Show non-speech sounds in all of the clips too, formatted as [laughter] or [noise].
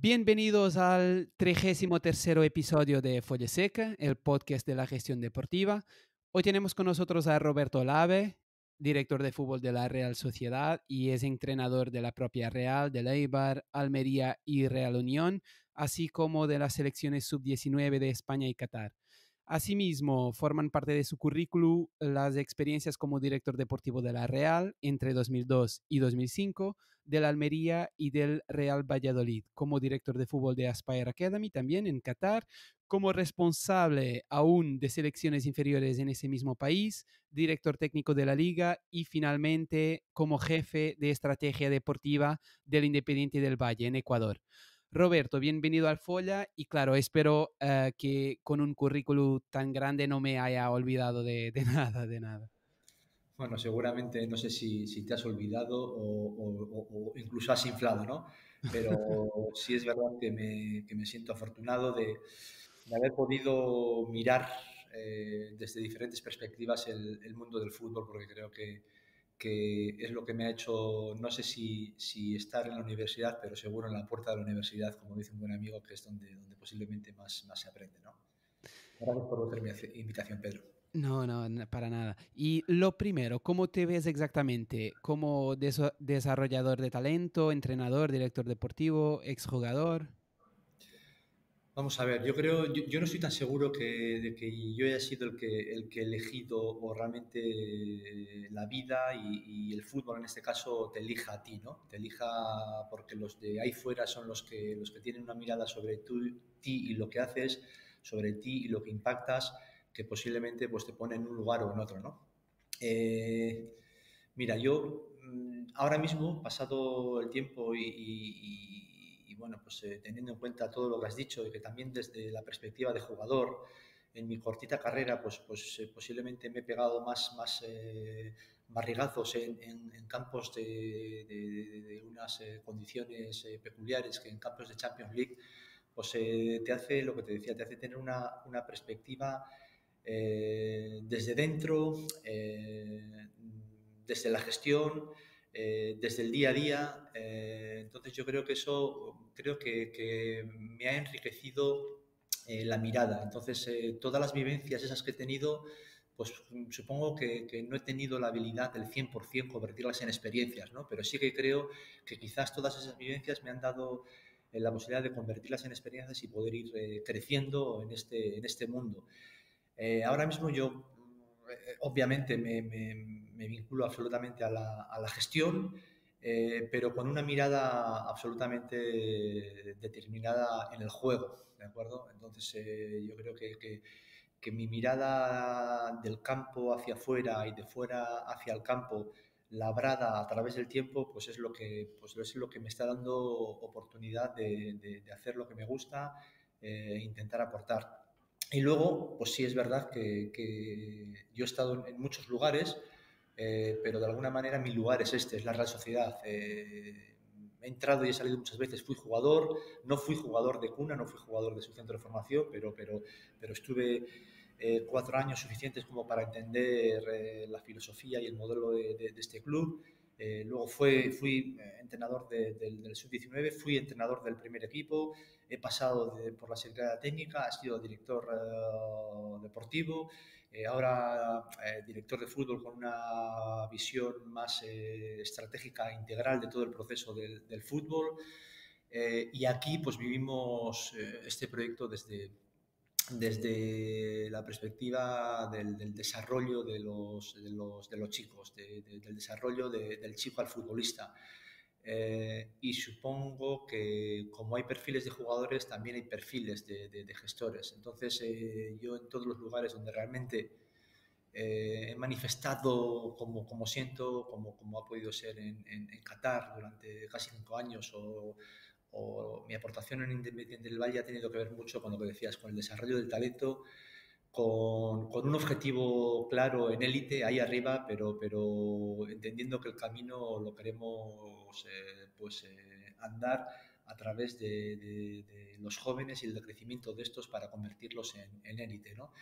Bienvenidos al 33 episodio de Folle Seca, el podcast de la gestión deportiva. Hoy tenemos con nosotros a Roberto Lave, director de fútbol de la Real Sociedad y es entrenador de la propia Real, de Eibar, Almería y Real Unión, así como de las selecciones sub-19 de España y Qatar. Asimismo, forman parte de su currículum las experiencias como director deportivo de la Real entre 2002 y 2005, de la Almería y del Real Valladolid, como director de fútbol de Aspire Academy también en Qatar, como responsable aún de selecciones inferiores en ese mismo país, director técnico de la liga y finalmente como jefe de estrategia deportiva del Independiente del Valle en Ecuador. Roberto, bienvenido al Folla y claro, espero eh, que con un currículum tan grande no me haya olvidado de, [laughs] nada, de nada. Bueno, seguramente no sé si, te has olvidado o, incluso has inflado, ¿no? Pero [laughs] sí es verdad que me, siento afortunado de, haber podido mirar eh, desde diferentes perspectivas el, mundo del fútbol, porque creo que, que es lo que me ha hecho, no sé si, si, estar en la universidad, pero seguro en la puerta de la universidad, como dice un buen amigo, que es donde, donde posiblemente más, más se aprende. ¿no? Gracias por hacer mi invitación, Pedro. No, no, para nada. Y lo primero, ¿cómo te ves exactamente? ¿Como desarrollador de talento, entrenador, director deportivo, exjugador? Vamos a ver, yo creo, yo, no estoy tan seguro de que yo haya sido el que, el que he elegido o realmente la vida y, el fútbol en este caso te elija a ti, ¿no? Te elija porque los de ahí fuera son los que, los que tienen una mirada sobre tú, ti y lo que haces, sobre ti y lo que impactas, que posiblemente pues, te pone en un lugar o en otro, ¿no? Eh, mira, yo mm, ahora mismo, pasado el tiempo y bueno, pues eh, teniendo en cuenta todo lo que has dicho y que también desde la perspectiva de jugador, en mi cortita carrera, pues, pues eh, posiblemente me he pegado más, más eh, barrigazos en, campos de, unas condiciones peculiares que en campos de Champions League, pues te hace, lo que te decía, te hace tener una, una perspectiva desde dentro, desde la gestión, desde el día a día. entonces yo creo que eso creo que, me ha enriquecido eh, la mirada. Entonces, eh, todas las vivencias esas que he tenido, pues supongo que, no he tenido la habilidad del 100% convertirlas en experiencias, ¿no? Pero sí que creo que quizás todas esas vivencias me han dado eh, la posibilidad de convertirlas en experiencias y poder ir creciendo en este, en este mundo. ahora mismo yo, obviamente, me, vinculo absolutamente a la, a la gestión, eh, pero con una mirada absolutamente determinada en el juego, ¿de acuerdo? Entonces eh, yo creo que, que, mi mirada del campo hacia afuera y de fuera hacia el campo labrada a través del tiempo, pues es lo que, pues es lo que me está dando oportunidad de, de, hacer lo que me gusta e intentar aportar. Y luego, pues sí es verdad que, que yo he estado en muchos lugares, eh, pero de alguna manera mi lugar es este, es la Real Sociedad. Eh, he entrado y he salido muchas veces, fui jugador, no fui jugador de cuna, no fui jugador de su centro de formación, pero, pero, pero estuve eh, cuatro años suficientes como para entender la filosofía y el modelo de, de, este club. luego fue, fui entrenador del sub-19, fui entrenador del primer equipo, he pasado por la Secretaría Técnica, he sido director deportivo, eh, ahora eh, director de fútbol con una visión más eh, estratégica integral de todo el proceso del, fútbol. y aquí pues vivimos este proyecto desde, desde la perspectiva del, desarrollo de los, de los, de los chicos, del desarrollo del chico al futbolista. Eh, y supongo que como hay perfiles de jugadores, también hay perfiles de, gestores. Entonces, eh, yo en todos los lugares donde realmente eh, he manifestado como, como siento, como, como, ha podido ser en, en, Qatar durante casi cinco años, o, o, mi aportación en Independiente del Valle ha tenido que ver mucho con lo que decías, con el desarrollo del talento, con, con, un objetivo claro en élite ahí arriba, pero, pero entendiendo que el camino lo queremos eh, pues, eh, andar a través de, de, los jóvenes y el crecimiento de estos para convertirlos en élite. ¿no?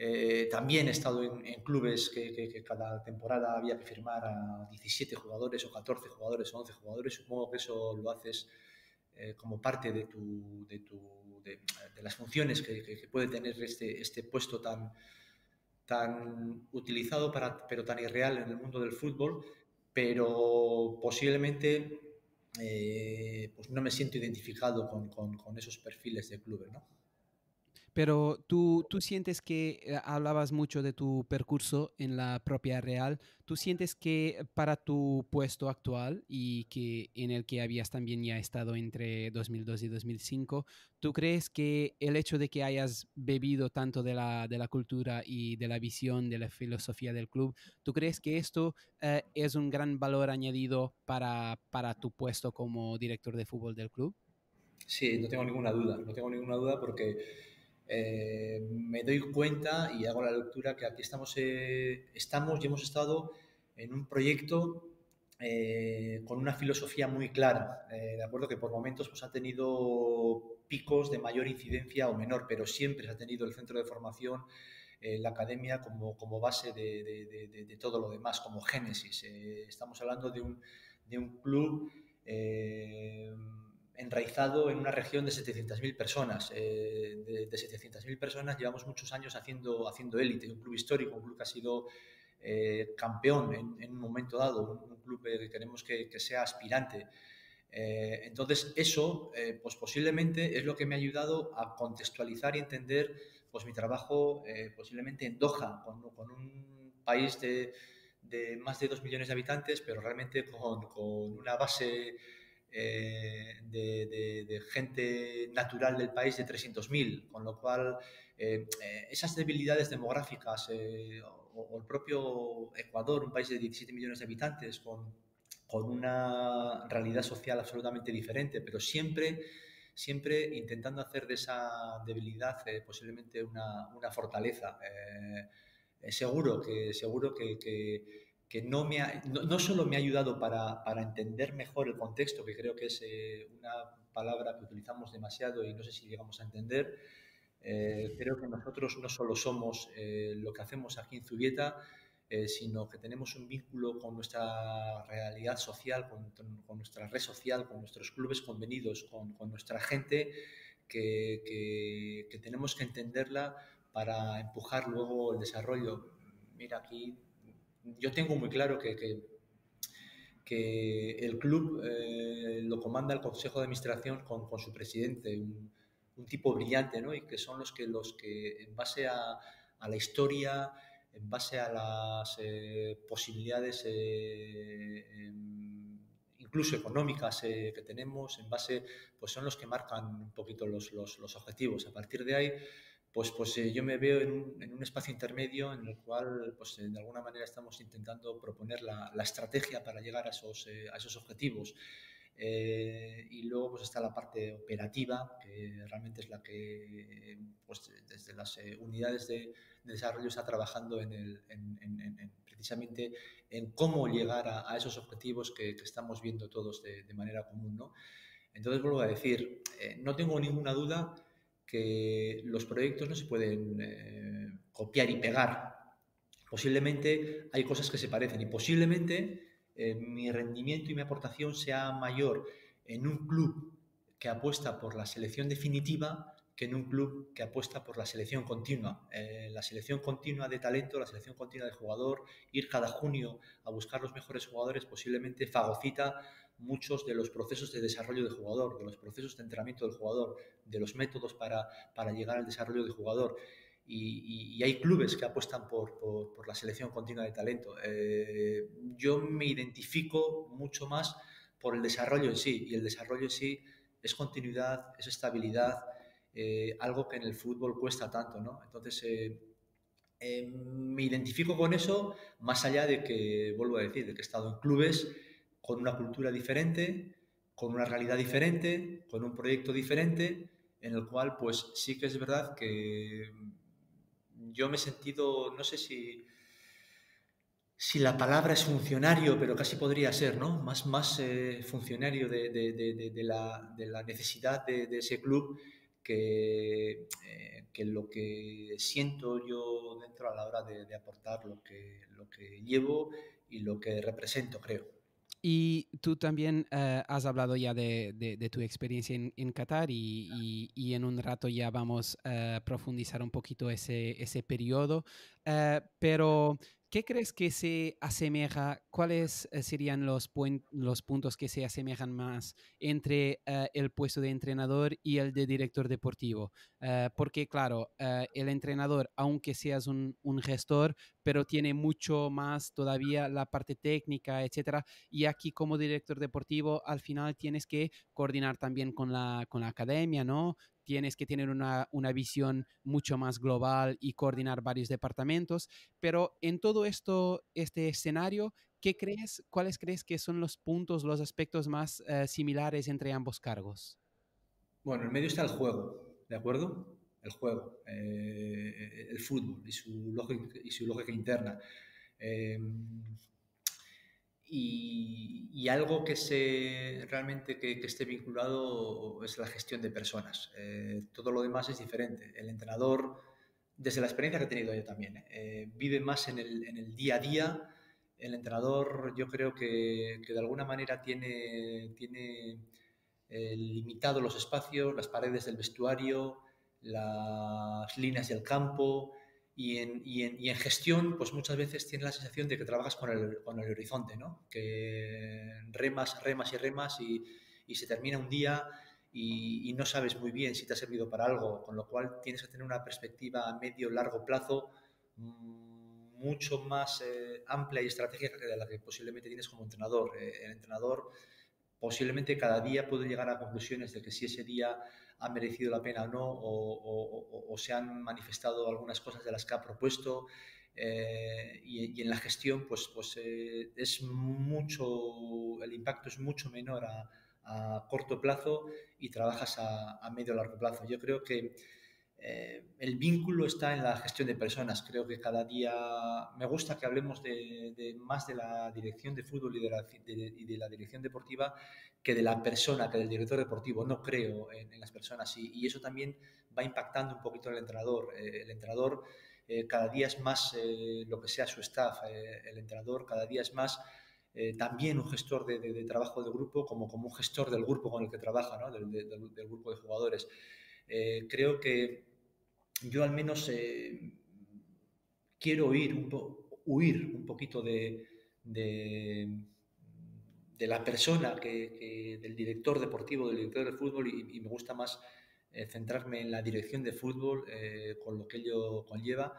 Eh, también he estado en, clubes que, que, cada temporada había que firmar a 17 jugadores o 14 jugadores o 11 jugadores. Supongo que eso lo haces como parte de, tu, de, tu, de, las funciones que, puede tener este, este puesto tan, tan utilizado para, pero tan irreal en el mundo del fútbol, pero posiblemente eh, pues no me siento identificado con, con, con esos perfiles de clubes, ¿no? Pero tú, tú sientes que eh, hablabas mucho de tu percurso en la propia Real. ¿Tú sientes que para tu puesto actual y que en el que habías también ya estado entre 2002 y 2005, ¿tú crees que el hecho de que hayas bebido tanto de la, de la cultura y de la visión, de la filosofía del club, ¿tú crees que esto eh, es un gran valor añadido para, para tu puesto como director de fútbol del club? Sí, no tengo ninguna duda, no tengo ninguna duda porque eh, me doy cuenta y hago la lectura que aquí estamos, eh, estamos y hemos estado en un proyecto eh, con una filosofía muy clara. de acuerdo que por momentos pues, ha tenido picos de mayor incidencia o menor, pero siempre se ha tenido el centro de formación, la academia como, como base de, de, de, todo lo demás, como génesis. estamos hablando de un, un club enraizado en una región de 700.000 personas. Eh, de, de 700.000 personas llevamos muchos años haciendo, haciendo élite, un club histórico, un club que ha sido eh, campeón en, un momento dado, un, club que queremos que, sea aspirante. Eh, entonces, eso, pues posiblemente es lo que me ha ayudado a contextualizar y entender pues, mi trabajo posiblemente en Doha, con, con un país de, de, más de 2 millones de habitantes, pero realmente con, con una base eh, de, gente natural del país de 300.000, con lo cual eh, eh, esas debilidades demográficas o, el propio Ecuador, un país de 17 millones de habitantes, con, con una realidad social absolutamente diferente, pero siempre siempre intentando hacer de esa debilidad posiblemente una, una fortaleza. seguro que, seguro que, que que no, me no, solo me ha ayudado para, para, entender mejor el contexto, que creo que es eh, una palabra que utilizamos demasiado y no sé si llegamos a entender, eh, creo que nosotros no solo somos eh, lo que hacemos aquí en Zubieta, sino que tenemos un vínculo con nuestra realidad social, con, con nuestra red social, con nuestros clubes convenidos, con, con nuestra gente, que, que, que tenemos que entenderla para empujar luego el desarrollo. Mira, aquí yo tengo muy claro que, que, el club eh, lo comanda el Consejo de Administración con, con su presidente, un, tipo brillante, ¿no? Y que son los que, los que en base a, la historia, en base a las eh, posibilidades eh, em, incluso económicas que tenemos, en base, pues son los que marcan un poquito los, los objetivos. A partir de ahí, pues, pues eh, yo me veo en un, en un, espacio intermedio en el cual pues, eh, de alguna manera estamos intentando proponer la, la estrategia para llegar a esos, eh, a esos objetivos. y luego pues está la parte operativa, que realmente es la que pues, desde las unidades de, desarrollo está trabajando en el, en, precisamente en cómo llegar a, a esos objetivos que, que, estamos viendo todos de, de manera común. ¿no? Entonces vuelvo a decir, no tengo ninguna duda que los proyectos no se pueden eh, copiar y pegar. Posiblemente hay cosas que se parecen y posiblemente eh, mi rendimiento y mi aportación sea mayor en un club que apuesta por la selección definitiva que en un club que apuesta por la selección continua. Eh, la selección continua de talento, la selección continua de jugador, ir cada junio a buscar los mejores jugadores posiblemente fagocita muchos de los procesos de desarrollo del jugador, de los procesos de entrenamiento del jugador, de los métodos para, para llegar al desarrollo del jugador. Y, hay clubes que apuestan por, por, la selección continua de talento. Eh, yo me identifico mucho más por el desarrollo en sí, y el desarrollo en sí es continuidad, es estabilidad, eh, algo que en el fútbol cuesta tanto, ¿no? Entonces, eh, me identifico con eso, más allá de que, vuelvo a decir, de que he estado en clubes con una cultura diferente, con una realidad diferente, con un proyecto diferente, en el cual pues sí que es verdad que yo me he sentido, no sé si, si la palabra es funcionario, pero casi podría ser, ¿no? Más, más eh, funcionario de, la, necesidad de, ese club que, eh, que, lo que siento yo dentro a la hora de, aportar lo que, lo que llevo y lo que represento, creo. Y tú también eh, has hablado ya de, de, tu experiencia en, en Qatar y, y, en un rato ya vamos a profundizar un poquito ese, ese periodo. Uh, pero ¿Qué crees que se asemeja? ¿Cuáles eh, serían los, los puntos que se asemejan más entre uh, el puesto de entrenador y el de director deportivo? Uh, porque, claro, el entrenador, aunque seas un, un, gestor, pero tiene mucho más todavía la parte técnica, etcétera. Y aquí, como director deportivo, al final tienes que coordinar también con la, con la academia, ¿no? tienes que tener una, una, visión mucho más global y coordinar varios departamentos. Pero en todo esto, este escenario, ¿qué crees, cuáles crees que son los puntos, los aspectos más uh, similares entre ambos cargos? Bueno, en medio está el juego, ¿de acuerdo? El juego, eh, el fútbol y su lógica, y su lógica interna. Eh, y, algo que se, realmente que, esté vinculado es la gestión de personas. Eh, todo lo demás es diferente. El entrenador, desde la experiencia que he tenido yo también, eh, vive más en el, en el, día a día. El entrenador yo creo que, que de alguna manera tiene, tiene eh, limitado los espacios, las paredes del vestuario, las líneas del campo, y en, y, en, y en, gestión, pues muchas veces tienes la sensación de que trabajas con el, con el horizonte, ¿no? Que remas, remas y remas y, y se termina un día y, no sabes muy bien si te ha servido para algo, con lo cual tienes que tener una perspectiva a medio largo plazo mm, mucho más eh, amplia y estratégica que la que posiblemente tienes como entrenador. Eh, el entrenador posiblemente cada día puede llegar a conclusiones de que si ese día ha merecido la pena o no, o, se han manifestado algunas cosas de las que ha propuesto. Eh, y, en la gestión, pues, pues eh, es mucho, el impacto es mucho menor a, corto plazo y trabajas a, a medio largo plazo. Yo creo que eh, el vínculo está en la gestión de personas. Creo que cada día me gusta que hablemos de, más de la dirección de fútbol y de, la, y de, la, dirección deportiva que de la persona, que del director deportivo. No creo en, las personas y, eso también va impactando un poquito el entrenador. Eh, el entrenador eh, cada día es más lo que sea su staff. el entrenador cada día es más también un gestor de, trabajo de grupo como, como un gestor del grupo con el que trabaja, ¿no? del, del, grupo de jugadores. creo que yo al menos eh, quiero huir un, huir un poquito de, de, la persona, que, del director deportivo, del director de fútbol, y, me gusta más eh, centrarme en la dirección de fútbol, eh, con lo que ello conlleva.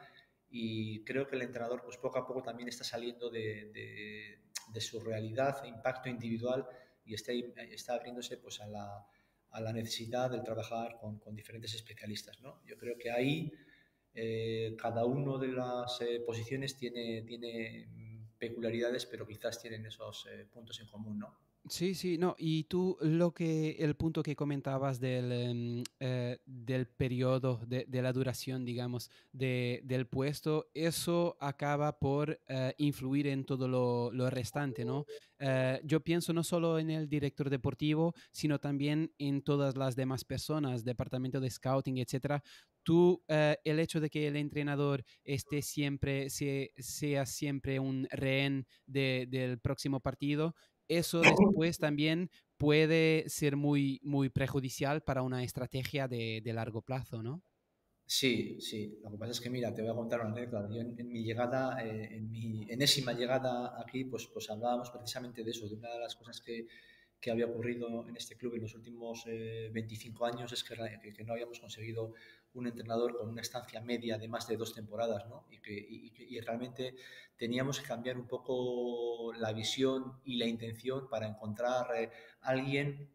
Y creo que el entrenador, pues poco a poco también está saliendo de, su realidad, impacto individual, y está, está abriéndose pues, a la a la necesidad de trabajar con, con diferentes especialistas. ¿no? Yo creo que ahí eh, cada una de las eh, posiciones tiene, tiene mm, peculiaridades, pero quizás tienen esos eh, puntos en común. ¿no? Sí, sí, no. Y tú, lo que, el punto que comentabas del, em, eh, del periodo, de, de, la duración, digamos, de, del puesto, eso acaba por eh, influir en todo lo, lo restante, ¿no? Eh, yo pienso no solo en el director deportivo, sino también en todas las demás personas, departamento de scouting, etcétera. Tú, el hecho de que el entrenador esté siempre, sea siempre un rehén de, del próximo partido, eso después también puede ser muy, muy prejudicial para una estrategia de, de, largo plazo, ¿no? Sí, sí. Lo que pasa es que, mira, te voy a contar una anécdota. Yo en, mi llegada, eh, en mi enésima llegada aquí, pues, pues hablábamos precisamente de eso, de una de las cosas que, que había ocurrido en este club en los últimos 25 eh, años es que, no habíamos conseguido un entrenador con una estancia media de más de dos temporadas, ¿no? Y que y, realmente teníamos que cambiar un poco la visión y la intención para encontrar eh, alguien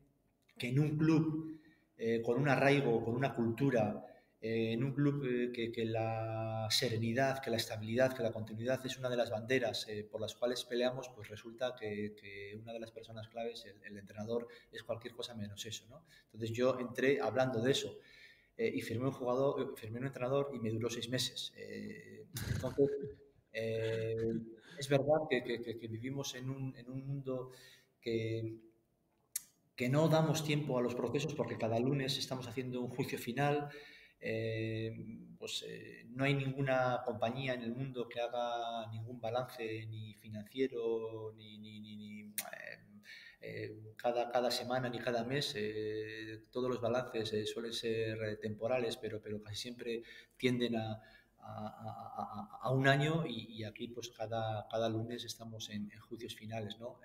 que en un club eh, con un arraigo, con una cultura, en un club eh, que, la serenidad, que la estabilidad, que la continuidad es una de las banderas eh, por las cuales peleamos, pues resulta que, una de las personas claves, el, entrenador, es cualquier cosa menos eso. ¿no? Entonces yo entré hablando de eso eh, y firmé un jugador, firmé un entrenador y me duró seis meses. entonces, es verdad que, vivimos en un, en un mundo que que no damos tiempo a los procesos porque cada lunes estamos haciendo un juicio final, eh, pues eh, no hay ninguna compañía en el mundo que haga ningún balance ni financiero ni, ni, cada, cada semana ni cada mes. todos los balances suelen ser temporales, pero, pero casi siempre tienden a, a, un año y, aquí pues cada, cada lunes estamos en, juicios finales. ¿no?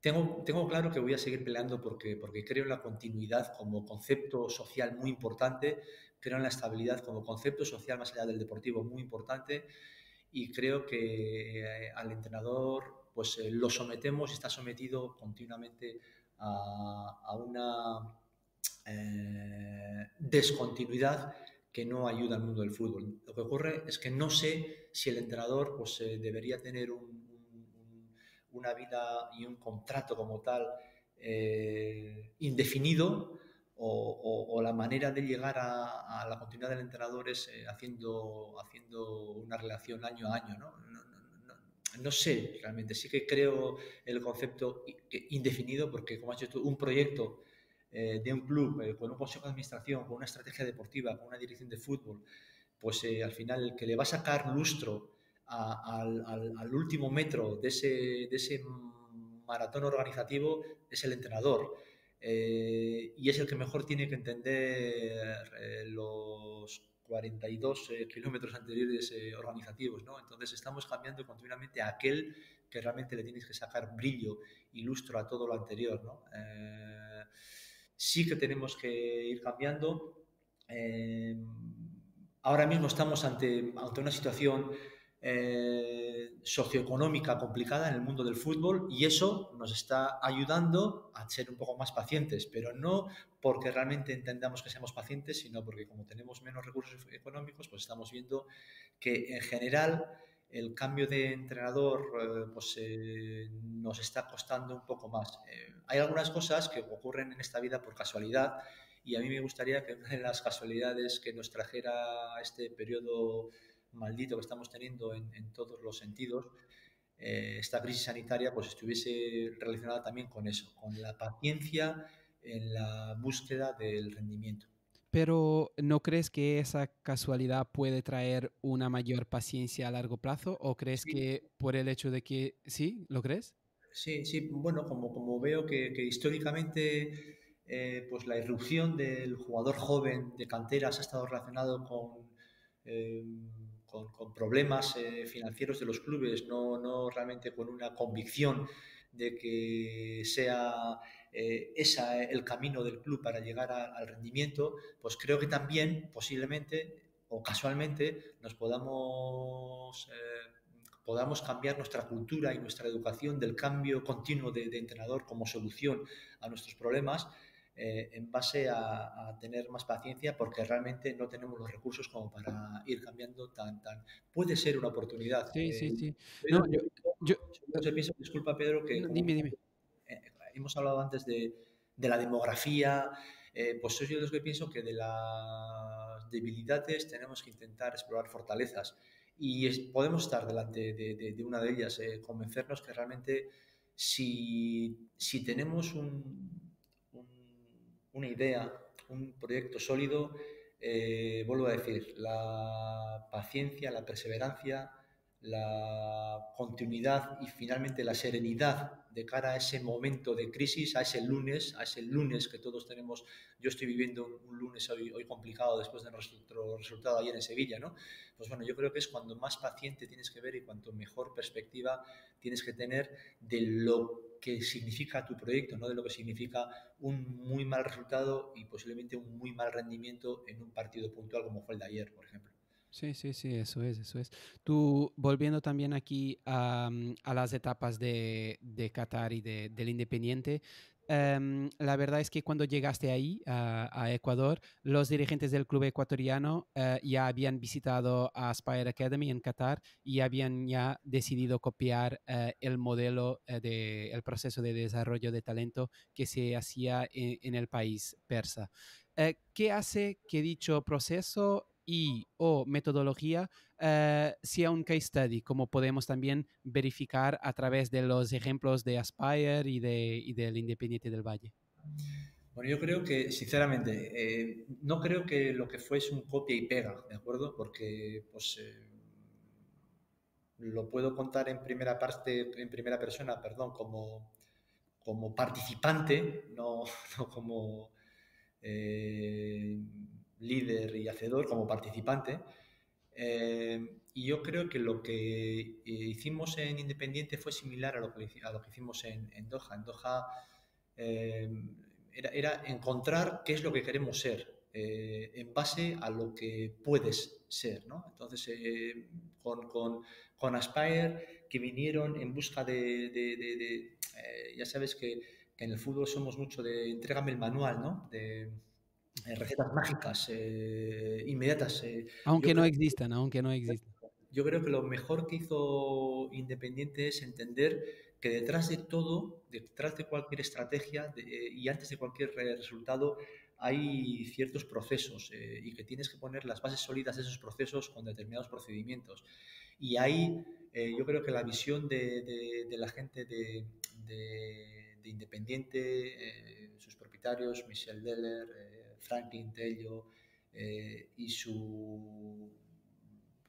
tengo, tengo claro que voy a seguir peleando porque, porque creo en la continuidad como concepto social muy importante, creo en la estabilidad como concepto social más allá del deportivo muy importante y creo que eh, al entrenador pues eh, lo sometemos está sometido continuamente a, una eh, descontinuidad que no ayuda al mundo del fútbol. Lo que ocurre es que no sé si el entrenador pues, debería tener una vida y un contrato como tal indefinido o, la manera de llegar a, la continuidad del entrenador es eh, haciendo, haciendo una relación año a año. No, sé realmente, sí que creo el concepto indefinido porque, como has dicho tú, un proyecto eh, de un club eh, con un consejo de administración, con una estrategia deportiva, con una dirección de fútbol, pues al final el que le va a sacar lustro al, al, último metro de ese, de ese maratón organizativo es el entrenador. Eh, y es el que mejor tiene que entender eh, los 42 eh, kilómetros anteriores organizativos. ¿no? Entonces estamos cambiando continuamente a aquel que realmente le tienes que sacar brillo y lustro a todo lo anterior. ¿no? sí que tenemos que ir cambiando. ahora mismo estamos ante, ante una situación eh, socioeconómica complicada en el mundo del fútbol y eso nos está ayudando a ser un poco más pacientes, pero no porque realmente entendamos que seamos pacientes, sino porque como tenemos menos recursos económicos, pues estamos viendo que en general el cambio de entrenador eh, pues, eh, nos está costando un poco más. hay algunas cosas que ocurren en esta vida por casualidad y a mí me gustaría que una de las casualidades que nos trajera este periodo maldito que estamos teniendo en, todos los sentidos, eh, esta crisis sanitaria pues estuviese relacionada también con eso, con la paciencia en la búsqueda del rendimiento. Pero ¿no crees que esa casualidad puede traer una mayor paciencia a largo plazo? ¿O crees que por el hecho de que sí, lo crees? Sí, sí, bueno, como, como veo que, históricamente eh, pues la irrupción del jugador joven de canteras ha estado relacionado con eh, con, problemas eh, financieros de los clubes, no, no, realmente con una convicción de que sea eh, ese el camino del club para llegar al rendimiento, pues creo que también posiblemente o casualmente nos podamos, eh, podamos cambiar nuestra cultura y nuestra educación del cambio continuo de entrenador como solución a nuestros problemas eh, en base a, tener más paciencia porque realmente no tenemos los recursos como para ir cambiando tan, tan... Puede ser una oportunidad. Sí, sí, eh, sí. No, yo, yo, pienso, disculpa Pedro, que... dime, dime. Eh, hemos hablado antes de, de la demografía, pues soy yo de los que pienso que de las debilidades tenemos que intentar explorar fortalezas y podemos estar delante de, de, una de ellas, convencernos que realmente si, si tenemos un, una idea, un proyecto sólido, eh, vuelvo a decir, la paciencia, la perseverancia, la continuidad y finalmente la serenidad de cara a ese momento de crisis, a ese lunes, a ese lunes que todos tenemos. Yo estoy viviendo un, lunes hoy, hoy, complicado después de nuestro resultado ayer en Sevilla, ¿no? Pues bueno, yo creo que es cuando más paciente tienes que ver y cuanto mejor perspectiva tienes que tener de lo que significa tu proyecto, no de lo que significa un muy mal resultado y posiblemente un muy mal rendimiento en un partido puntual como fue el de ayer, por ejemplo. Sí, sí, sí, eso es, eso es. Tú, volviendo también aquí a, las etapas de, de Qatar y de, del Independiente, em, la verdad es que cuando llegaste ahí, a, Ecuador, los dirigentes del club ecuatoriano eh, ya habían visitado a Aspire Academy en Qatar y habían ya decidido copiar eh, el modelo del eh, de, proceso de desarrollo de talento que se hacía en, en el país persa. ¿Qué hace que dicho proceso y o metodología eh, sea un case study, como podemos también verificar a través de los ejemplos de Aspire y, de, y del Independiente del Valle. Bueno, yo creo que, sinceramente, eh, no creo que lo que fue es un copia y pega, ¿de acuerdo? Porque, pues, eh, lo puedo contar en primera parte, en primera persona, perdón, como, como participante, no, [laughs] como eh, líder y hacedor, como participante. Eh, y yo creo que lo que hicimos en Independiente fue similar a lo que, a lo que hicimos en, en Doha. En Doha era, era, encontrar qué es lo que queremos ser en base a lo que puedes ser. ¿no? Entonces, con, con, con Aspire que vinieron en busca de, eh, ya sabes que, en el fútbol somos mucho de entrégame el manual, ¿no? De, eh, recetas mágicas, eh, inmediatas. aunque no existan, aunque no existan. Yo creo que lo mejor que hizo Independiente es entender que detrás de todo, detrás de cualquier estrategia y antes de cualquier resultado, hay ciertos procesos y que tienes que poner las bases sólidas de esos procesos con determinados procedimientos. Y ahí eh, yo creo que la visión de, la gente de, Independiente, eh, sus propietarios, Michel Deller, eh, Franklin Tello y su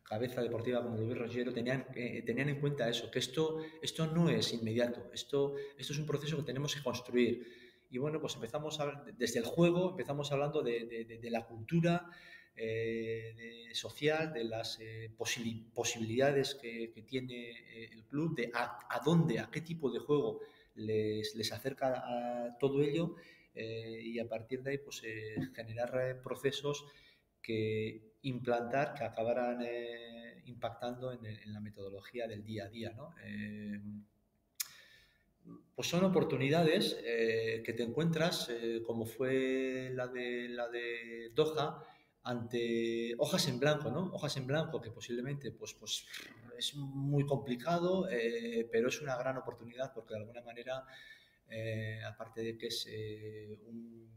cabeza deportiva como Luis Rogero tenían, tenían en cuenta eso, que esto, esto no es inmediato, esto, esto es un proceso que tenemos que construir. Y bueno, pues empezamos a, desde el juego, empezamos hablando de, la cultura, eh, social, de las eh, posibilidades que, tiene eh, el club, de a, dónde, a qué tipo de juego les, les acerca a todo ello y a partir de ahí pues, generar procesos que implantar, que acabaran impactando en, la metodología del día a día. ¿no? pues son oportunidades que te encuentras, como fue la de, la de Doha, ante hojas en blanco, ¿no? Hojas en blanco que posiblemente pues, pues es muy complicado, eh, pero es una gran oportunidad porque de alguna manera, eh, aparte de que es eh, un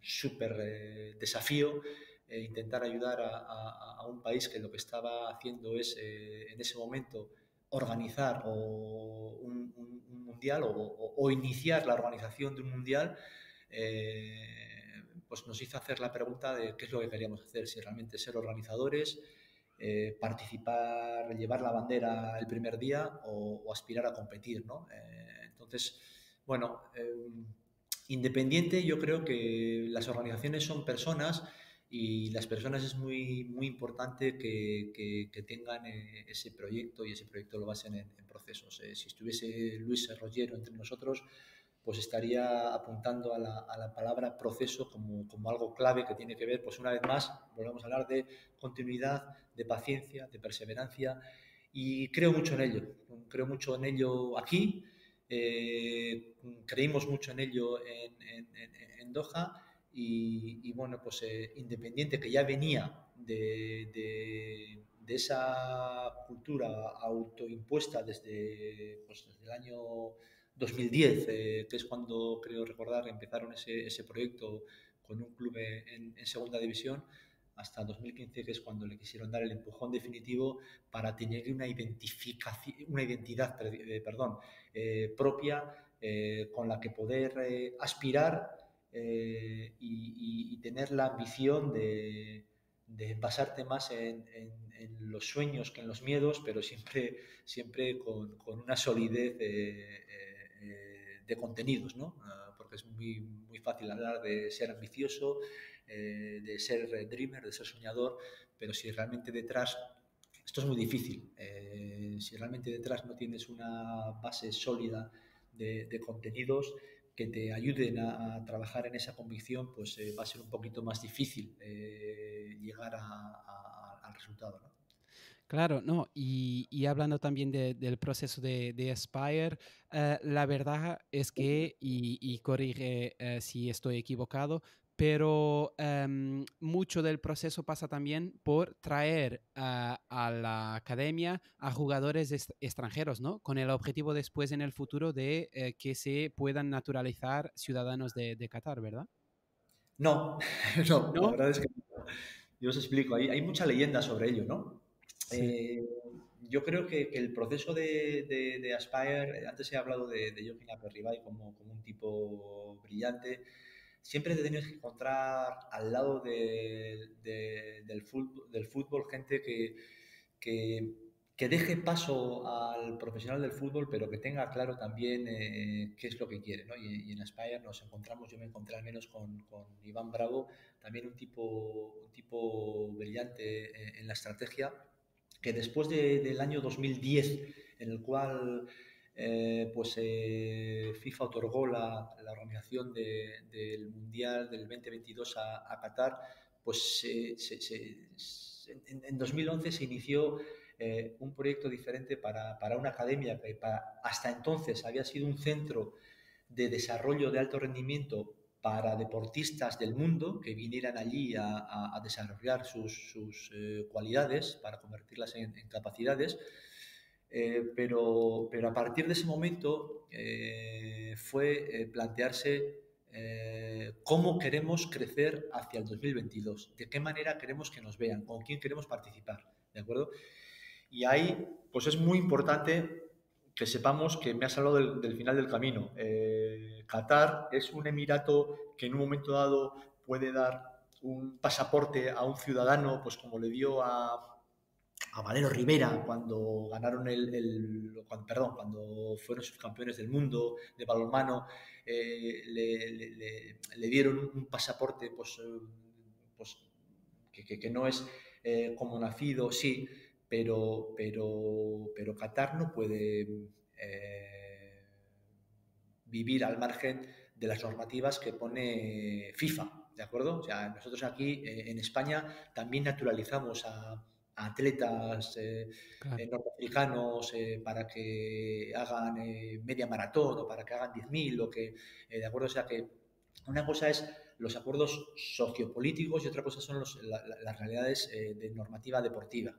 súper desafío, intentar ayudar a, un país que lo que estaba haciendo es en ese momento organizar un, mundial o, iniciar la organización de un mundial pues nos hizo hacer la pregunta de qué es lo que queríamos hacer, si realmente ser organizadores, eh, participar, llevar la bandera el primer día o, aspirar a competir, ¿no? Eh, entonces, bueno, em, independiente, yo creo que las organizaciones son personas y las personas es muy, muy importante que, que, tengan eh, ese proyecto y ese proyecto lo basen en, en procesos. si estuviese Luis Rogero entre nosotros, pues estaría apuntando a la, palabra proceso como, algo clave que tiene que ver, pues una vez más, volvemos a hablar de continuidad, de paciencia, de perseverancia, y creo mucho en ello, creo mucho en ello aquí, eh, creímos mucho en ello en, Doha, y, bueno, pues eh, Independiente, que ya venía de, esa cultura autoimpuesta desde, pues, desde el año 2010, eh, que es cuando, creo recordar, empezaron ese, ese proyecto con un club en, segunda división, hasta 2015, que es cuando le quisieron dar el empujón definitivo para tener una, identificación, una identidad eh, perdón, eh, propia con la que poder aspirar y, tener la ambición de, basarte más en, los sueños que en los miedos, pero siempre, siempre con, con una solidez de contenidos, ¿no? Ah, porque es muy, muy fácil hablar de ser ambicioso, eh, de ser dreamer, de ser soñador, pero si realmente detrás, esto es muy difícil, eh, si realmente detrás no tienes una base sólida de, contenidos que te ayuden a, trabajar en esa convicción, pues eh, va a ser un poquito más difícil llegar al resultado. ¿no? Claro, no, y, hablando también del proceso de, Aspire, eh, la verdad es que, y, corrige eh, si estoy equivocado, pero em, mucho del proceso pasa también por traer a la academia a jugadores extranjeros, ¿no? Con el objetivo después en el futuro de eh, que se puedan naturalizar ciudadanos de, Qatar, ¿verdad? No, [laughs] no, la verdad es que Yo os explico, hay, hay mucha leyenda sobre ello, ¿no? Eh, yo creo que, el proceso de, Aspire, eh, antes he hablado de, de Joaquín Aperribay como, como un tipo brillante, siempre te tienes que encontrar al lado del, fútbol, del fútbol gente que, que deje paso al profesional del fútbol, pero que tenga claro también eh, qué es lo que quiere. ¿no? Y, en Aspire nos encontramos, yo me encontré al menos con, con Iván Bravo, también un tipo, un tipo brillante eh, en la estrategia, que después del año 2010, en el cual eh, pues FIFA otorgó la, la organización del Mundial del 2022 a, Qatar, pues en, en 2011 se inició eh, un proyecto diferente para, para una academia que hasta entonces había sido un centro de desarrollo de alto rendimiento para deportistas del mundo que vinieran allí a, desarrollar sus, sus eh, cualidades para convertirlas en, capacidades. Eh, pero, pero, a partir de ese momento fue plantearse cómo queremos crecer hacia el 2022, de qué manera queremos que nos vean, con quién queremos participar, ¿de acuerdo? Y ahí, pues es muy importante que sepamos que me has hablado del, final del camino. Eh, Qatar es un emirato que en un momento dado puede dar un pasaporte a un ciudadano, pues como le dio a, Valero Rivera cuando ganaron el, perdón, cuando fueron subcampeones del mundo de balonmano, eh, le, dieron un pasaporte pues, eh, pues que, no es como nacido, sí, pero, pero, pero Qatar no puede eh, vivir al margen de las normativas que pone FIFA, ¿de acuerdo? O sea, nosotros aquí eh, en España también naturalizamos a, atletas eh, norteamericanos para que hagan media maratón o para que hagan 10.000 o que, ¿de acuerdo? O sea que una cosa es los acuerdos sociopolíticos y otra cosa son las realidades de normativa deportiva.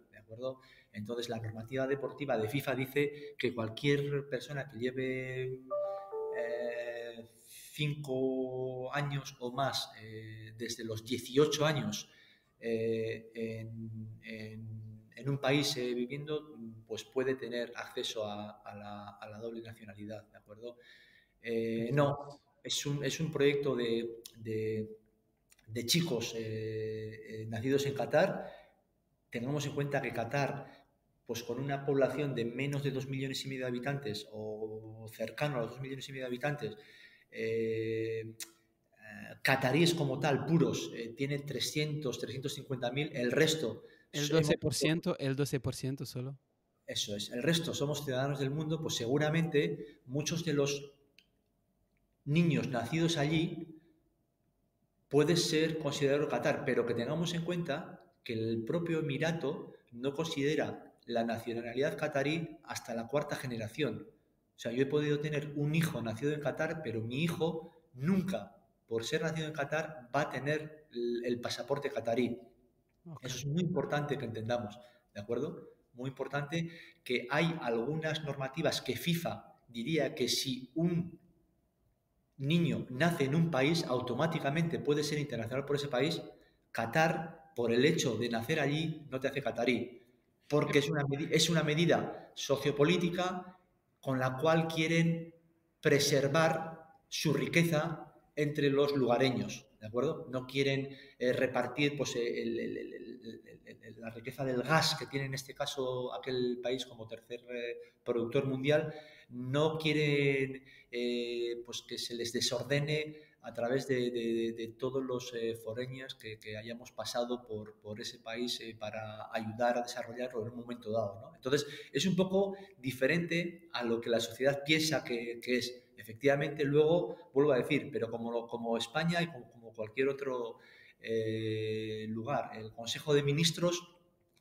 Entonces, la normativa deportiva de FIFA dice que cualquier persona que lleve eh, cinco años o más, eh, desde los 18 años, eh, en, un país viviendo, pues puede tener acceso a, la, doble nacionalidad, ¿de acuerdo? no, es un, es un proyecto de, de chicos nacidos en Qatar tengamos en cuenta que Qatar, pues con una población de menos de 2 millones y medio de habitantes o cercano a los 2 millones y medio de habitantes, eh, cataríes como tal, puros, eh, tienen 300, 350 mil, el resto... El 12%, el 12% solo. Eso es, el resto somos ciudadanos del mundo, pues seguramente muchos de los niños nacidos allí puede ser considerado Qatar, pero que tengamos en cuenta que el propio Emirato no considera la nacionalidad catarí hasta la cuarta generación. O sea, yo he podido tener un hijo nacido en Qatar, pero mi hijo nunca, por ser nacido en Qatar, va a tener el, pasaporte catarí. Eso es muy importante que entendamos, ¿de acuerdo? Muy importante que hay algunas normativas que FIFA diría que si un niño nace en un país, automáticamente puede ser internacional por ese país. Qatar por el hecho de nacer allí no te hace catarí, porque es una, es una medida sociopolítica con la cual quieren preservar su riqueza entre los lugareños, ¿de acuerdo? No quieren eh, repartir pues, la riqueza del gas que tiene en este caso aquel país como tercer eh, productor mundial, no quieren eh, pues, que se les desordene a través de, todos los foreños que, hayamos pasado por, ese país para ayudar a desarrollarlo en un momento dado. ¿no? Entonces, es un poco diferente a lo que la sociedad piensa que, es. Efectivamente, luego, vuelvo a decir, pero como, como España y como, cualquier otro eh, lugar, el Consejo de Ministros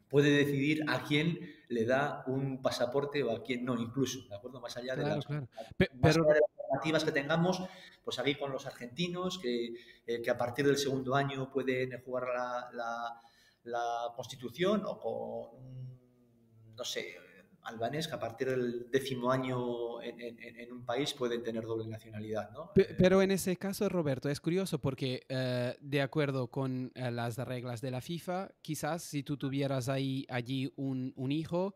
puede decidir a quién le da un pasaporte o a quién no, incluso, ¿de acuerdo? Más allá de, las, pero, normativas que tengamos, pues aquí con los argentinos, que, eh, que a partir del segundo año pueden jugar la, la, la Constitución, o con, no sé, albanés que a partir del décimo año en, un país pueden tener doble nacionalidad. ¿no? Eh, pero en ese caso, Roberto, es curioso porque eh, de acuerdo con eh, las reglas de la FIFA, quizás si tú tuvieras ahí, allí un, un hijo,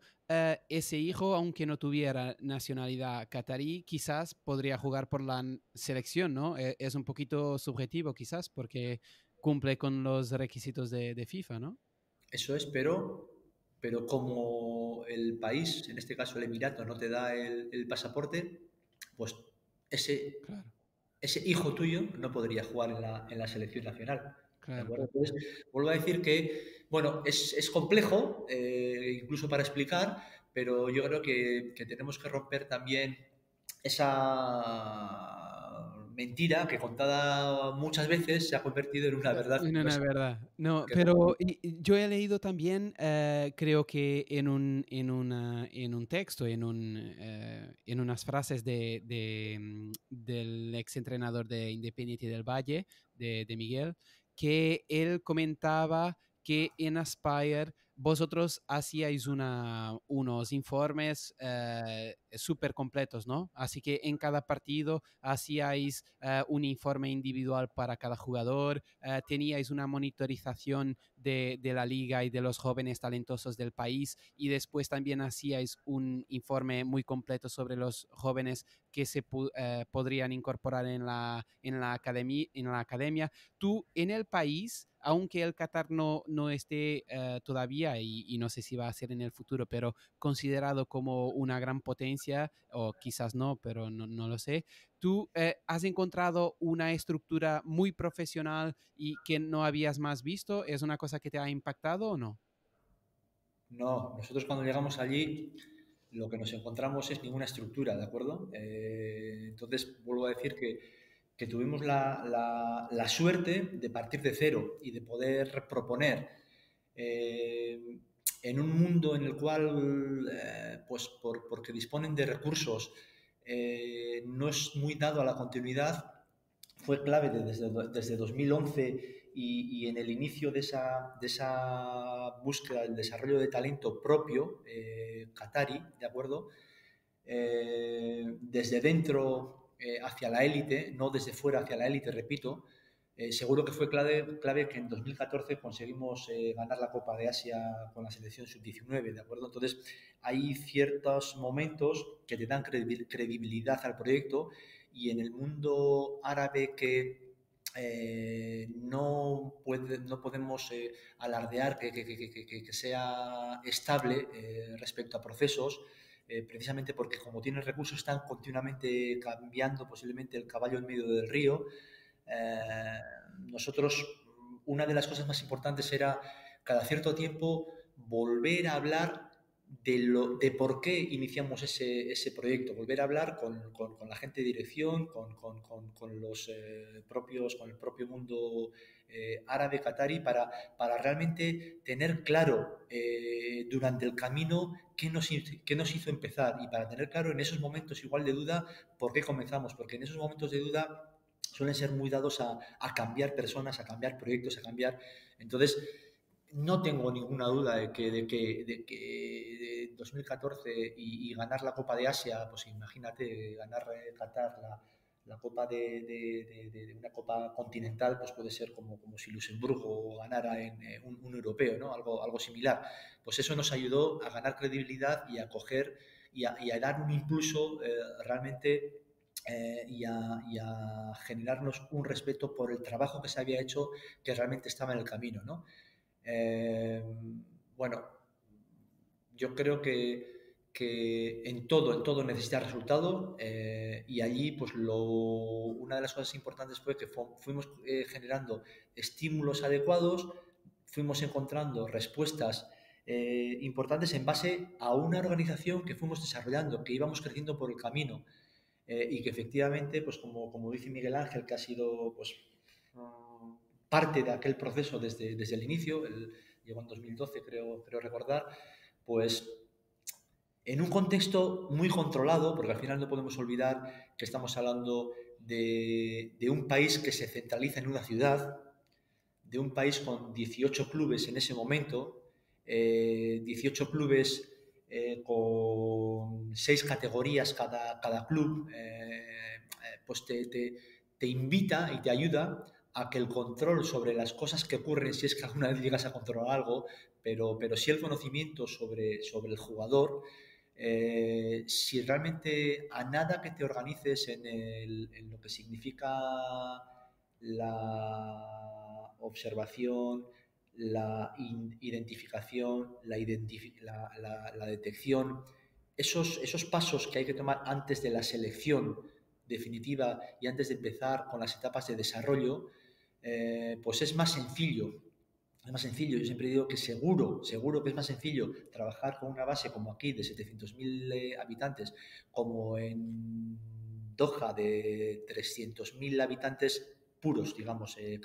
ese hijo, aunque no tuviera nacionalidad catarí, quizás podría jugar por la selección, ¿no? es un poquito subjetivo quizás porque cumple con los requisitos de, de FIFA, ¿no? Eso es, pero pero como el país, en este caso el Emirato, no te da el, pasaporte, pues ese, ese hijo tuyo no podría jugar en la, en la selección nacional. vuelvo a decir que, bueno, es, es complejo, eh, incluso para explicar, pero yo creo que, que tenemos que romper también esa mentira que contada muchas veces se ha convertido en una verdad. En una verdad. No, pero yo he leído también, eh, creo que en un, en una, en un texto, en, un, eh, en unas frases de, de, mm, del exentrenador de Independiente del Valle, de, de Miguel, que él comentaba que en Aspire vosotros hacíais una, unos informes eh, súper completos, ¿no? Así que en cada partido hacíais eh, un informe individual para cada jugador, eh, teníais una monitorización de, de, la liga y de los jóvenes talentosos del país y después también hacíais un informe muy completo sobre los jóvenes que se podrían incorporar en la, en, la academia, en la academia. Tú en el país aunque el Qatar no, no esté eh, todavía, y, no sé si va a ser en el futuro, pero considerado como una gran potencia, o quizás no, pero no, lo sé, ¿tú eh, has encontrado una estructura muy profesional y que no habías más visto? ¿Es una cosa que te ha impactado o no? No, nosotros cuando llegamos allí lo que nos encontramos es ninguna estructura, ¿de acuerdo? Eh, entonces, vuelvo a decir que que tuvimos la, la, suerte de partir de cero y de poder proponer eh, en un mundo en el cual, eh, pues por, porque disponen de recursos, eh, no es muy dado a la continuidad, fue clave desde, desde 2011 y, y, en el inicio de esa, de esa búsqueda del desarrollo de talento propio, Qatari, ¿de acuerdo? desde dentro eh, hacia la élite, no desde fuera hacia la élite, repito, eh, seguro que fue clave, clave que en 2014 conseguimos eh, ganar la Copa de Asia con la selección sub-19, ¿de acuerdo? Entonces, hay ciertos momentos que te dan credibilidad al proyecto y en el mundo árabe que no, puede, no podemos alardear que, que, que, que, sea estable respecto a procesos, eh, precisamente porque como tienen recursos están continuamente cambiando posiblemente el caballo en medio del río. Eh, nosotros, una de las cosas más importantes era cada cierto tiempo volver a hablar de, lo, de por qué iniciamos ese, ese proyecto, volver a hablar con, con, la gente de dirección, con, con los eh, propios, con el propio mundo eh, árabe qatari para, para realmente tener claro eh, durante el camino qué nos, qué nos hizo empezar y para tener claro en esos momentos igual de duda por qué comenzamos, porque en esos momentos de duda suelen ser muy dados a, a cambiar personas, a cambiar proyectos, a cambiar. Entonces, no tengo ninguna duda de que, de que, de que 2014 y, y, ganar la Copa de Asia, pues imagínate ganar eh, Qatar la copa de, una copa continental pues puede ser como, si Luxemburgo ganara en eh, un, europeo, ¿no? algo, algo similar. Pues eso nos ayudó a ganar credibilidad y a coger y a, dar un impulso eh, realmente eh, y, a, generarnos un respeto por el trabajo que se había hecho que realmente estaba en el camino. ¿no? bueno, yo creo que que en todo, en todo necesita resultado eh, y allí pues lo, una de las cosas importantes fue que fuimos eh, generando estímulos adecuados, fuimos encontrando respuestas eh, importantes en base a una organización que fuimos desarrollando, que íbamos creciendo por el camino y que efectivamente, pues como, como dice Miguel Ángel, que ha sido pues, parte de aquel proceso desde, desde el inicio, el, llegó en 2012 creo, creo recordar, pues en un contexto muy controlado, porque al final no podemos olvidar que estamos hablando de, un país que se centraliza en una ciudad, de un país con 18 clubes en ese momento, 18 eh, clubes eh, con seis categorías cada, cada club, eh, pues te, te, invita y te ayuda a que el control sobre las cosas que ocurren, si es que alguna vez llegas a controlar algo, pero, pero sí el conocimiento sobre, sobre el jugador, eh, si realmente a nada que te organices en, lo que significa la observación, la identificación, la, la, detección, esos, esos pasos que hay que tomar antes de la selección definitiva y antes de empezar con las etapas de desarrollo, eh, pues es más sencillo. Es más sencillo. Yo siempre digo que seguro, seguro que es más sencillo trabajar con una base como aquí de 700.000 eh, habitantes, como en Doha de 300.000 habitantes puros, digamos, eh,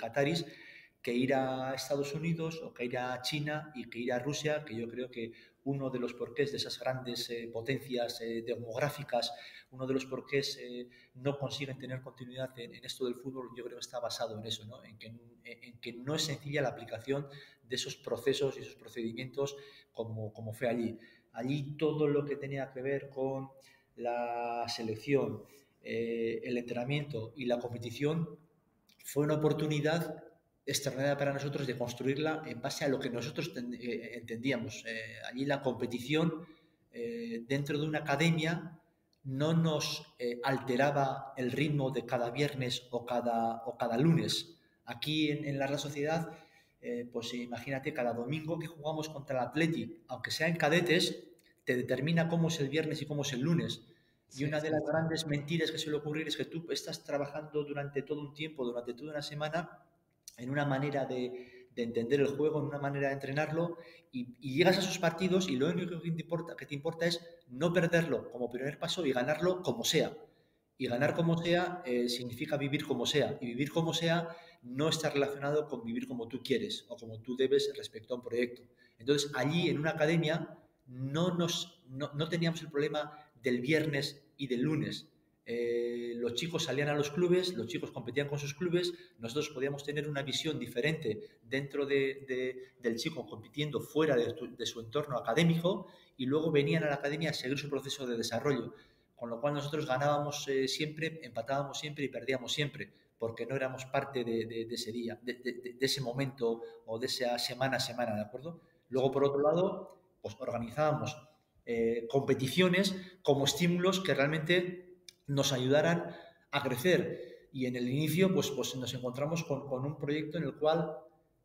que ir a Estados Unidos o que ir a China y que ir a Rusia, que yo creo que uno de los porqués de esas grandes eh, potencias eh, demográficas, uno de los porqués eh, no consiguen tener continuidad en, esto del fútbol, yo creo que está basado en eso, ¿no? En, que, en, que, no es sencilla la aplicación de esos procesos y esos procedimientos como, como fue allí. Allí todo lo que tenía que ver con la selección, el entrenamiento y la competición fue una oportunidad extraordinaria para nosotros de construirla en base a lo que nosotros eh, entendíamos. Eh, allí la competición eh, dentro de una academia no nos alteraba el ritmo de cada viernes o cada, o cada lunes. Aquí en, la Real Sociedad, pues imagínate, cada domingo que jugamos contra el Athletic, aunque sea en cadetes, te determina cómo es el viernes y cómo es el lunes. Y una de las grandes mentiras que suele ocurrir es que tú estás trabajando durante todo un tiempo, durante toda una semana, en una manera de, entender el juego, en una manera de entrenarlo, y, llegas a esos partidos y lo único que te, importa, que te importa es no perderlo como primer paso y ganarlo como sea. Y ganar como sea eh, significa vivir como sea. Y vivir como sea no está relacionado con vivir como tú quieres o como tú debes respecto a un proyecto. Entonces, allí en una academia no, nos, no teníamos el problema del viernes y del lunes, eh, los chicos salían a los clubes, los chicos competían con sus clubes, nosotros podíamos tener una visión diferente dentro de, del chico compitiendo fuera de, su entorno académico y luego venían a la academia a seguir su proceso de desarrollo, con lo cual nosotros ganábamos eh, siempre, empatábamos siempre y perdíamos siempre, porque no éramos parte de, ese día, de, ese momento o de esa semana a semana, ¿de acuerdo? Luego, por otro lado, pues organizábamos eh, competiciones como estímulos que realmente nos ayudaran a crecer. Y en el inicio, pues, pues nos encontramos con, un proyecto en el cual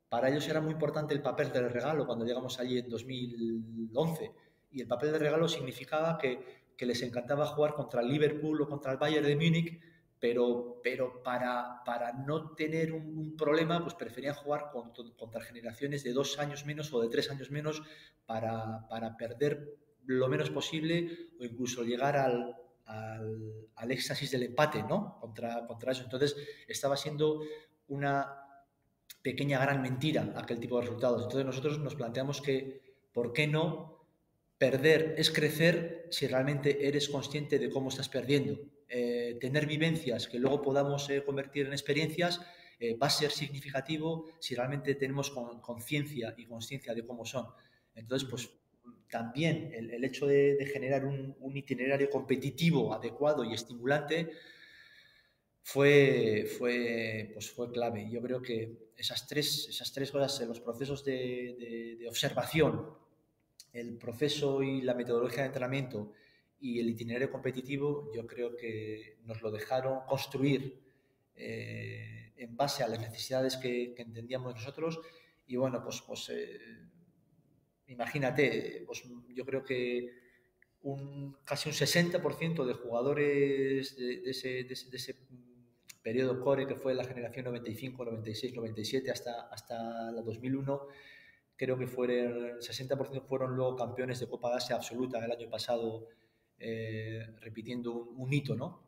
para ellos era muy importante el papel del regalo cuando llegamos allí en 2011. Y el papel del regalo significaba que, les encantaba jugar contra el Liverpool o contra el Bayern de Múnich, pero, pero para, para no tener un, problema, pues preferían jugar contra, generaciones de dos años menos o de tres años menos para, para perder lo menos posible o incluso llegar al, al, éxtasis del empate, ¿no? Contra, contra eso. Entonces, estaba siendo una pequeña gran mentira aquel tipo de resultados. Entonces, nosotros nos planteamos que, ¿por qué no? Perder es crecer si realmente eres consciente de cómo estás perdiendo. Eh, tener vivencias que luego podamos eh, convertir en experiencias eh, va a ser significativo si realmente tenemos conciencia y conciencia de cómo son. Entonces, pues también el, hecho de, generar un, itinerario competitivo adecuado y estimulante fue, fue, pues fue clave. Yo creo que esas tres, esas tres cosas, los procesos de, observación, el proceso y la metodología de entrenamiento y el itinerario competitivo, yo creo que nos lo dejaron construir eh, en base a las necesidades que, entendíamos nosotros y bueno, pues, pues eh, imagínate, pues yo creo que un, casi un 60% de jugadores de, ese, periodo core que fue la generación 95, 96, 97 hasta, hasta la 2001, creo que fueron, el 60% fueron luego campeones de Copa de Asia absoluta el año pasado, eh, repitiendo un, hito, ¿no?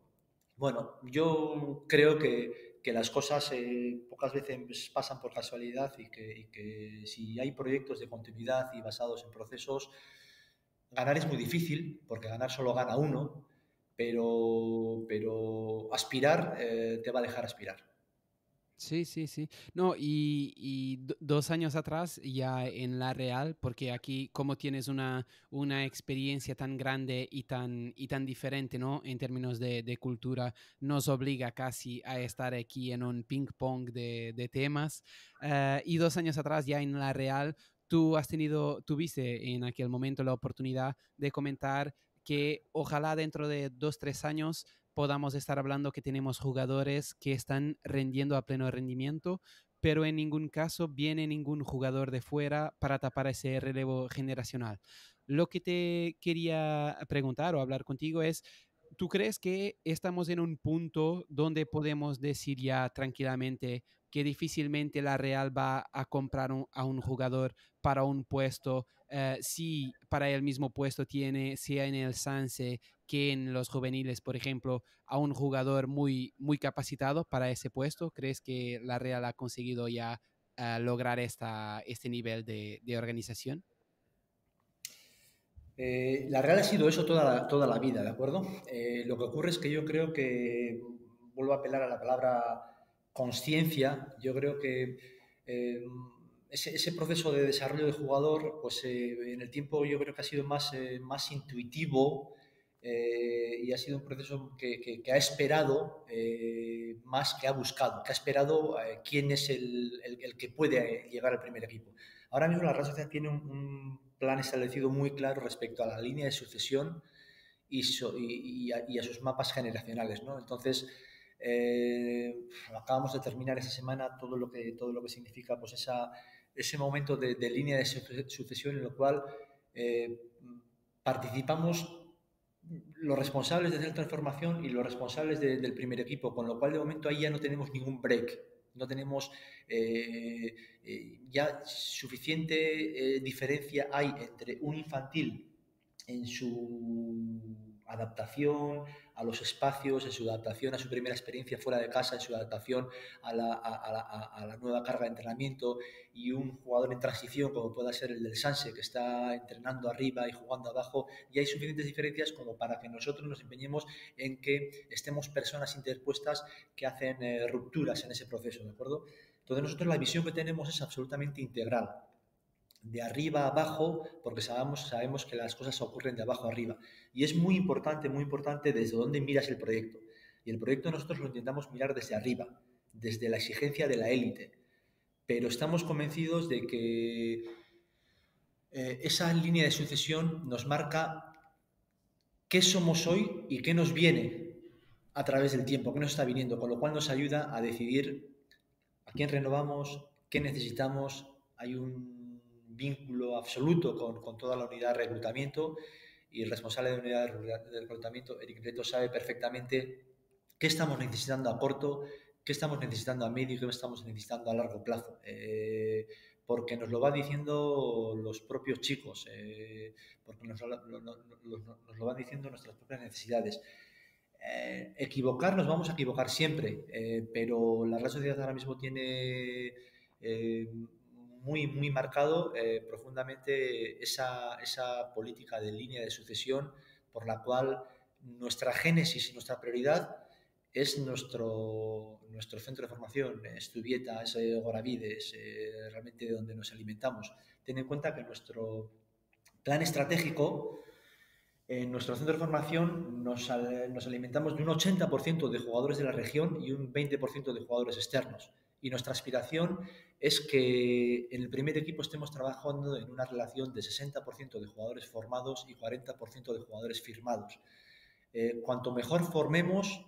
Bueno, yo creo que, que las cosas eh, pocas veces pasan por casualidad y que, si hay proyectos de continuidad y basados en procesos, ganar es muy difícil, porque ganar solo gana uno, pero, pero aspirar eh, te va a dejar aspirar. Sí, sí, sí. No, y, dos años atrás ya en la Real, porque aquí como tienes una, una experiencia tan grande y tan, y tan diferente, ¿no? En términos de, cultura, nos obliga casi a estar aquí en un ping-pong de, temas. Eh, y dos años atrás ya en la Real, tú has tenido, tuviste en aquel momento la oportunidad de comentar que ojalá dentro de dos, tres años podamos estar hablando que tenemos jugadores que están rendiendo a pleno rendimiento, pero en ningún caso viene ningún jugador de fuera para tapar ese relevo generacional. Lo que te quería preguntar o hablar contigo es, ¿tú crees que estamos en un punto donde podemos decir ya tranquilamente que difícilmente la Real va a comprar a un jugador para un puesto eh, si para el mismo puesto tiene, sea en el Sanse que en los juveniles, por ejemplo, a un jugador muy, muy capacitado para ese puesto? ¿Crees que la Real ha conseguido ya eh, lograr este nivel de organización? Eh, la Real ha sido eso toda la, toda la vida, ¿de acuerdo? Lo que ocurre es que yo creo que, vuelvo a apelar a la palabra conciencia, yo creo que ese, proceso de desarrollo de jugador, pues en el tiempo yo creo que ha sido más, más intuitivo y ha sido un proceso que, ha esperado más que ha buscado, que ha esperado quién es el, que puede llegar al primer equipo. Ahora mismo la Real Sociedad tiene un plan establecido muy claro respecto a la línea de sucesión y, y, a, sus mapas generacionales. ¿no? Entonces, eh, acabamos de terminar esa semana todo lo que, todo lo que significa pues, esa, ese momento de, línea de sucesión en lo cual eh, participamos los responsables de centro de formación y los responsables del primer equipo, con lo cual de momento ahí ya no tenemos ningún break no tenemos eh, eh, ya suficiente diferencia hay entre un infantil en su adaptación a los espacios, en su adaptación a su primera experiencia fuera de casa, en su adaptación a la, nueva carga de entrenamiento y un jugador en transición como pueda ser el del Sanse que está entrenando arriba y jugando abajo, y hay suficientes diferencias como para que nosotros nos empeñemos en que estemos personas interpuestas que hacen eh, rupturas en ese proceso, ¿de acuerdo? Entonces nosotros la visión que tenemos es absolutamente integral de arriba a abajo, porque sabemos, sabemos que las cosas ocurren de abajo a arriba. Y es muy importante, muy importante desde dónde miras el proyecto. Y el proyecto nosotros lo intentamos mirar desde arriba, desde la exigencia de la élite. Pero estamos convencidos de que eh, esa línea de sucesión nos marca qué somos hoy y qué nos viene a través del tiempo, qué nos está viniendo, con lo cual nos ayuda a decidir a quién renovamos, qué necesitamos. Hay un vínculo absoluto con, con, toda la unidad de reclutamiento y el responsable de unidad de reclutamiento, Eric Breto, sabe perfectamente qué estamos necesitando a corto, qué estamos necesitando a medio y qué estamos necesitando a largo plazo. Eh, porque nos lo van diciendo los propios chicos, eh, porque nos lo, nos lo, van diciendo nuestras propias necesidades. Eh, equivocar, nos vamos a equivocar siempre, pero la Real Sociedad ahora mismo tiene muy, muy marcado eh, profundamente esa, esa, política de línea de sucesión por la cual nuestra génesis y nuestra prioridad es nuestro, nuestro centro de formación, es Tubieta, es Goravides, eh, realmente de donde nos alimentamos. Ten en cuenta que nuestro plan estratégico, en nuestro centro de formación nos, nos alimentamos de un 80% de jugadores de la región y un 20% de jugadores externos y nuestra aspiración es que en el primer equipo estemos trabajando en una relación de 60% de jugadores formados y 40% de jugadores firmados. Eh, cuanto mejor formemos,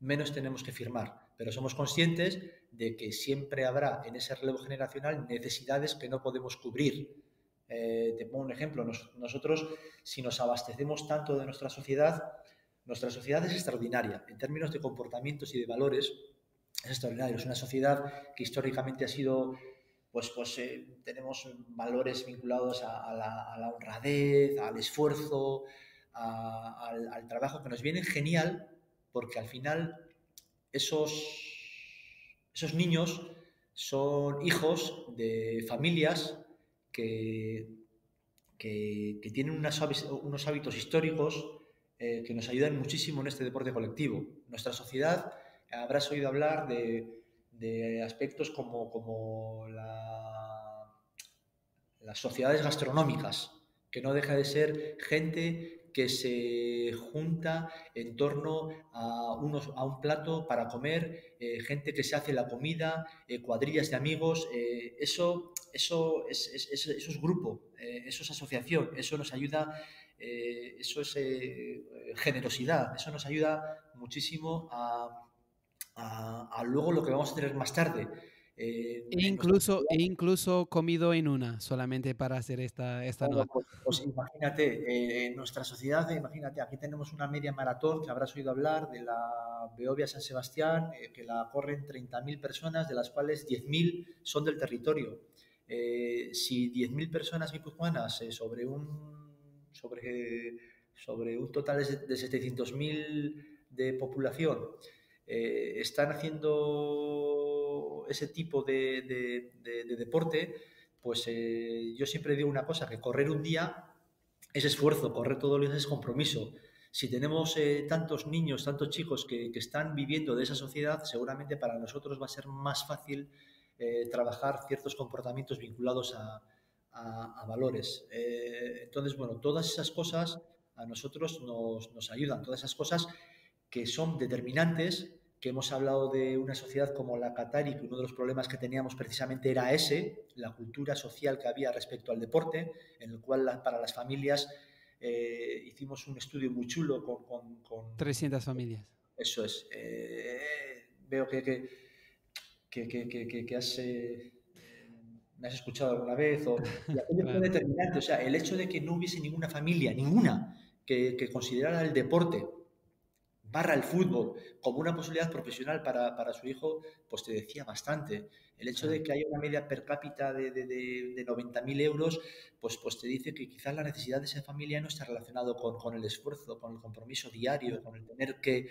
menos tenemos que firmar, pero somos conscientes de que siempre habrá en ese relevo generacional necesidades que no podemos cubrir. Eh, te pongo un ejemplo, nosotros si nos abastecemos tanto de nuestra sociedad, nuestra sociedad es extraordinaria en términos de comportamientos y de valores, es extraordinario. Es una sociedad que históricamente ha sido, pues, pues eh, tenemos valores vinculados a, la, honradez, al esfuerzo, al, trabajo que nos viene genial, porque al final esos, esos niños son hijos de familias que, que, tienen unos hábitos históricos eh, que nos ayudan muchísimo en este deporte colectivo. Nuestra sociedad habrás oído hablar de, aspectos como, las sociedades gastronómicas, que no deja de ser gente que se junta en torno a, unos, a un plato para comer, eh, gente que se hace la comida, eh, cuadrillas de amigos, eh, eso, eso, es, eso es grupo, eso es asociación, eso nos ayuda, eso es generosidad, eso nos ayuda muchísimo a, a, luego lo que vamos a tener más tarde, e, incluso, e incluso comido en una, solamente para hacer esta, esta nota. Pues, pues, imagínate, eh, en nuestra sociedad, imagínate, aquí tenemos una media maratón que habrás oído hablar de la Beovia San Sebastián, eh, que la corren 30.000 personas, de las cuales 10.000 son del territorio. si 10.000 personas guipuzcoanas sobre un sobre, sobre un total de 700.000 de población están haciendo ese tipo de, deporte, pues eh, yo siempre digo una cosa, que correr un día es esfuerzo, correr todos los días es compromiso. Si tenemos eh, tantos niños, tantos chicos que, están viviendo de esa sociedad, seguramente para nosotros va a ser más fácil eh, trabajar ciertos comportamientos vinculados a, valores. entonces, bueno, todas esas cosas a nosotros nos, nos ayudan, todas esas cosas que son determinantes que hemos hablado de una sociedad como la Qatari, que uno de los problemas que teníamos precisamente era ese, la cultura social que había respecto al deporte, en el cual para las familias eh, hicimos un estudio muy chulo con... 300 familias. Eso es. Eh, veo que, que, que, has, eh, me has escuchado alguna vez. O, [laughs] determinante. O sea, el hecho de que no hubiese ninguna familia, ninguna, que considerara el deporte barra el fútbol como una posibilidad profesional para, para, su hijo, pues te decía bastante. El hecho de que haya una media per cápita de, de, de, 90.000 euros, pues, pues te dice que quizás la necesidad de esa familia no está relacionado con, con el esfuerzo, con el compromiso diario, con el tener que...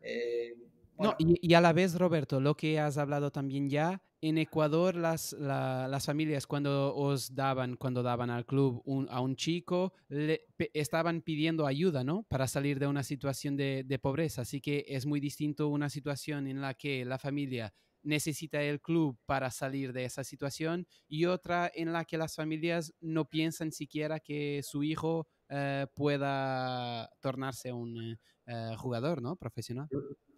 Eh, no, y, y, a la vez, Roberto, lo que has hablado también ya en Ecuador las, las familias cuando os daban, cuando daban al club a un chico, le, estaban pidiendo ayuda, ¿no? Para salir de una situación de, pobreza. Así que es muy distinto una situación en la que la familia necesita el club para salir de esa situación y otra en la que las familias no piensan siquiera que su hijo eh, pueda tornarse un eh, jugador, ¿no? Profesional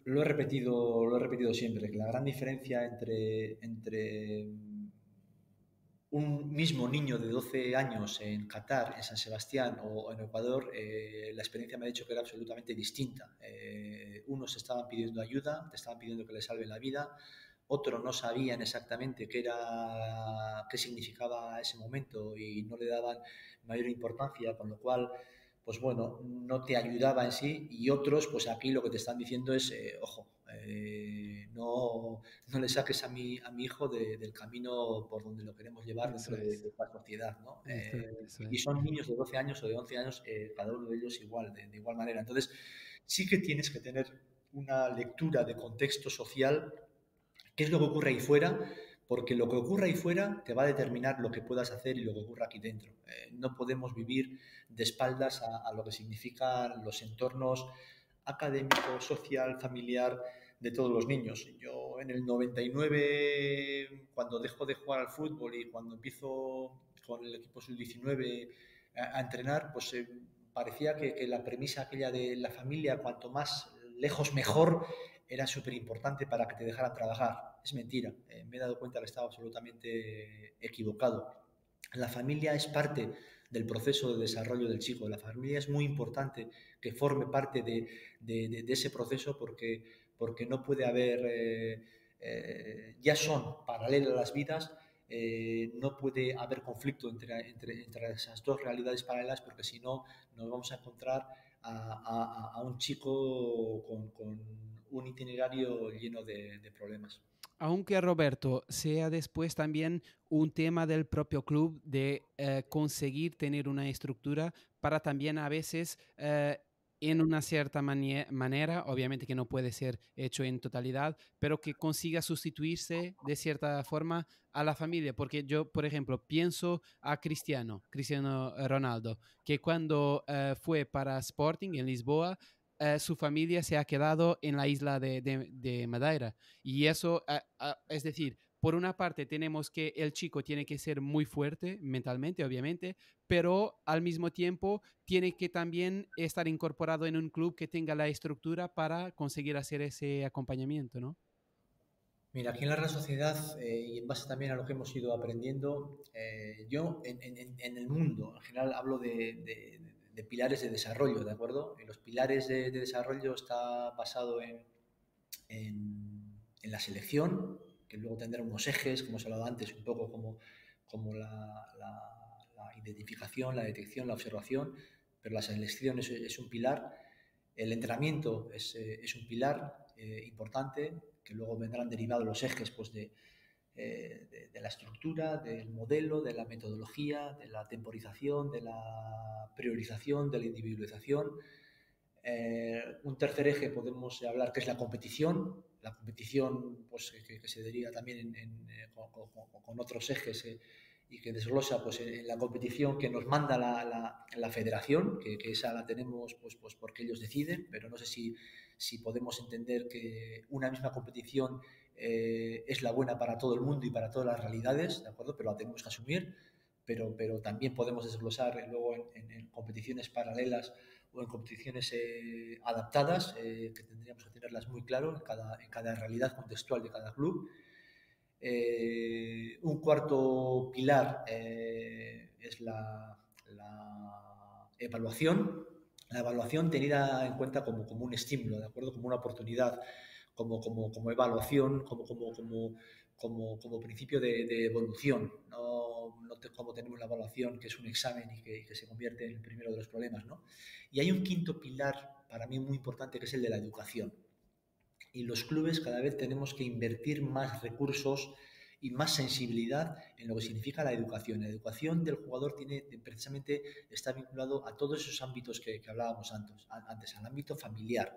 lo he repetido, lo he repetido siempre, que la gran diferencia entre, entre un mismo niño de 12 años en Qatar, en San Sebastián o en Ecuador, eh, la experiencia me ha dicho que era absolutamente distinta. Eh, unos estaban pidiendo ayuda, te estaban pidiendo que les salve la vida, otros no sabían exactamente qué, era, qué significaba ese momento y no le daban mayor importancia, con lo cual pues bueno, no te ayudaba en sí y otros, pues aquí lo que te están diciendo es, eh, ojo, eh, no, no, le saques a mi, a mi hijo del camino por donde lo queremos llevar dentro de, la sociedad, ¿no? Eh, y son niños de 12 años o de 11 años, cada uno de ellos igual, de, de, igual manera. Entonces, sí que tienes que tener una lectura de contexto social, qué es lo que ocurre ahí fuera, porque lo que ocurra ahí fuera te va a determinar lo que puedas hacer y lo que ocurra aquí dentro. Eh, no podemos vivir de espaldas a, lo que significan los entornos académico, social, familiar de todos los niños. Yo en el 99, cuando dejo de jugar al fútbol y cuando empiezo con el equipo sub-19 a, entrenar, pues eh, parecía que, la premisa aquella de la familia, cuanto más lejos mejor, era súper importante para que te dejaran trabajar es mentira. Eh, me he dado cuenta que estaba absolutamente equivocado. La familia es parte del proceso de desarrollo del chico. La familia es muy importante que forme parte de, ese proceso porque, porque no puede haber, eh, eh, ya son paralelas las vidas, no puede haber conflicto entre, entre, esas dos realidades paralelas porque si no nos vamos a encontrar a, un chico con, un itinerario lleno de problemas aunque Roberto sea después también un tema del propio club de eh, conseguir tener una estructura para también a veces eh, en una cierta manera, obviamente que no puede ser hecho en totalidad, pero que consiga sustituirse de cierta forma a la familia, porque yo, por ejemplo, pienso a Cristiano, Cristiano Ronaldo, que cuando eh, fue para Sporting en Lisboa, eh, su familia se ha quedado en la isla de, Madeira. Y eso, ah, ah, es decir, por una parte tenemos que el chico tiene que ser muy fuerte mentalmente, obviamente, pero al mismo tiempo tiene que también estar incorporado en un club que tenga la estructura para conseguir hacer ese acompañamiento, ¿no? Mira, aquí en la Real Sociedad, eh, y en base también a lo que hemos ido aprendiendo, eh, yo en, el mundo, en general hablo de, de pilares de desarrollo, ¿de acuerdo? Y los pilares de, desarrollo está basado en, en, la selección, que luego tendrá unos ejes, como se hablaba antes, un poco como, como la, identificación, la detección, la observación, pero la selección es, un pilar, el entrenamiento es, eh, un pilar eh, importante, que luego vendrán derivados los ejes pues, de, eh, de, la estructura, del modelo, de la metodología, de la temporización, de la priorización, de la individualización. un tercer eje podemos hablar que es la competición, la competición pues, que, se deriva también con, otros ejes y que desglosa pues, en la competición que nos manda la, la, federación, que, esa la tenemos pues, pues porque ellos deciden, pero no sé si, si podemos entender que una misma competición eh, es la buena para todo el mundo y para todas las realidades, ¿de acuerdo? Pero la tenemos que asumir, pero, pero también podemos desglosar luego en, competiciones paralelas o en competiciones eh, adaptadas, eh, que tendríamos que tenerlas muy claro en cada, en cada realidad contextual de cada club eh, un cuarto pilar eh, es la, evaluación. La evaluación tenida en cuenta como, como, un estímulo, ¿de acuerdo? Como una oportunidad, como, como, como evaluación, como, como, como, como, principio de, evolución. No, no como tenemos la evaluación, que es un examen y que, que, se convierte en el primero de los problemas. ¿no? Y hay un quinto pilar para mí muy importante, que es el de la educación y los clubes cada vez tenemos que invertir más recursos y más sensibilidad en lo que significa la educación. La educación del jugador tiene precisamente está vinculado a todos esos ámbitos que, hablábamos antes, antes, al ámbito familiar.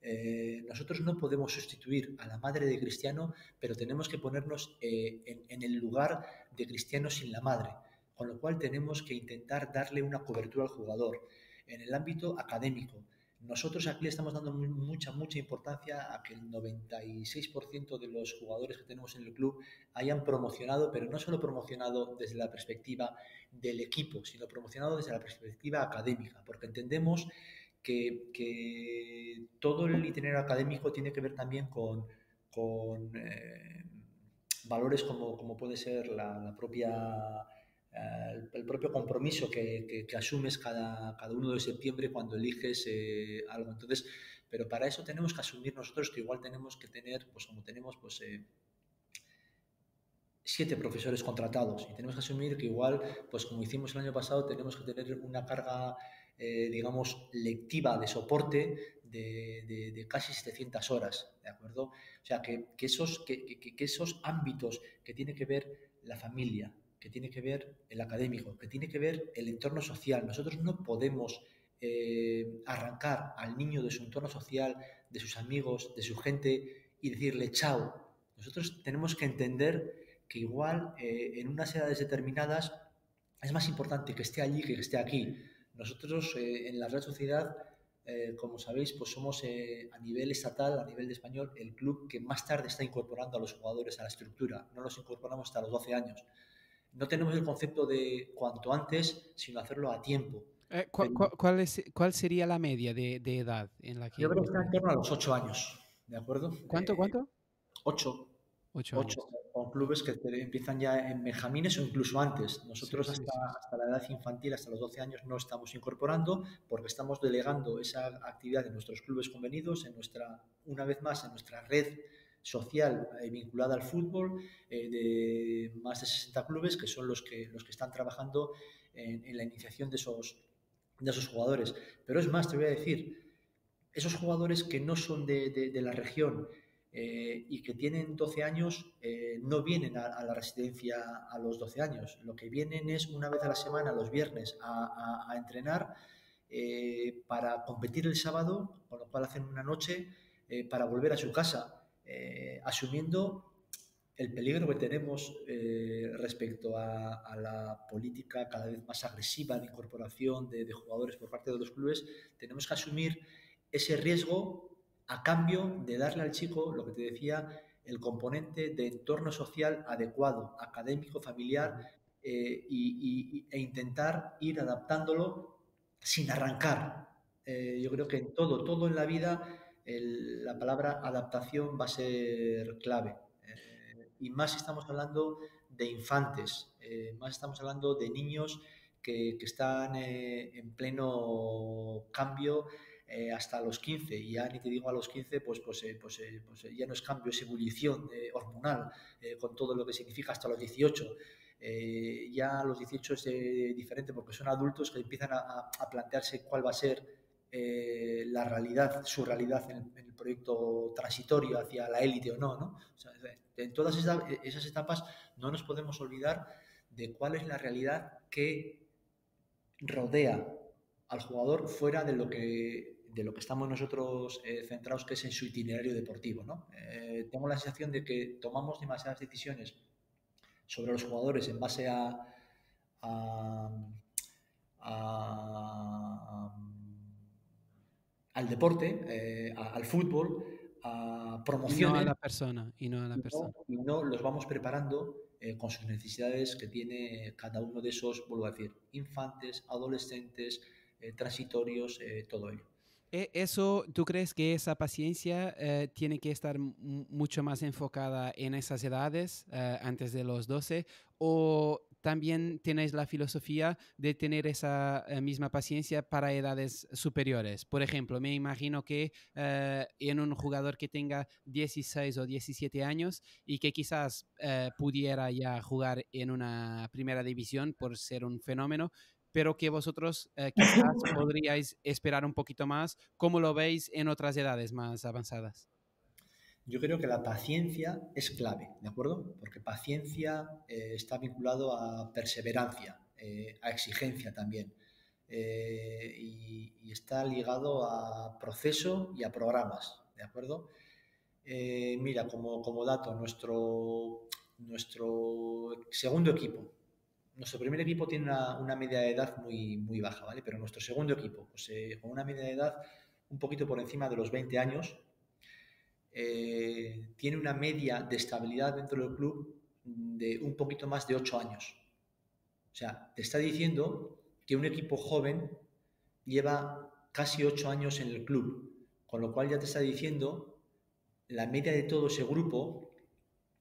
Eh, nosotros no podemos sustituir a la madre de Cristiano, pero tenemos que ponernos eh, en, el lugar de Cristiano sin la madre, con lo cual tenemos que intentar darle una cobertura al jugador. En el ámbito académico, nosotros aquí le estamos dando mucha, mucha importancia a que el 96% de los jugadores que tenemos en el club hayan promocionado, pero no solo promocionado desde la perspectiva del equipo, sino promocionado desde la perspectiva académica, porque entendemos que, todo el itinerario académico tiene que ver también con, eh, valores como, puede ser la propia el, propio compromiso que, asumes cada, cada 1 de septiembre cuando eliges eh, algo. Entonces, pero para eso tenemos que asumir nosotros que igual tenemos que tener, pues como tenemos, pues eh, siete profesores contratados y tenemos que asumir que igual, pues como hicimos el año pasado, tenemos que tener una carga, eh, digamos, lectiva de soporte de, de, casi 700 horas, ¿de acuerdo? O sea, que, que esos, que, que, esos ámbitos que tiene que ver la familia, que tiene que ver el académico, que tiene que ver el entorno social. Nosotros no podemos eh, arrancar al niño de su entorno social, de sus amigos, de su gente y decirle chao. Nosotros tenemos que entender que igual eh, en unas edades determinadas es más importante que esté allí que que esté aquí. Nosotros eh, en la Real Sociedad, eh, como sabéis, pues somos eh, a nivel estatal, a nivel de español, el club que más tarde está incorporando a los jugadores a la estructura. No los incorporamos hasta los 12 años. No tenemos el concepto de cuanto antes, sino hacerlo a tiempo. Eh, cuál, sería la media de, edad en la que...? Yo creo que está en torno a los 8 años, ¿de acuerdo? ¿Cuánto, cuánto? 8. 8 8 o clubes que empiezan ya en benjamines o incluso antes. Nosotros sí, sí, hasta, sí. hasta, la edad infantil, hasta los 12 años, no estamos incorporando porque estamos delegando esa actividad en nuestros clubes convenidos, en nuestra, una vez más, en nuestra red social eh, vinculada al fútbol eh, de más de 60 clubes que son los que, los que están trabajando en, en la iniciación de esos, de esos jugadores. Pero es más, te voy a decir, esos jugadores que no son de, de, de la región, eh, y que tienen 12 años no vienen a, la residencia a los 12 años. Lo que vienen es una vez a la semana, los viernes, a, entrenar para competir el sábado, con lo cual hacen una noche para volver a su casa eh, asumiendo el peligro que tenemos eh, respecto a, la política cada vez más agresiva de incorporación de, jugadores por parte de los clubes, tenemos que asumir ese riesgo a cambio de darle al chico, lo que te decía, el componente de entorno social adecuado, académico, familiar, eh, e intentar ir adaptándolo sin arrancar. yo creo que en todo, todo en la vida la palabra adaptación va a ser clave. Eh, y más estamos hablando de infantes, eh, más estamos hablando de niños que, están eh, en pleno cambio eh, hasta los 15, y ya ni te digo a los 15, pues, pues, eh, pues, pues ya no es cambio, es ebullición hormonal, con todo lo que significa hasta los 18. ya a los 18 es diferente porque son adultos que empiezan a, plantearse cuál va a ser la realidad, su realidad en el, proyecto transitorio hacia la élite o no. ¿no? en todas esas etapas no nos podemos olvidar de cuál es la realidad que rodea al jugador fuera de lo que, de lo que estamos nosotros eh, centrados, que es en su itinerario deportivo. ¿no? Eh, tengo la sensación de que tomamos demasiadas decisiones sobre los jugadores en base a, al deporte, eh, al fútbol, a promociones. no a la persona. Y no a la persona. y no los vamos preparando eh, con sus necesidades que tiene cada uno de esos, vuelvo a decir, infantes, adolescentes, eh, transitorios, todo ello. E, ¿Eso, tú crees que esa paciencia tiene que estar mucho más enfocada en esas edades, antes de los 12, o también tenéis la filosofía de tener esa eh, misma paciencia para edades superiores. Por ejemplo, me imagino que eh, en un jugador que tenga 16 o 17 años y que quizás eh, pudiera ya jugar en una primera división por ser un fenómeno, pero que vosotros [laughs] quizás podríais esperar un poquito más. ¿Cómo lo veis en otras edades más avanzadas? Yo creo que la paciencia es clave, ¿de acuerdo? Porque paciencia eh, está vinculado a perseverancia, eh, a exigencia también. Eh, y, está ligado a proceso y a programas, ¿de acuerdo? mira, como, como, dato, nuestro, nuestro segundo equipo, nuestro primer equipo tiene una, media de edad muy, muy baja, ¿vale? Pero nuestro segundo equipo, pues, con una media de edad un poquito por encima de los 20 años, eh, tiene una media de estabilidad dentro del club de un poquito más de 8 años. O sea, te está diciendo que un equipo joven lleva casi 8 años en el club, con lo cual ya te está diciendo la media de todo ese grupo,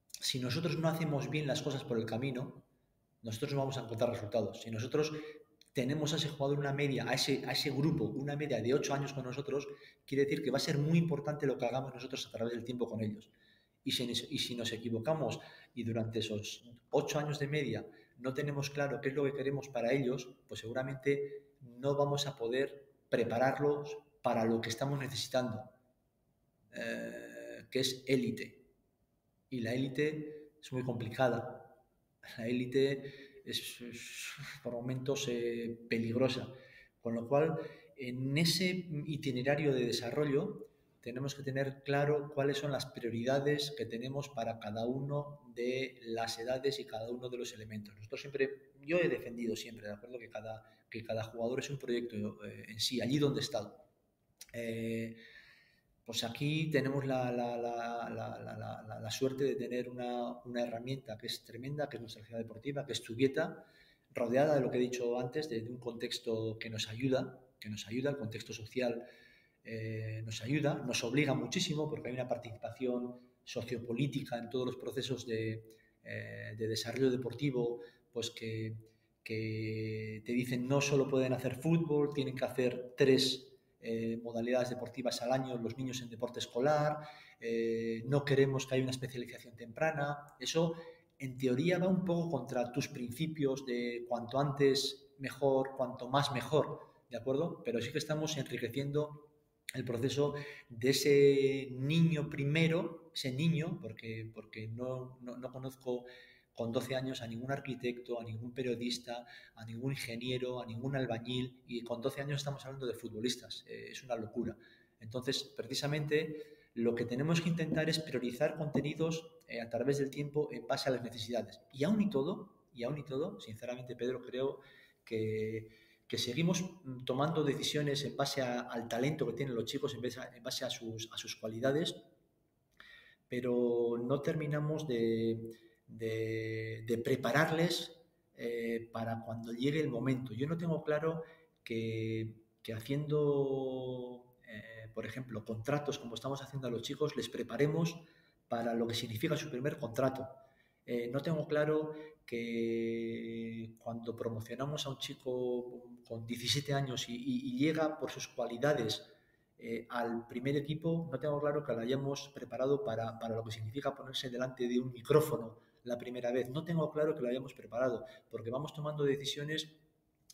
si nosotros no hacemos bien las cosas por el camino, nosotros no vamos a encontrar resultados. Si nosotros tenemos a ese jugador una media, a ese, a ese grupo, una media de 8 años con nosotros, quiere decir que va a ser muy importante lo que hagamos nosotros a través del tiempo con ellos. Y si, y si nos equivocamos y durante esos 8 años de media no tenemos claro qué es lo que queremos para ellos, pues seguramente no vamos a poder prepararlos para lo que estamos necesitando, eh, que es élite. Y la élite es muy complicada. La élite es, por momentos eh, peligrosa. Con lo cual, en ese itinerario de desarrollo tenemos que tener claro cuáles son las prioridades que tenemos para cada uno de las edades y cada uno de los elementos. Nosotros siempre, yo he defendido siempre, de acuerdo, que cada, que cada jugador es un proyecto eh, en sí, allí donde está. Eh, pues aquí tenemos la, suerte de tener una, herramienta que es tremenda, que es nuestra ciudad deportiva, que es Tubieta, rodeada de lo que he dicho antes, de, un contexto que nos ayuda, que nos ayuda, el contexto social eh, nos ayuda, nos obliga muchísimo porque hay una participación sociopolítica en todos los procesos de, eh, desarrollo deportivo, pues que, que te dicen no solo pueden hacer fútbol, tienen que hacer tres eh, modalidades deportivas al año los niños en deporte escolar, eh, no queremos que haya una especialización temprana. Eso, en teoría, va un poco contra tus principios de cuanto antes mejor, cuanto más mejor, ¿de acuerdo? Pero sí que estamos enriqueciendo el proceso de ese niño primero, ese niño, porque, porque no, no, no conozco con 12 años a ningún arquitecto, a ningún periodista, a ningún ingeniero, a ningún albañil, y con 12 años estamos hablando de futbolistas, eh, es una locura. Entonces, precisamente, lo que tenemos que intentar es priorizar contenidos eh, a través del tiempo en base a las necesidades. Y aún y todo, y aún y todo, sinceramente, Pedro, creo que, que seguimos mm, tomando decisiones en base al talento que tienen los chicos, en base, en base a, sus, a sus cualidades, pero no terminamos de de, prepararles eh, para cuando llegue el momento. Yo no tengo claro que, haciendo, eh, por ejemplo, contratos como estamos haciendo a los chicos, les preparemos para lo que significa su primer contrato. Eh, no tengo claro que cuando promocionamos a un chico con 17 años y, llega por sus cualidades al primer equipo, no tengo claro que lo hayamos preparado para, para, lo que significa ponerse delante de un micrófono la primera vez. No tengo claro que lo hayamos preparado, porque vamos tomando decisiones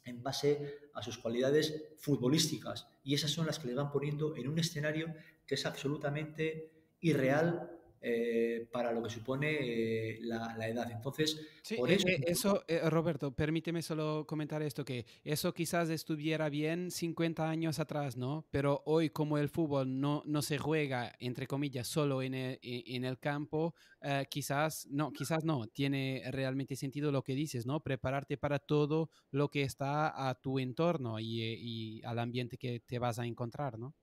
en base a sus cualidades futbolísticas y esas son las que le van poniendo en un escenario que es absolutamente irreal eh, para lo que supone eh, la, edad. Entonces, por eso... Eh, eso Roberto, permíteme solo comentar esto, que eso quizás estuviera bien 50 años atrás, ¿no? Pero hoy como el fútbol no, no se juega, entre comillas, solo en el, en el campo, quizás, no, quizás no, tiene realmente sentido lo que dices, ¿no? Prepararte para todo lo que está a tu entorno y, y al ambiente que te vas a encontrar, ¿no?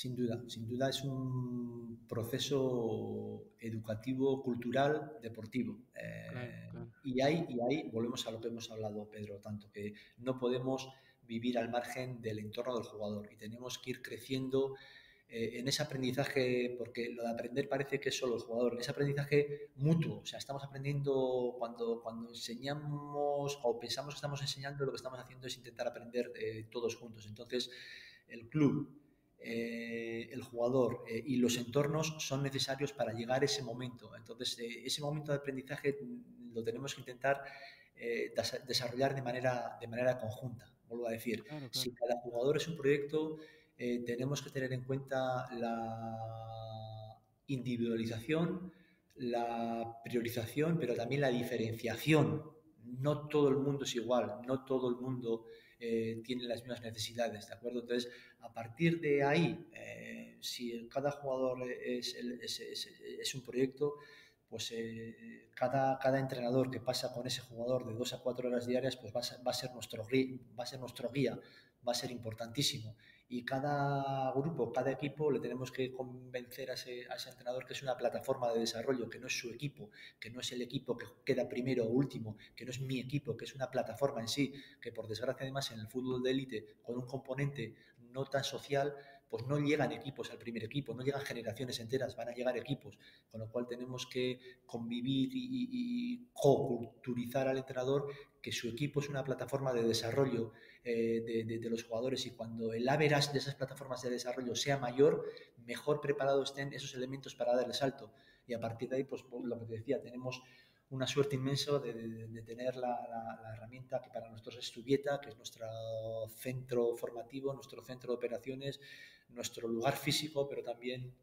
Sin duda, sin duda es un proceso educativo, cultural, deportivo. Eh, y, hay, y hay, volvemos a lo que hemos hablado, Pedro, tanto que no podemos vivir al margen del entorno del jugador y tenemos que ir creciendo eh, en ese aprendizaje, porque lo de aprender parece que es solo el jugador, en ese aprendizaje mutuo, o sea, estamos aprendiendo cuando, cuando enseñamos o pensamos que estamos enseñando, lo que estamos haciendo es intentar aprender eh, todos juntos. Entonces, el club, eh, el jugador eh, y los entornos son necesarios para llegar a ese momento. Entonces, eh, ese momento de aprendizaje lo tenemos que intentar desarrollar de manera, de manera conjunta. Vuelvo a decir, si cada jugador es un proyecto, tenemos que tener en cuenta la individualización, la priorización, pero también la diferenciación. No todo el mundo es igual, no todo el mundo eh, tienen las mismas necesidades, ¿de acuerdo? Entonces, a partir de ahí, eh, si cada jugador es, un proyecto, pues eh, cada, entrenador que pasa con ese jugador de dos a cuatro horas diarias, pues va a ser nuestro guía, va a ser importantísimo y cada grupo, cada equipo le tenemos que convencer a ese, entrenador que es una plataforma de desarrollo, que no es su equipo, que no es el equipo que queda primero o último, que no es mi equipo, que es una plataforma en sí, que por desgracia además en el fútbol de élite con un componente no tan social, pues no llegan equipos al primer equipo, no llegan generaciones enteras, van a llegar equipos, con lo cual tenemos que convivir y, y co-culturizar al entrenador que su equipo es una plataforma de desarrollo eh, de, los jugadores y cuando el average de esas plataformas de desarrollo sea mayor, mejor preparados estén esos elementos para dar el salto. Y a partir de ahí, pues lo que te decía, tenemos una suerte inmensa de, tener la, herramienta que para nosotros es Zubieta, que es nuestro centro formativo, nuestro centro de operaciones, nuestro lugar físico, pero también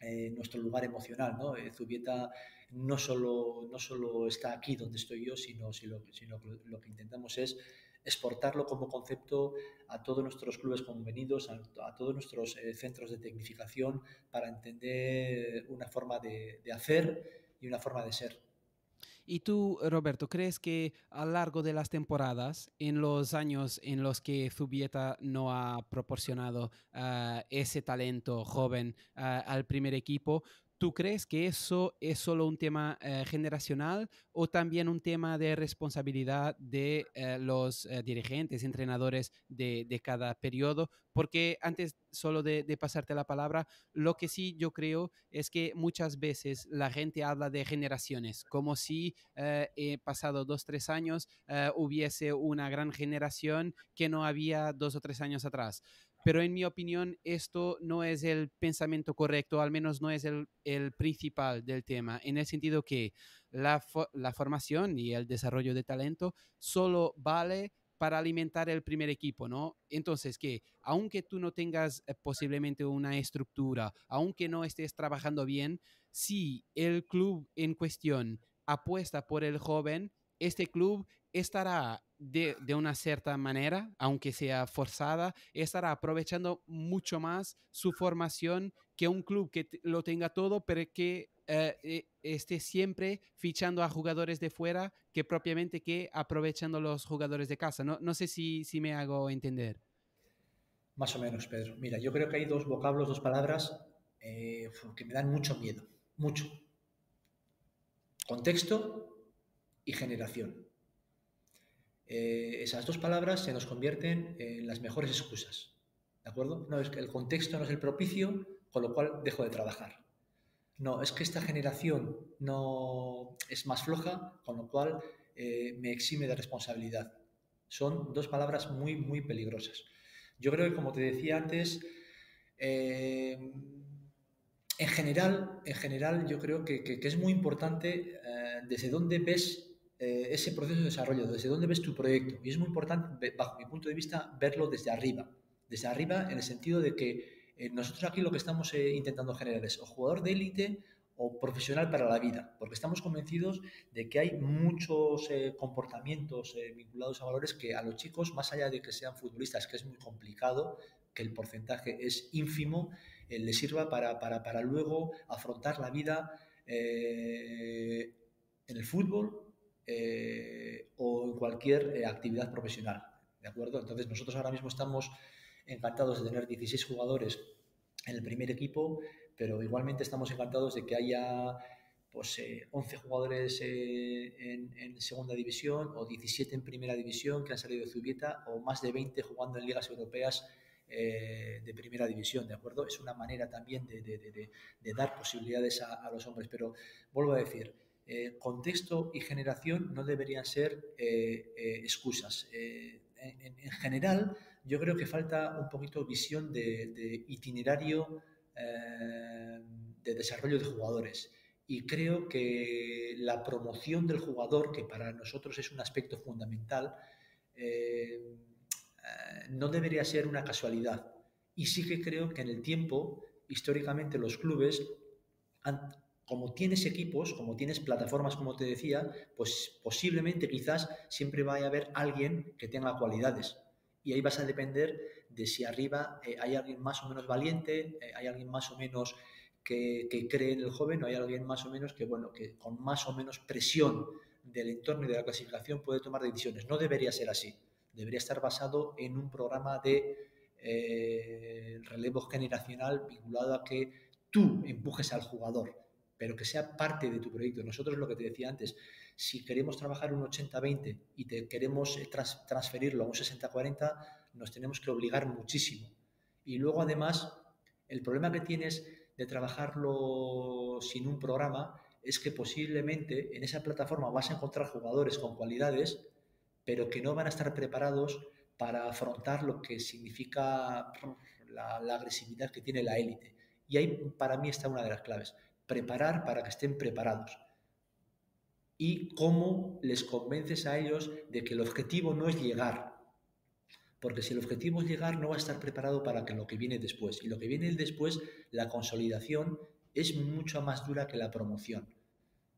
eh, nuestro lugar emocional. ¿no? Eh, Zubieta no solo, no solo está aquí donde estoy yo, sino, sino, sino lo que intentamos es exportarlo como concepto a todos nuestros clubes convenidos, a, todos nuestros eh, centros de tecnificación, para entender una forma de, hacer y una forma de ser. ¿Y tú, Roberto, crees que a lo largo de las temporadas, en los años en los que Zubieta no ha proporcionado ah, ese talento joven ah, al primer equipo, ¿Tú crees que eso es solo un tema eh, generacional o también un tema de responsabilidad de eh, los eh, dirigentes, entrenadores de, cada periodo? Porque antes solo de, pasarte la palabra, lo que sí yo creo es que muchas veces la gente habla de generaciones, como si he pasado dos, tres años hubiese una gran generación que no había dos o tres años atrás pero en mi opinión esto no es el pensamiento correcto, al menos no es el, principal del tema, en el sentido que la, formación y el desarrollo de talento solo vale para alimentar el primer equipo, ¿no? Entonces, que aunque tú no tengas eh, posiblemente una estructura, aunque no estés trabajando bien, si el club en cuestión apuesta por el joven, este club estará de, una cierta manera, aunque sea forzada, estará aprovechando mucho más su formación que un club que lo tenga todo, pero que eh, eh, esté siempre fichando a jugadores de fuera que propiamente que aprovechando los jugadores de casa. No, sé si, si me hago entender. Más o menos, Pedro. Mira, yo creo que hay dos vocablos, dos palabras eh, que me dan mucho miedo, mucho. Contexto y generación. Eh, esas dos palabras se nos convierten en las mejores excusas. ¿De acuerdo? No, es que el contexto no es el propicio, con lo cual dejo de trabajar. No, es que esta generación no es más floja, con lo cual eh, me exime de responsabilidad. Son dos palabras muy, muy peligrosas. Yo creo que, como te decía antes, Eh, en general, en general, yo creo que, es muy importante desde dónde ves eh, ese proceso de desarrollo, desde dónde ves tu proyecto. Y es muy importante, bajo mi punto de vista, verlo desde arriba. Desde arriba en el sentido de que eh, nosotros aquí lo que estamos intentando generar es o jugador de élite o profesional para la vida, porque estamos convencidos de que hay muchos comportamientos vinculados a valores que a los chicos, más allá de que sean futbolistas, que es muy complicado, que el porcentaje es ínfimo, eh, le sirva para, para, para, luego afrontar la vida eh, en el fútbol eh, o en cualquier actividad profesional. ¿De acuerdo? Entonces nosotros ahora mismo estamos encantados de tener 16 jugadores en el primer equipo, pero igualmente estamos encantados de que haya pues, 11 jugadores en, en, segunda división o 17 en primera división que han salido de Zubieta o más de 20 jugando en ligas europeas eh, de primera división, ¿de acuerdo? Es una manera también de, dar posibilidades a, los hombres, pero vuelvo a decir, eh, contexto y generación no deberían ser eh, excusas. En, general, yo creo que falta un poquito visión de, itinerario de desarrollo de jugadores. Y creo que la promoción del jugador, que para nosotros es un aspecto fundamental, eh, no debería ser una casualidad. Y sí que creo que en el tiempo, históricamente, los clubes, como tienes equipos, como tienes plataformas, como te decía, pues posiblemente quizás siempre vaya a haber alguien que tenga cualidades. Y ahí vas a depender de si arriba eh, hay alguien más o menos valiente, eh, hay alguien más o menos que, cree en el joven, o hay alguien más o menos que, bueno, que con más o menos presión del entorno y de la clasificación puede tomar decisiones. No debería ser así debería estar basado en un programa de eh, relevo generacional vinculado a que tú empujes al jugador, pero que sea parte de tu proyecto. Nosotros lo que te decía antes, si queremos trabajar un 80-20 y te queremos eh, transferirlo a un 60-40, nos tenemos que obligar muchísimo. Y luego además, el problema que tienes de trabajarlo sin un programa es que posiblemente en esa plataforma vas a encontrar jugadores con cualidades pero que no van a estar preparados para afrontar lo que significa la, agresividad que tiene la élite. Y ahí para mí está una de las claves, preparar para que estén preparados. Y cómo les convences a ellos de que el objetivo no es llegar, porque si el objetivo es llegar no va a estar preparado para que lo que viene después. Y lo que viene después, la consolidación, es mucho más dura que la promoción.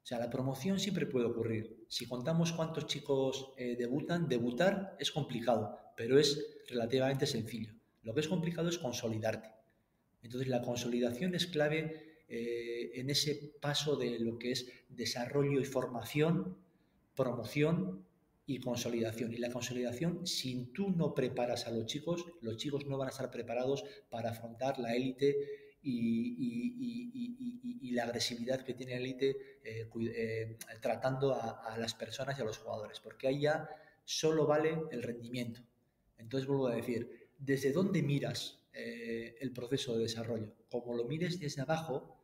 O sea, la promoción siempre puede ocurrir. Si contamos cuántos chicos eh, debutan, debutar es complicado, pero es relativamente sencillo. Lo que es complicado es consolidarte. Entonces, la consolidación es clave eh, en ese paso de lo que es desarrollo y formación, promoción y consolidación. Y la consolidación, si tú no preparas a los chicos, los chicos no van a estar preparados para afrontar la élite y, la agresividad que tiene Elite eh, eh, tratando a, las personas y a los jugadores, porque ahí ya solo vale el rendimiento. Entonces vuelvo a decir, ¿desde dónde miras el proceso de desarrollo? Como lo mires desde abajo,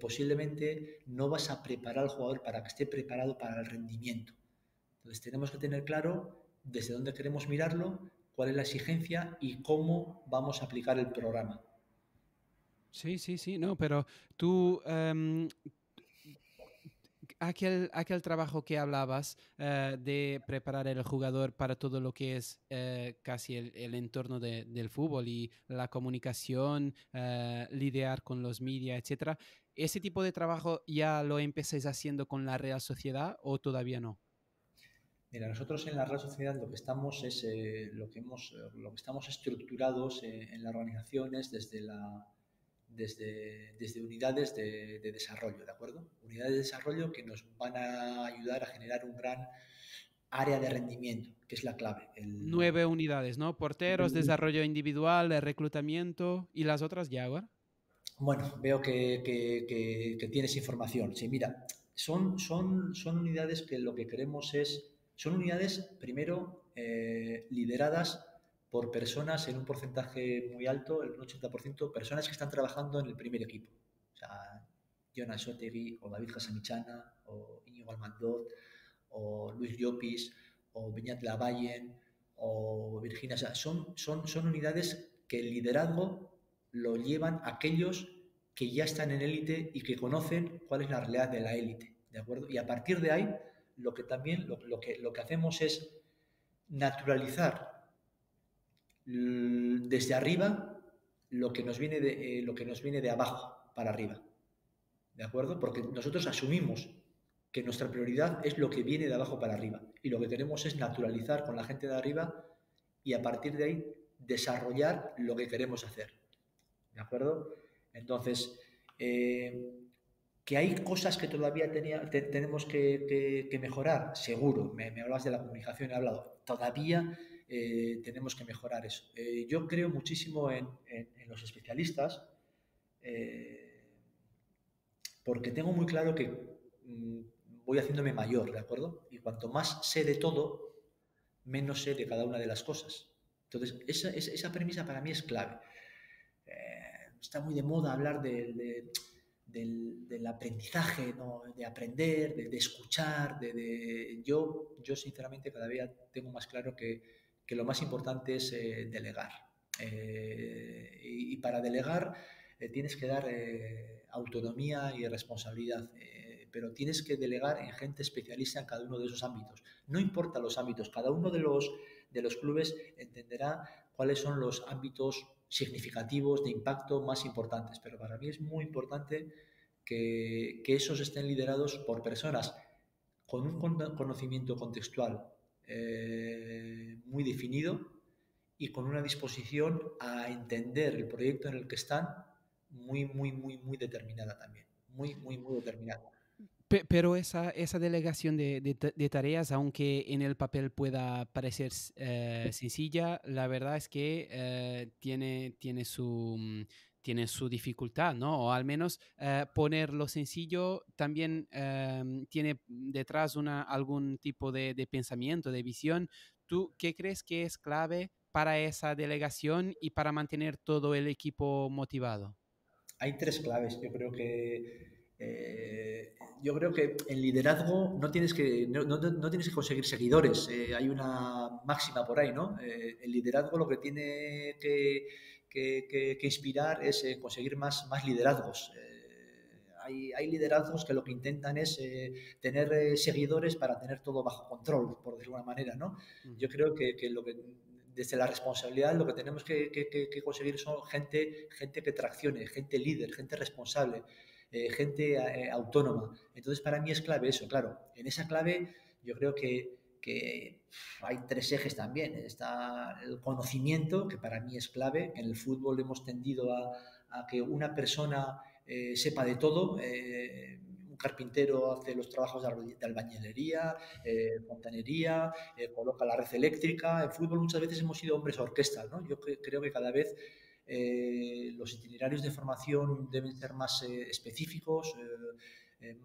posiblemente no vas a preparar al jugador para que esté preparado para el rendimiento. Entonces tenemos que tener claro desde dónde queremos mirarlo, cuál es la exigencia y cómo vamos a aplicar el programa. Sí, sí, sí, no, pero tú, em, aquel, aquel trabajo que hablabas eh, de preparar el jugador para todo lo que es eh, casi el, entorno del fútbol y la comunicación, eh, lidiar con los medios, etcétera, ¿ese tipo de trabajo ya lo empecéis haciendo con la Real Sociedad o todavía no? Mira, nosotros en la Real Sociedad lo que estamos es lo que hemos, lo que estamos estructurados en la organización es desde la desde, desde unidades de, desarrollo, ¿de acuerdo? Unidades de desarrollo que nos van a ayudar a generar un gran área de rendimiento, que es la clave. Nueve unidades, ¿no? Porteros, desarrollo individual, reclutamiento y las otras, ya, Bueno, veo que, que, tienes información. Sí, mira, son, son, son unidades que lo que queremos es, son unidades, primero, eh, lideradas por personas en un porcentaje muy alto, el 80%, personas que están trabajando en el primer equipo. O sea, Jonas Otegui, o David Hasamichana, o Iñigo Almandot, o Luis Llopis, o Beñat Lavallen, o Virginia. O sea, son, son, son unidades que el liderazgo lo llevan aquellos que ya están en élite y que conocen cuál es la realidad de la élite, ¿de acuerdo? Y a partir de ahí, lo que también, lo, que, lo que hacemos es naturalizar desde arriba lo que nos viene de, eh, lo que nos viene de abajo para arriba. ¿De acuerdo? Porque nosotros asumimos que nuestra prioridad es lo que viene de abajo para arriba. Y lo que queremos es naturalizar con la gente de arriba y a partir de ahí desarrollar lo que queremos hacer. ¿De acuerdo? Entonces, eh, que hay cosas que todavía tenemos que, mejorar, seguro. Me, me, hablas de la comunicación, he hablado. Todavía eh, tenemos que mejorar eso. Eh, yo creo muchísimo en, los especialistas porque tengo muy claro que mm, voy haciéndome mayor, ¿de acuerdo? Y cuanto más sé de todo, menos sé de cada una de las cosas. Entonces, esa, premisa para mí es clave. Eh, está muy de moda hablar del, del, aprendizaje, ¿no? de aprender, de, escuchar. De, Yo, yo, sinceramente, cada día tengo más claro que, que lo más importante es eh, delegar. Eh, y, y, para delegar tienes que dar autonomía y responsabilidad pero tienes que delegar en gente especialista en cada uno de esos ámbitos. No importa los ámbitos, cada uno de los, de los clubes entenderá cuáles son los ámbitos significativos de impacto más importantes, pero para mí es muy importante que, que esos estén liderados por personas con un conocimiento contextual eh, muy definido y con una disposición a entender el proyecto en el que están muy, muy, muy, muy determinada también. Muy, muy, muy determinada. Pero esa, esa delegación de, tareas, aunque en el papel pueda parecer eh, sencilla, la verdad es que eh, tiene, tiene, su, mm, tiene su dificultad, ¿no? O al menos eh, ponerlo sencillo también em, tiene detrás una, algún tipo de pensamiento, de visión. ¿Tú qué crees que es clave para esa delegación y para mantener todo el equipo motivado? Hay tres claves. Yo creo que eh, yo creo que liderazgo no tienes que, no, tienes que conseguir seguidores. Eh, hay una máxima por ahí, ¿no? Eh, el liderazgo lo que tiene que, que, que, inspirar es conseguir más, más liderazgos. Hay, hay, liderazgos que lo que intentan es tener seguidores para tener todo bajo control, por decirlo de alguna manera, ¿no? Yo creo que, lo que desde la responsabilidad lo que tenemos que, conseguir son gente, gente que traccione, gente líder, gente responsable. Eh, gente eh, autónoma. Entonces, para mí es clave eso, claro. En esa clave yo creo que, hay tres ejes también. Está el conocimiento, que para mí es clave. En el fútbol hemos tendido a, que una persona eh, sepa de todo. un carpintero hace los trabajos de albañilería, fontanería, coloca la red eléctrica. En fútbol muchas veces hemos sido hombres orquesta. ¿no? Yo creo que cada vez eh, los itinerarios de formación deben ser más eh, específicos. Eh,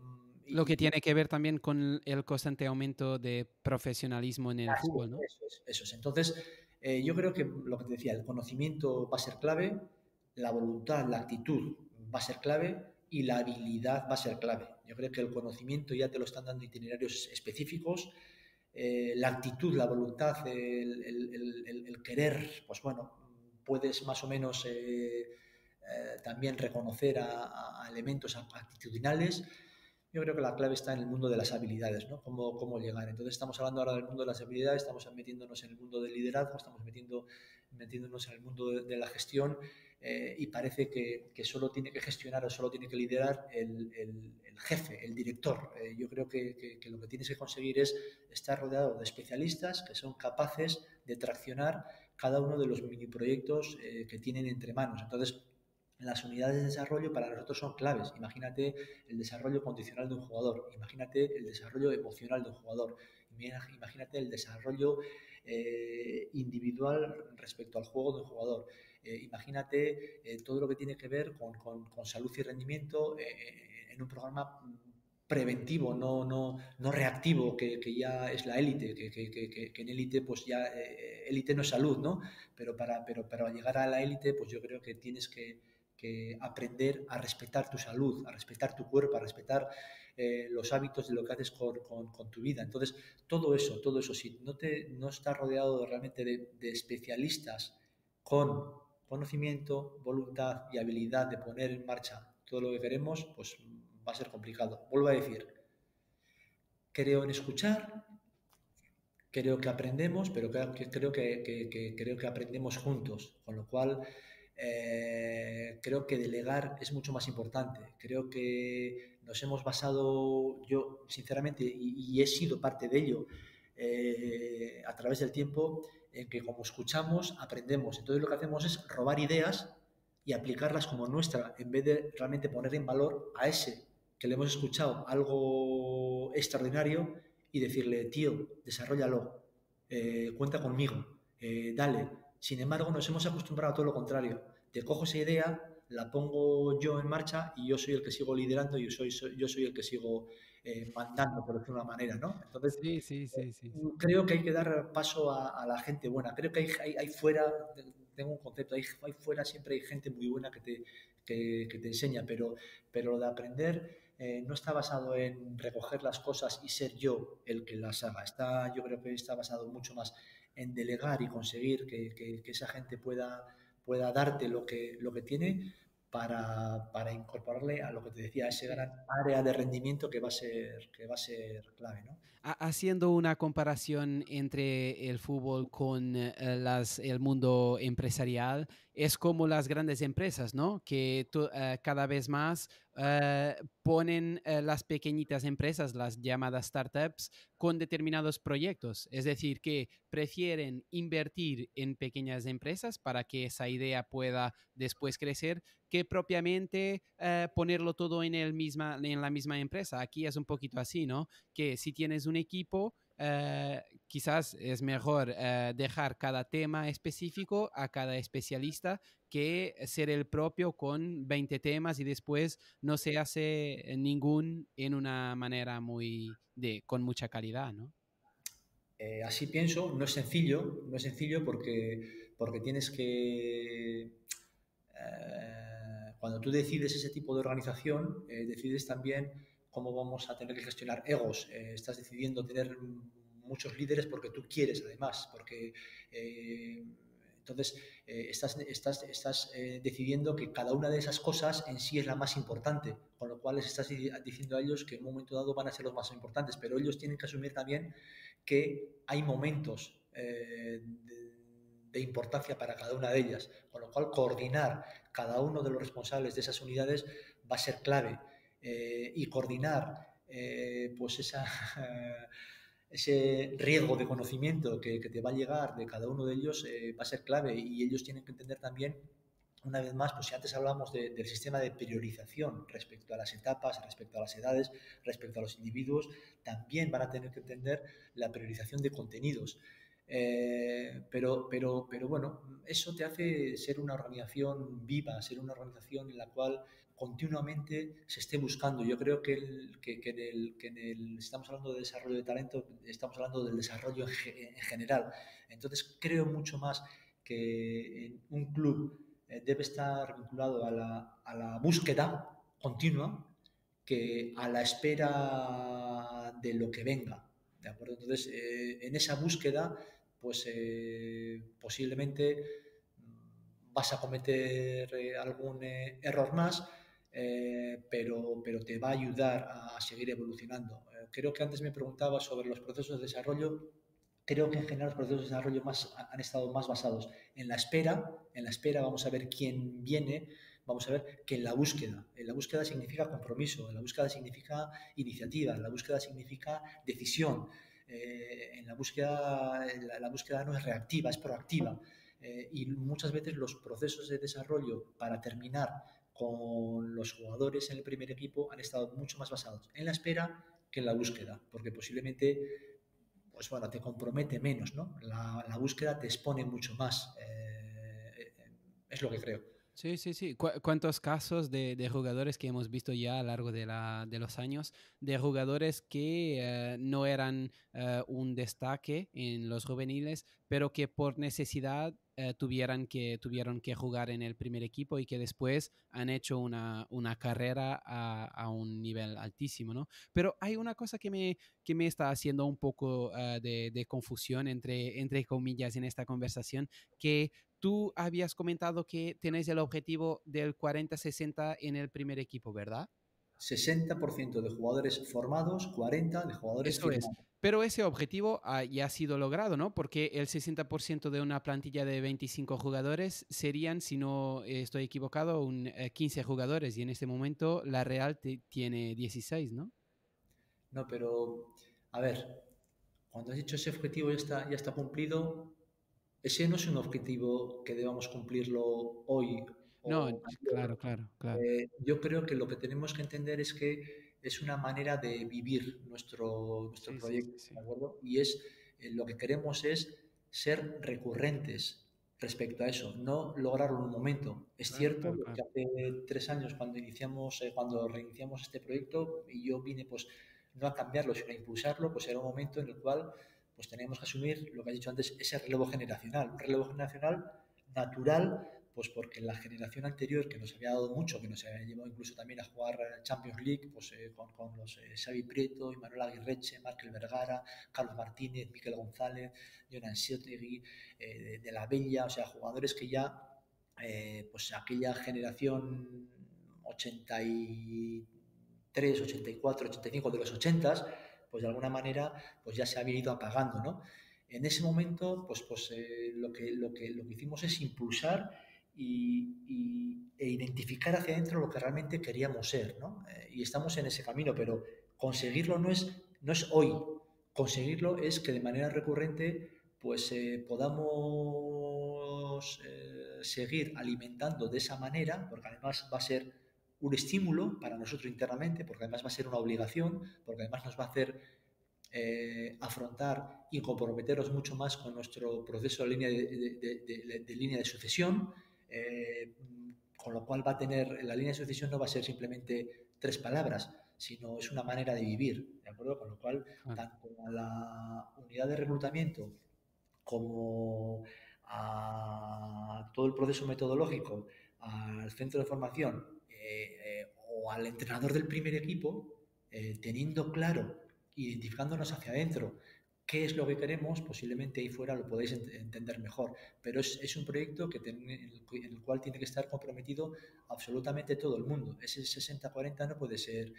lo que tiene que ver también con el constante aumento de profesionalismo en el fútbol, ¿no? Eso es, eso es. Entonces, yo creo que lo que te decía, el conocimiento va a ser clave, la voluntad, la actitud va a ser clave y la habilidad va a ser clave. Yo creo que el conocimiento ya te lo están dando itinerarios específicos, la actitud, la voluntad, el, el, el, querer, pues bueno, puedes más o menos eh, eh, también reconocer a, elementos actitudinales. Yo creo que la clave está en el mundo de las habilidades, ¿no? Cómo, cómo llegar. Entonces estamos hablando ahora del mundo de las habilidades, estamos metiéndonos en el mundo del liderazgo, estamos metiendo, metiéndonos en el mundo de, la gestión eh, y parece que, solo tiene que gestionar o solo tiene que liderar el, jefe, el director. yo creo que, lo que tienes que conseguir es estar rodeado de especialistas que son capaces de traccionar cada uno de los mini proyectos eh, que tienen entre manos. Entonces, las unidades de desarrollo para nosotros son claves. Imagínate el desarrollo condicional de un jugador, imagínate el desarrollo emocional de un jugador, imagínate el desarrollo eh, individual respecto al juego de un jugador. Eh, imagínate todo lo que tiene que ver con, con salud y rendimiento en un programa preventivo, no, no, no reactivo, que, que, ya es la élite, que, que, en élite pues ya eh, élite no es salud, ¿no? Pero para, pero, pero llegar a la élite pues yo creo que tienes que, aprender a respetar tu salud, a respetar tu cuerpo, a respetar eh, los hábitos de lo que haces con, tu vida. Entonces, todo eso, todo eso, si no, te, no estás rodeado realmente de, especialistas con conocimiento, voluntad y habilidad de poner en marcha todo lo que queremos, pues va a ser complicado. Vuelvo a decir, creo en escuchar, creo que aprendemos, pero creo que, creo que aprendemos juntos, con lo cual eh, creo que delegar es mucho más importante. Creo que nos hemos basado, yo sinceramente, y, he sido parte de ello eh, a través del tiempo, en que como escuchamos, aprendemos. Entonces lo que hacemos es robar ideas y aplicarlas como nuestra, en vez de realmente poner en valor a ese que le hemos escuchado algo extraordinario y decirle, tío, desarrollalo, eh, cuenta conmigo, dale. Sin embargo, nos hemos acostumbrado a todo lo contrario. Te cojo esa idea, la pongo yo en marcha y yo soy el que sigo liderando, y yo soy, yo soy el que sigo eh, mandando, por decirlo de una manera, ¿no? Entonces, sí, sí, sí, creo que hay que dar paso a, la gente buena. Creo que hay, hay, fuera, tengo un concepto, hay, hay, fuera siempre hay gente muy buena que te, que, que te enseña, pero, pero lo de aprender eh, no está basado en recoger las cosas y ser yo el que las haga. Está, yo creo que está basado mucho más en delegar y conseguir que, esa gente pueda, pueda darte lo que, lo que tiene para, para, incorporarle a lo que te decía, ese gran área de rendimiento que va a ser, que va a ser clave. ¿no? Haciendo una comparación entre el fútbol con eh, las, el mundo empresarial, es como las grandes empresas, ¿no? Que eh, cada vez más eh, ponen eh, las pequeñitas empresas, las llamadas startups, con determinados proyectos. Es decir, que prefieren invertir en pequeñas empresas para que esa idea pueda después crecer que propiamente ponerlo todo en, el misma, en la misma empresa. Aquí es un poquito así, ¿no? Que si tienes un equipo, eh, quizás es mejor eh, dejar cada tema específico a cada especialista que ser el propio con 20 temas y después no se hace ningún en una manera muy de con mucha calidad, ¿no? Eh, así pienso, no es sencillo, no es sencillo porque, porque tienes que cuando tú decides ese tipo de organización, decides también cómo vamos a tener que gestionar egos. Eh, estás decidiendo tener muchos líderes porque tú quieres, además, porque eh, entonces eh, estás, estás, estás decidiendo que cada una de esas cosas en sí es la más importante, con lo cual les estás diciendo a ellos que en un momento dado van a ser los más importantes, pero ellos tienen que asumir también que hay momentos de, de importancia para cada una de ellas, con lo cual coordinar cada uno de los responsables de esas unidades va a ser clave. Eh, y coordinar eh, pues esa, [laughs] ese riesgo de conocimiento que, te va a llegar de cada uno de ellos eh, va a ser clave y ellos tienen que entender también una vez más, pues si antes hablamos del sistema de priorización respecto a las etapas, respecto a las edades, respecto a los individuos, también van a tener que entender la priorización de contenidos. pero, pero, pero bueno, eso te hace ser una organización viva, ser una organización en la cual continuamente se esté buscando. Yo creo que, el, que, en el, que, en el, estamos hablando de desarrollo de talento, estamos hablando del desarrollo en, general. Entonces creo mucho más que un club eh, debe estar vinculado a la, a la búsqueda continua que a la espera de lo que venga. ¿De acuerdo? Entonces, eh, en esa búsqueda, pues eh, posiblemente mm, vas a cometer algún error más, eh, pero, pero te va a ayudar a seguir evolucionando. Eh, creo que antes me preguntaba sobre los procesos de desarrollo. Creo que en general los procesos de desarrollo más, han estado más basados en la espera. En la espera vamos a ver quién viene, vamos a ver que en la búsqueda. En la búsqueda significa compromiso, en la búsqueda significa iniciativa, en la búsqueda significa decisión. Eh, en la búsqueda, la, búsqueda no es reactiva, es proactiva. y muchas veces los procesos de desarrollo para terminar con los jugadores en el primer equipo han estado mucho más basados en la espera que en la búsqueda, porque posiblemente pues bueno, te compromete menos, ¿no? La, búsqueda te expone mucho más, eh, es lo que creo. Sí, sí, sí. ¿Cuántos casos de, jugadores que hemos visto ya a lo largo de, la, de los años, de jugadores que eh, no eran eh, un destaque en los juveniles, pero que por necesidad eh, tuvieran que, tuvieron que jugar en el primer equipo y que después han hecho una, una carrera a, a, un nivel altísimo, ¿no? Pero hay una cosa que me, que me está haciendo un poco uh, de, de, confusión entre, entre comillas en esta conversación, que tú habías comentado que tenéis el objetivo del 40-60 en el primer equipo, ¿verdad? 60% de jugadores formados, 40 de jugadores Eso es. Pero ese objetivo ha, ya ha sido logrado, ¿no? Porque el 60% de una plantilla de 25 jugadores serían, si no estoy equivocado, un, eh, 15 jugadores y en este momento la Real tiene 16, ¿no? No, pero a ver, cuando has dicho ese objetivo ya está, ya está cumplido, ese no es un objetivo que debamos cumplirlo hoy no, claro, claro, claro. Eh, yo creo que lo que tenemos que entender es que es una manera de vivir nuestro, nuestro Sí, proyecto, sí, sí. ¿de acuerdo? Y es, eh, lo que queremos es ser recurrentes respecto a eso, no lograrlo en un momento. Es Claro, cierto claro, que hace tres años cuando iniciamos, eh, cuando reiniciamos este proyecto y yo vine pues no a cambiarlo, sino a impulsarlo, pues era un momento en el cual pues teníamos que asumir lo que has dicho antes, ese relevo generacional, un relevo generacional natural pues porque la generación anterior, que nos había dado mucho, que nos había llevado incluso también a jugar Champions League, pues eh, con, con, los eh, Xavi Prieto, Manuel Aguirreche, Markel Vergara, Carlos Martínez, Miquel González, Jonan Siotegui, eh, de, de, la Bella, o sea, jugadores que ya, eh, pues aquella generación 83, 84, 85 de los 80, pues de alguna manera, pues ya se había ido apagando, ¿no? En ese momento, pues, pues eh, lo, que, lo, que, lo que hicimos es impulsar y, e identificar hacia adentro lo que realmente queríamos ser, ¿no? Eh, y estamos en ese camino, pero conseguirlo no es, no es hoy, conseguirlo es que de manera recurrente pues eh, podamos eh, seguir alimentando de esa manera, porque además va a ser un estímulo para nosotros internamente, porque además va a ser una obligación, porque además nos va a hacer afrontar y comprometernos mucho más con nuestro proceso de línea de línea de sucesión, eh, con lo cual va a tener, la línea de sucesión no va a ser simplemente tres palabras, sino es una manera de vivir, ¿de acuerdo? Con lo cual, Ah. tanto a la unidad de reclutamiento como a todo el proceso metodológico, al centro de formación eh, eh, o al entrenador del primer equipo, eh, teniendo claro, identificándonos hacia adentro, qué es lo que queremos, posiblemente ahí fuera lo podéis ent entender mejor. Pero es, es un proyecto que ten, en, el, en, el, cual tiene que estar comprometido absolutamente todo el mundo. Ese 60-40 no puede ser.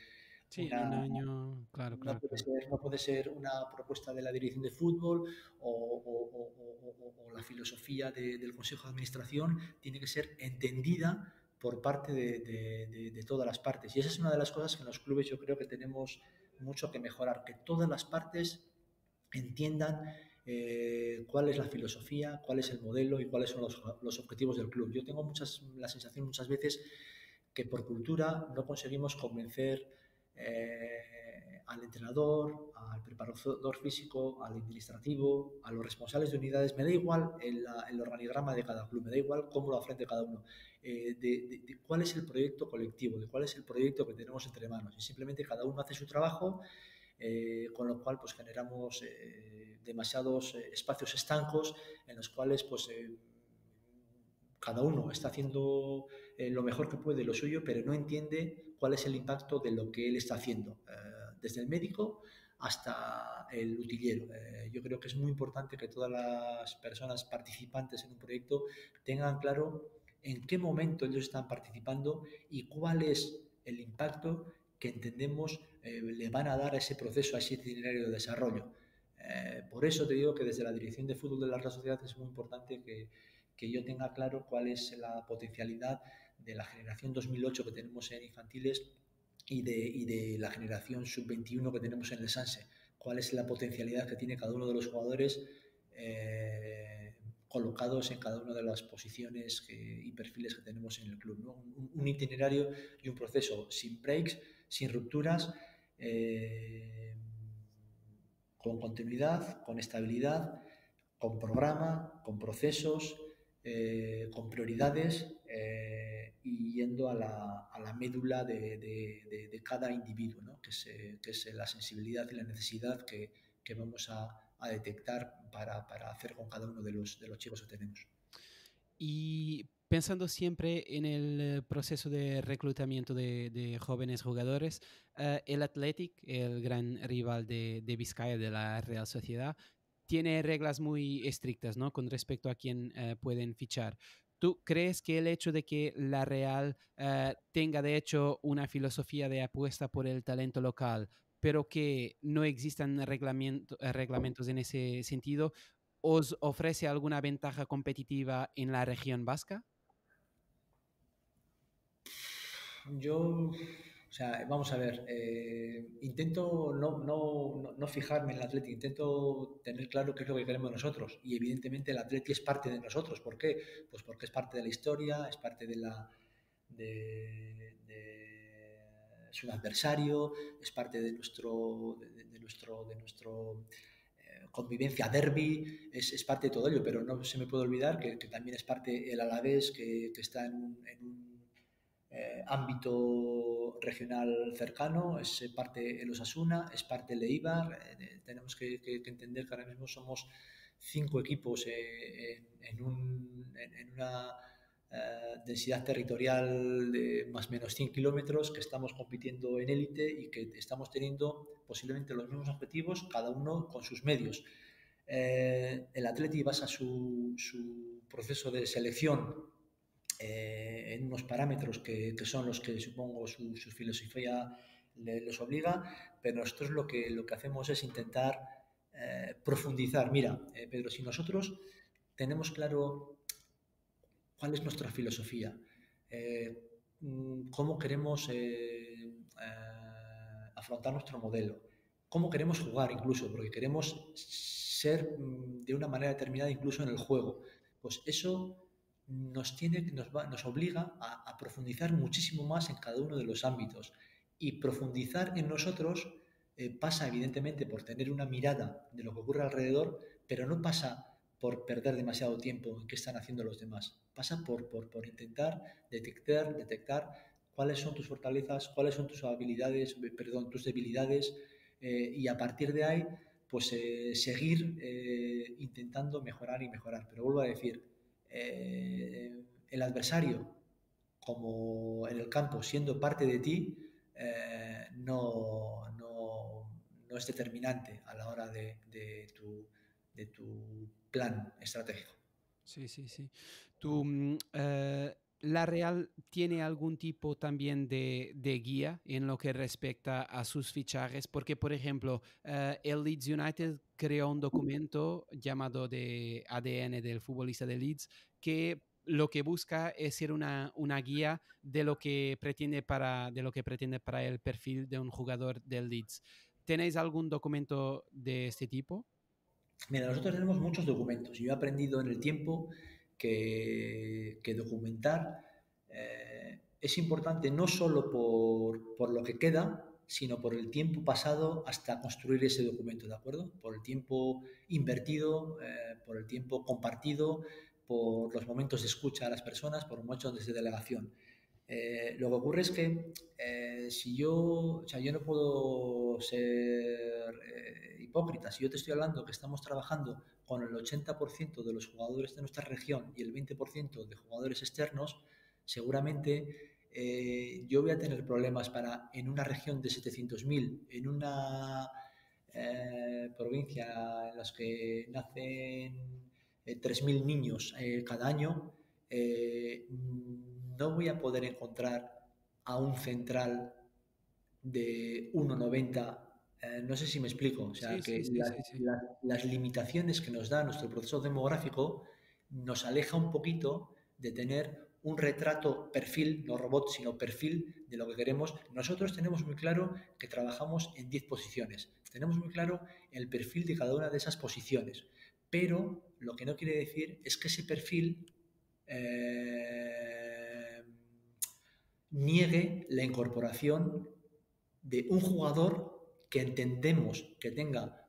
Sí, una, un año, claro, claro, no, puede claro. Ser, no puede ser una propuesta de la dirección de fútbol o, o, o, o la filosofía de, del Consejo de Administración, tiene que ser entendida por parte de, de, de, de, todas las partes. Y esa es una de las cosas que en los clubes yo creo que tenemos mucho que mejorar, que todas las partes entiendan eh, cuál es la filosofía, cuál es el modelo y cuáles son los, los, objetivos del club. Yo tengo muchas, la sensación muchas veces que por cultura no conseguimos convencer eh, al entrenador, al preparador físico, al administrativo, a los responsables de unidades. Me da igual el, el organigrama de cada club, me da igual cómo lo afrente cada uno, eh, de, de, de, cuál es el proyecto colectivo, de cuál es el proyecto que tenemos entre manos. Y simplemente cada uno hace su trabajo. Eh, con lo cual pues generamos eh, demasiados eh, espacios estancos en los cuales pues eh, cada uno está haciendo eh, lo mejor que puede lo suyo pero no entiende cuál es el impacto de lo que él está haciendo desde el médico hasta el utillero eh, yo creo que es muy importante que todas las personas participantes en un proyecto tengan claro en qué momento ellos están participando y cuál es el impacto que entendemos eh, le van a dar a ese proceso, a ese itinerario de desarrollo. Eh, por eso te digo que desde la dirección de fútbol de la Real Sociedad es muy importante que, que, yo tenga claro cuál es la potencialidad de la generación 2008 que tenemos en infantiles y de, y de la generación sub-21 que tenemos en el Sanse. Cuál es la potencialidad que tiene cada uno de los jugadores eh, colocados en cada una de las posiciones que, y perfiles que tenemos en el club. ¿no? Un, un, itinerario y un proceso sin breaks, sin rupturas, eh, con continuidad, con estabilidad, con programa, con procesos, eh, con prioridades eh, y yendo a la, a la médula de, de, de, de, cada individuo, ¿no? que, es, que, es, la sensibilidad y la necesidad que, que vamos a, a detectar para, para, hacer con cada uno de los, de los chicos que tenemos. y pensando siempre en el proceso de reclutamiento de, jóvenes jugadores, el Athletic, el gran rival de, de, Vizcaya de la Real Sociedad, tiene reglas muy estrictas ¿no? con respecto a quién pueden fichar. ¿Tú crees que el hecho de que la Real tenga de hecho una filosofía de apuesta por el talento local, pero que no existan reglamentos en ese sentido, os ofrece alguna ventaja competitiva en la región vasca? Yo, o sea, vamos a ver, eh, intento no, no, no, fijarme en el Atleti, intento tener claro qué es lo que queremos nosotros. Y evidentemente el Atleti es parte de nosotros. ¿Por qué? Pues porque es parte de la historia, es parte de la... De, es un adversario, es parte de nuestro, de, nuestro, de nuestro eh, convivencia derby, es, es, parte de todo ello, pero no se me puede olvidar que, también es parte el Alavés que, que está en un, eh, ámbito regional cercano, es parte el Osasuna, es parte el Eibar, eh, tenemos que, entender que ahora mismo somos cinco equipos en, en, un, en una eh, densidad territorial de más o menos 100 kilómetros, que estamos compitiendo en élite y que estamos teniendo posiblemente los mismos objetivos, cada uno con sus medios. Eh, el Atleti basa su, proceso de selección eh, en unos parámetros que, que, son los que supongo su, su filosofía les obliga, pero nosotros lo que, lo que hacemos es intentar profundizar. Mira, Pedro, si nosotros tenemos claro cuál es nuestra filosofía, eh, mm, cómo queremos eh, eh, afrontar nuestro modelo, cómo queremos jugar incluso, porque queremos ser mm, de una manera determinada incluso en el juego. Pues eso nos, tiene, nos, nos obliga a, profundizar muchísimo más en cada uno de los ámbitos. Y profundizar en nosotros pasa evidentemente por tener una mirada de lo que ocurre alrededor, pero no pasa por perder demasiado tiempo en qué están haciendo los demás. Pasa por, por, intentar detectar, detectar cuáles son tus fortalezas, cuáles son tus habilidades, perdón, tus debilidades eh, y a partir de ahí pues eh, seguir eh, intentando mejorar y mejorar. Pero vuelvo a decir, el adversario como en el campo siendo parte de ti no, no, no, es determinante a la hora de, de tu, de tu plan estratégico. Sí, sí, sí. Tú, mm, eh, ¿La Real tiene algún tipo también de, de, guía en lo que respecta a sus fichajes? Porque, por ejemplo, eh, el Leeds United creó un documento llamado de ADN del futbolista de Leeds que lo que busca es ser una, una, guía de lo, que pretende para, de lo que pretende para el perfil de un jugador del Leeds. ¿Tenéis algún documento de este tipo? Mira, nosotros tenemos muchos documentos. Yo he aprendido en el tiempo que, documentar eh, es importante no solo por, lo que queda, sino por el tiempo pasado hasta construir ese documento, ¿de acuerdo? Por el tiempo invertido, eh, por el tiempo compartido, por los momentos de escucha a las personas, por momentos de delegación. Eh, lo que ocurre es que si yo, o sea, yo no puedo ser hipócrita. Si yo te estoy hablando que estamos trabajando con el 80% de los jugadores de nuestra región y el 20% de jugadores externos, seguramente eh, yo voy a tener problemas para en una región de 700.000, en una eh, provincia en la que nacen 3.000 eh, niños cada año, no voy a poder encontrar a un central de 1,90 eh, no sé si me explico. O sea, que las, limitaciones que nos da nuestro proceso demográfico nos aleja un poquito de tener un retrato, perfil, no robot, sino perfil de lo que queremos. Nosotros tenemos muy claro que trabajamos en 10 posiciones. Tenemos muy claro el perfil de cada una de esas posiciones. Pero lo que no quiere decir es que ese perfil eh, niegue la incorporación de un jugador que entendemos que tenga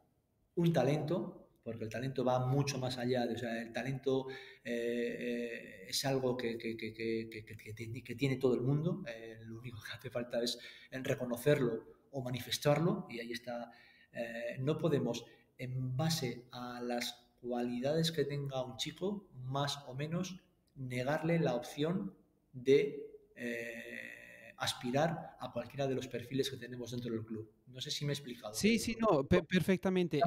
un talento, porque el talento va mucho más allá, o sea, el talento eh, eh, es algo que, que, que, tiene todo el mundo, eh, lo único que hace falta es reconocerlo o manifestarlo, y ahí está, no podemos, en base a las cualidades que tenga un chico, más o menos, negarle la opción de eh, aspirar a cualquiera de los perfiles que tenemos dentro del club. No sé si me he explicado. Sí, sí, no, perfectamente.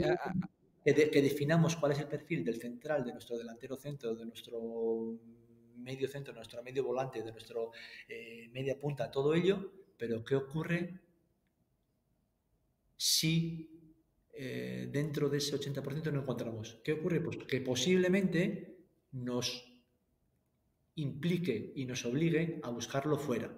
Que, que, definamos cuál es el perfil del central, de nuestro delantero centro, de nuestro medio centro, de nuestro medio volante, de nuestro eh, media punta, todo ello, pero ¿qué ocurre si eh, dentro de ese 80% no encontramos? ¿Qué ocurre? Pues que posiblemente nos implique y nos obligue a buscarlo fuera.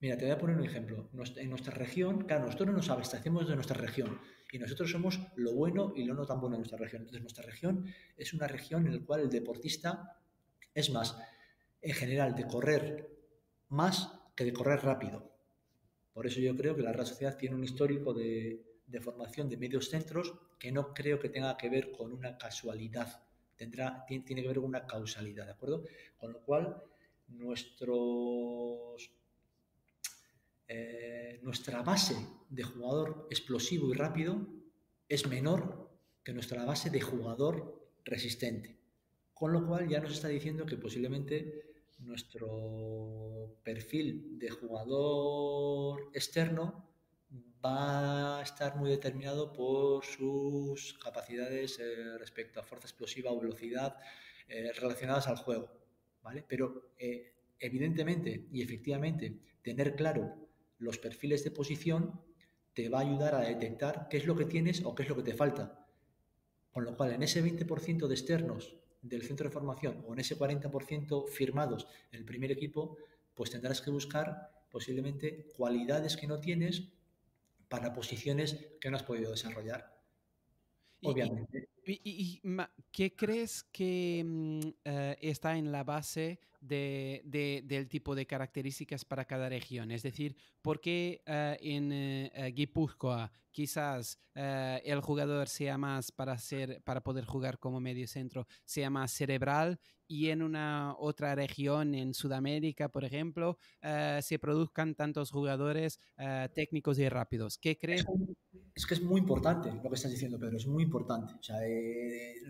Mira, te voy a poner un ejemplo. En nuestra región, claro, nosotros no nos abastecemos de nuestra región y nosotros somos lo bueno y lo no tan bueno de nuestra región. Entonces, nuestra región es una región en la cual el deportista es más, en general, de correr más que de correr rápido. Por eso yo creo que la Real Sociedad tiene un histórico de, formación de medios centros que no creo que tenga que ver con una casualidad, tendrá, tiene, tiene que ver con una causalidad, ¿de acuerdo? Con lo cual, nuestros, eh, nuestra base de jugador explosivo y rápido es menor que nuestra base de jugador resistente. Con lo cual ya nos está diciendo que posiblemente nuestro perfil de jugador externo va a estar muy determinado por sus capacidades eh, respecto a fuerza explosiva o velocidad eh, relacionadas al juego. ¿vale? Pero evidentemente y efectivamente tener claro los perfiles de posición te va a ayudar a detectar qué es lo que tienes o qué es lo que te falta. Con lo cual, en ese 20% de externos del centro de formación o en ese 40% firmados en el primer equipo, pues tendrás que buscar posiblemente cualidades que no tienes para posiciones que no has podido desarrollar. Obviamente. ¿Y, qué crees que mm, eh, está en la base de, del tipo de características para cada región? Es decir, ¿por qué eh, en uh, Guipúzcoa quizás el jugador sea más para, ser, para poder jugar como medio centro, sea más cerebral y en una otra región, en Sudamérica, por ejemplo, se produzcan tantos jugadores técnicos y rápidos? ¿Qué crees? Es que es muy importante lo que estás diciendo, Pedro, es muy importante. O sea,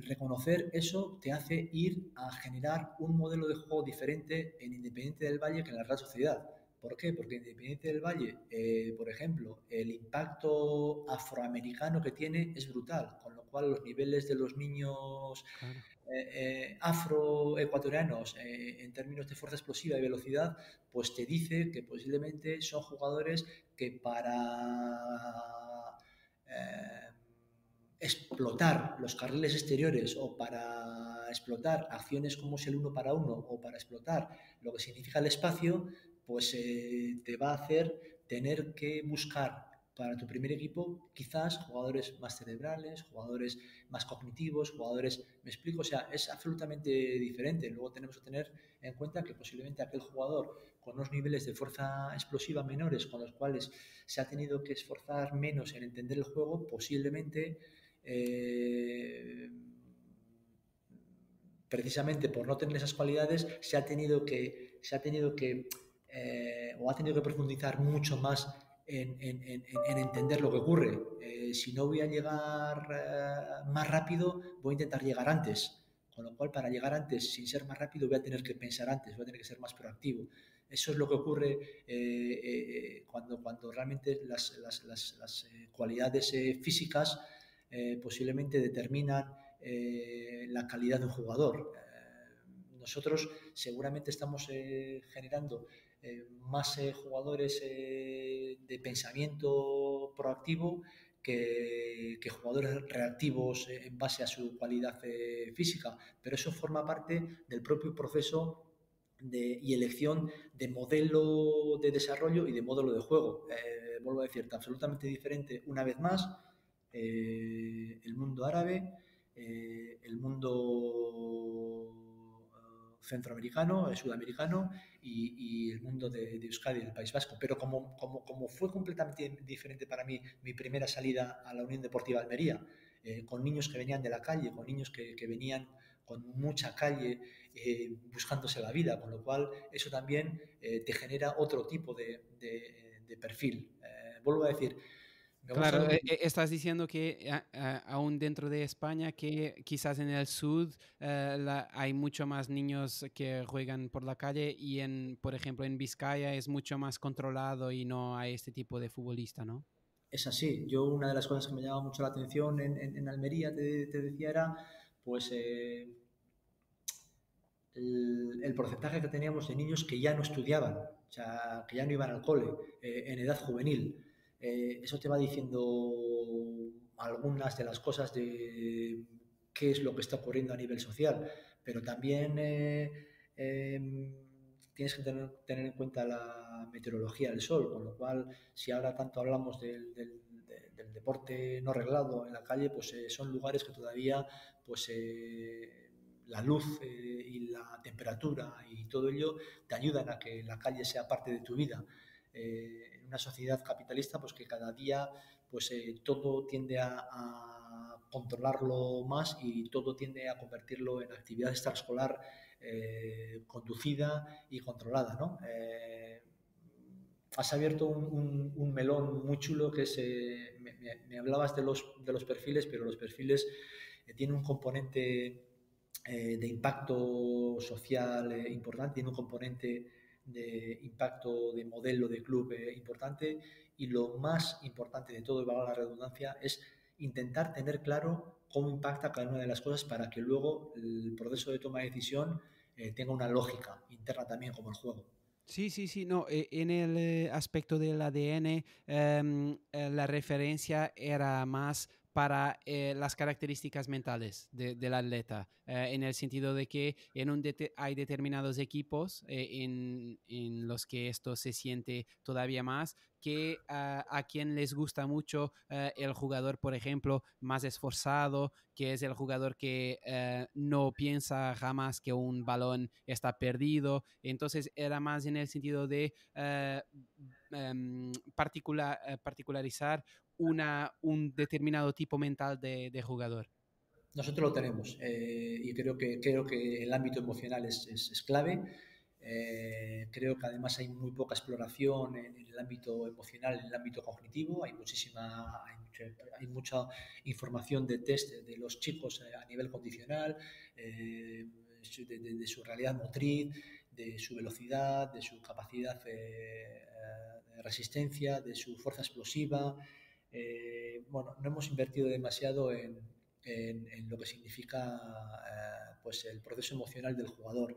reconocer eso te hace ir a generar un modelo de juego diferente en Independiente del Valle que en la Real Sociedad. ¿Por qué? Porque Independiente del Valle, eh, por ejemplo, el impacto afroamericano que tiene es brutal, con lo cual los niveles de los niños eh, eh, afroecuatorianos en términos de fuerza explosiva y velocidad, pues te dice que posiblemente son jugadores que para eh, explotar los carriles exteriores o para explotar acciones como es el uno para uno o para explotar lo que significa el espacio, pues eh, te va a hacer tener que buscar para tu primer equipo quizás jugadores más cerebrales, jugadores más cognitivos, jugadores, me explico, o sea, es absolutamente diferente. Luego tenemos que tener en cuenta que posiblemente aquel jugador con unos niveles de fuerza explosiva menores con los cuales se ha tenido que esforzar menos en entender el juego, posiblemente eh, precisamente por no tener esas cualidades se ha tenido que, se ha tenido que eh, o ha tenido que profundizar mucho más en, entender lo que ocurre. Eh, si no voy a llegar más rápido, voy a intentar llegar antes. Con lo cual, para llegar antes, sin ser más rápido, voy a tener que pensar antes, voy a tener que ser más proactivo. Eso es lo que ocurre eh, eh, eh, cuando, cuando realmente las, las, cualidades físicas posiblemente determinan la calidad de un jugador. nosotros seguramente estamos generando más jugadores de pensamiento proactivo que, que, jugadores reactivos en base a su cualidad física, pero eso forma parte del propio proceso y elección de modelo de desarrollo y de modelo de juego. Eh, vuelvo a decir, absolutamente diferente una vez más eh, el mundo árabe, eh, el mundo centroamericano, sudamericano y, el mundo de, Euskadi, del País Vasco. Pero como, como, como, fue completamente diferente para mí mi primera salida a la Unión Deportiva Almería, con niños que venían de la calle, con niños que, que venían con mucha calle eh, buscándose la vida, con lo cual eso también eh, te genera otro tipo de, perfil. Eh, vuelvo a decir, claro, eh, eh, estás diciendo que aún dentro de España, que quizás en el sur eh, hay mucho más niños que juegan por la calle y en, por ejemplo, en Vizcaya es mucho más controlado y no hay este tipo de futbolista, ¿no? Es así. Yo una de las cosas que me llamaba mucho la atención en, Almería, te, decía, era pues el, porcentaje que teníamos de niños que ya no estudiaban, o sea, que ya no iban al cole en edad juvenil. Eh, eso te va diciendo algunas de las cosas de qué es lo que está ocurriendo a nivel social, pero también eh, em, tienes que tener, en cuenta la meteorología del sol, con lo cual si ahora tanto hablamos del, deporte no reglado en la calle, pues eh, son lugares que todavía pues la luz y la temperatura y todo ello te ayudan a que la calle sea parte de tu vida una sociedad capitalista pues que cada día pues eh, todo tiende a, controlarlo más y todo tiende a convertirlo en actividad extraescolar eh, conducida y controlada, ¿no? Eh, has abierto un, melón muy chulo que es, me, hablabas de los, de los perfiles, pero los perfiles tienen un componente de impacto social importante, tiene un componente de impacto de modelo de club eh, importante y lo más importante de todo, y valga la redundancia, es intentar tener claro cómo impacta cada una de las cosas para que luego el proceso de toma de decisión eh, tenga una lógica interna también como el juego. Sí, sí, sí, no, eh, en el aspecto del ADN em, la referencia era más para eh, las características mentales del atleta, eh, en el sentido de que en un hay determinados equipos eh, en, en, los que esto se siente todavía más, que a quien les gusta mucho el jugador, por ejemplo, más esforzado, que es el jugador que no piensa jamás que un balón está perdido. Entonces era más en el sentido de em, particular, particularizar una, un determinado tipo mental de, de jugador? Nosotros lo tenemos eh, y creo que, creo que el ámbito emocional es, es, clave. Eh, creo que además hay muy poca exploración en, el ámbito emocional, en el ámbito cognitivo. Hay muchísima, hay mucha, información de test de los chicos a nivel condicional, eh, de, su realidad motriz, de su velocidad, de su capacidad de resistencia, de su fuerza explosiva. Eh, bueno, no hemos invertido demasiado en, lo que significa eh, pues el proceso emocional del jugador.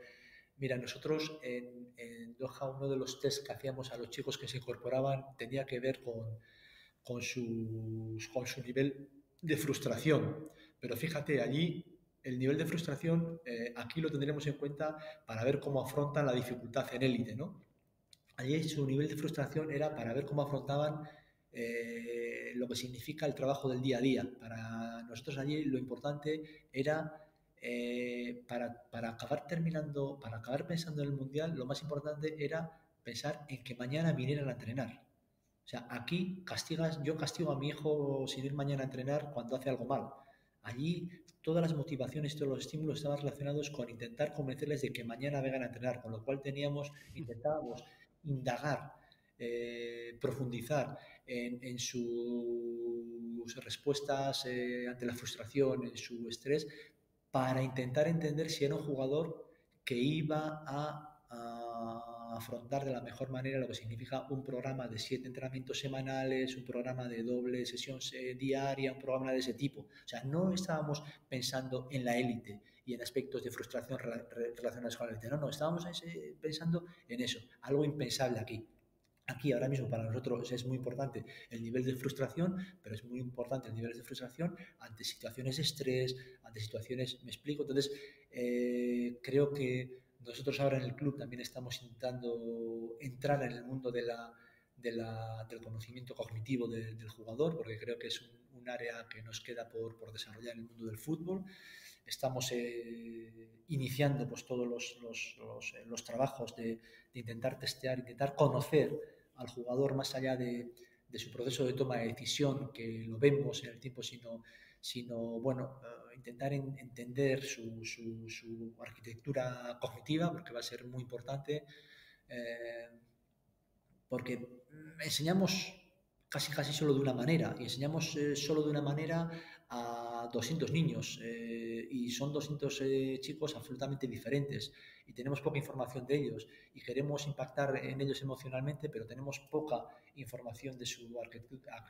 Mira, nosotros en, Doha uno de los test que hacíamos a los chicos que se incorporaban tenía que ver con, con, su, con su nivel de frustración. Pero fíjate, allí el nivel de frustración, eh, aquí lo tendremos en cuenta para ver cómo afrontan la dificultad en élite, ¿no? Allí su nivel de frustración era para ver cómo afrontaban eh, lo que significa el trabajo del día a día. Para nosotros allí lo importante era, eh, para, para, acabar terminando, para acabar pensando en el Mundial, lo más importante era pensar en que mañana vinieran a entrenar. O sea, aquí castigas, yo castigo a mi hijo sin ir mañana a entrenar cuando hace algo mal. Allí todas las motivaciones, todos los estímulos estaban relacionados con intentar convencerles de que mañana vengan a entrenar, con lo cual teníamos, intentábamos indagar, eh, profundizar en, sus respuestas eh, ante la frustración, en su estrés, para intentar entender si era un jugador que iba a, afrontar de la mejor manera lo que significa un programa de siete entrenamientos semanales, un programa de doble sesión eh, diaria, un programa de ese tipo. O sea, no estábamos pensando en la élite y en aspectos de frustración relacionados con la élite. No, no, estábamos pensando en eso, algo impensable aquí. Aquí ahora mismo para nosotros es muy importante el nivel de frustración, pero es muy importante el nivel de frustración ante situaciones de estrés, ante situaciones, me explico, entonces eh, creo que nosotros ahora en el club también estamos intentando entrar en el mundo de la, del conocimiento cognitivo del jugador, porque creo que es un, área que nos queda por, por, desarrollar en el mundo del fútbol. Estamos eh, iniciando pues, todos los, los, los, trabajos de, de intentar testear, intentar conocer al jugador más allá de, su proceso de toma de decisión, que lo vemos en el tiempo, sino, sino bueno, intentar entender su, arquitectura cognitiva, porque va a ser muy importante, eh, porque enseñamos casi casi solo de una manera y enseñamos eh, solo de una manera a 200 niños eh, y son 200 eh, chicos absolutamente diferentes y tenemos poca información de ellos y queremos impactar en ellos emocionalmente, pero tenemos poca información de su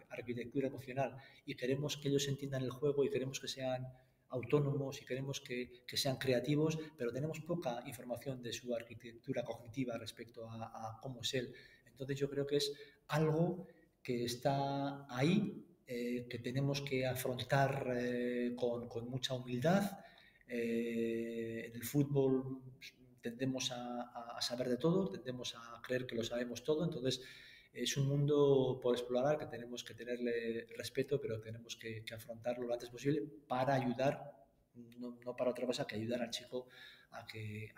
arquitectura, emocional y queremos que ellos entiendan el juego y queremos que sean autónomos y queremos que, que, sean creativos, pero tenemos poca información de su arquitectura cognitiva respecto a, cómo es él. Entonces yo creo que es algo que está ahí eh, que tenemos que afrontar eh, con, con, mucha humildad. Eh, en el fútbol tendemos a, a, saber de todo, tendemos a creer que lo sabemos todo, entonces es un mundo por explorar que tenemos que tenerle respeto, pero tenemos que, afrontarlo lo antes posible para ayudar, no, para otra cosa, que ayudar al chico a que,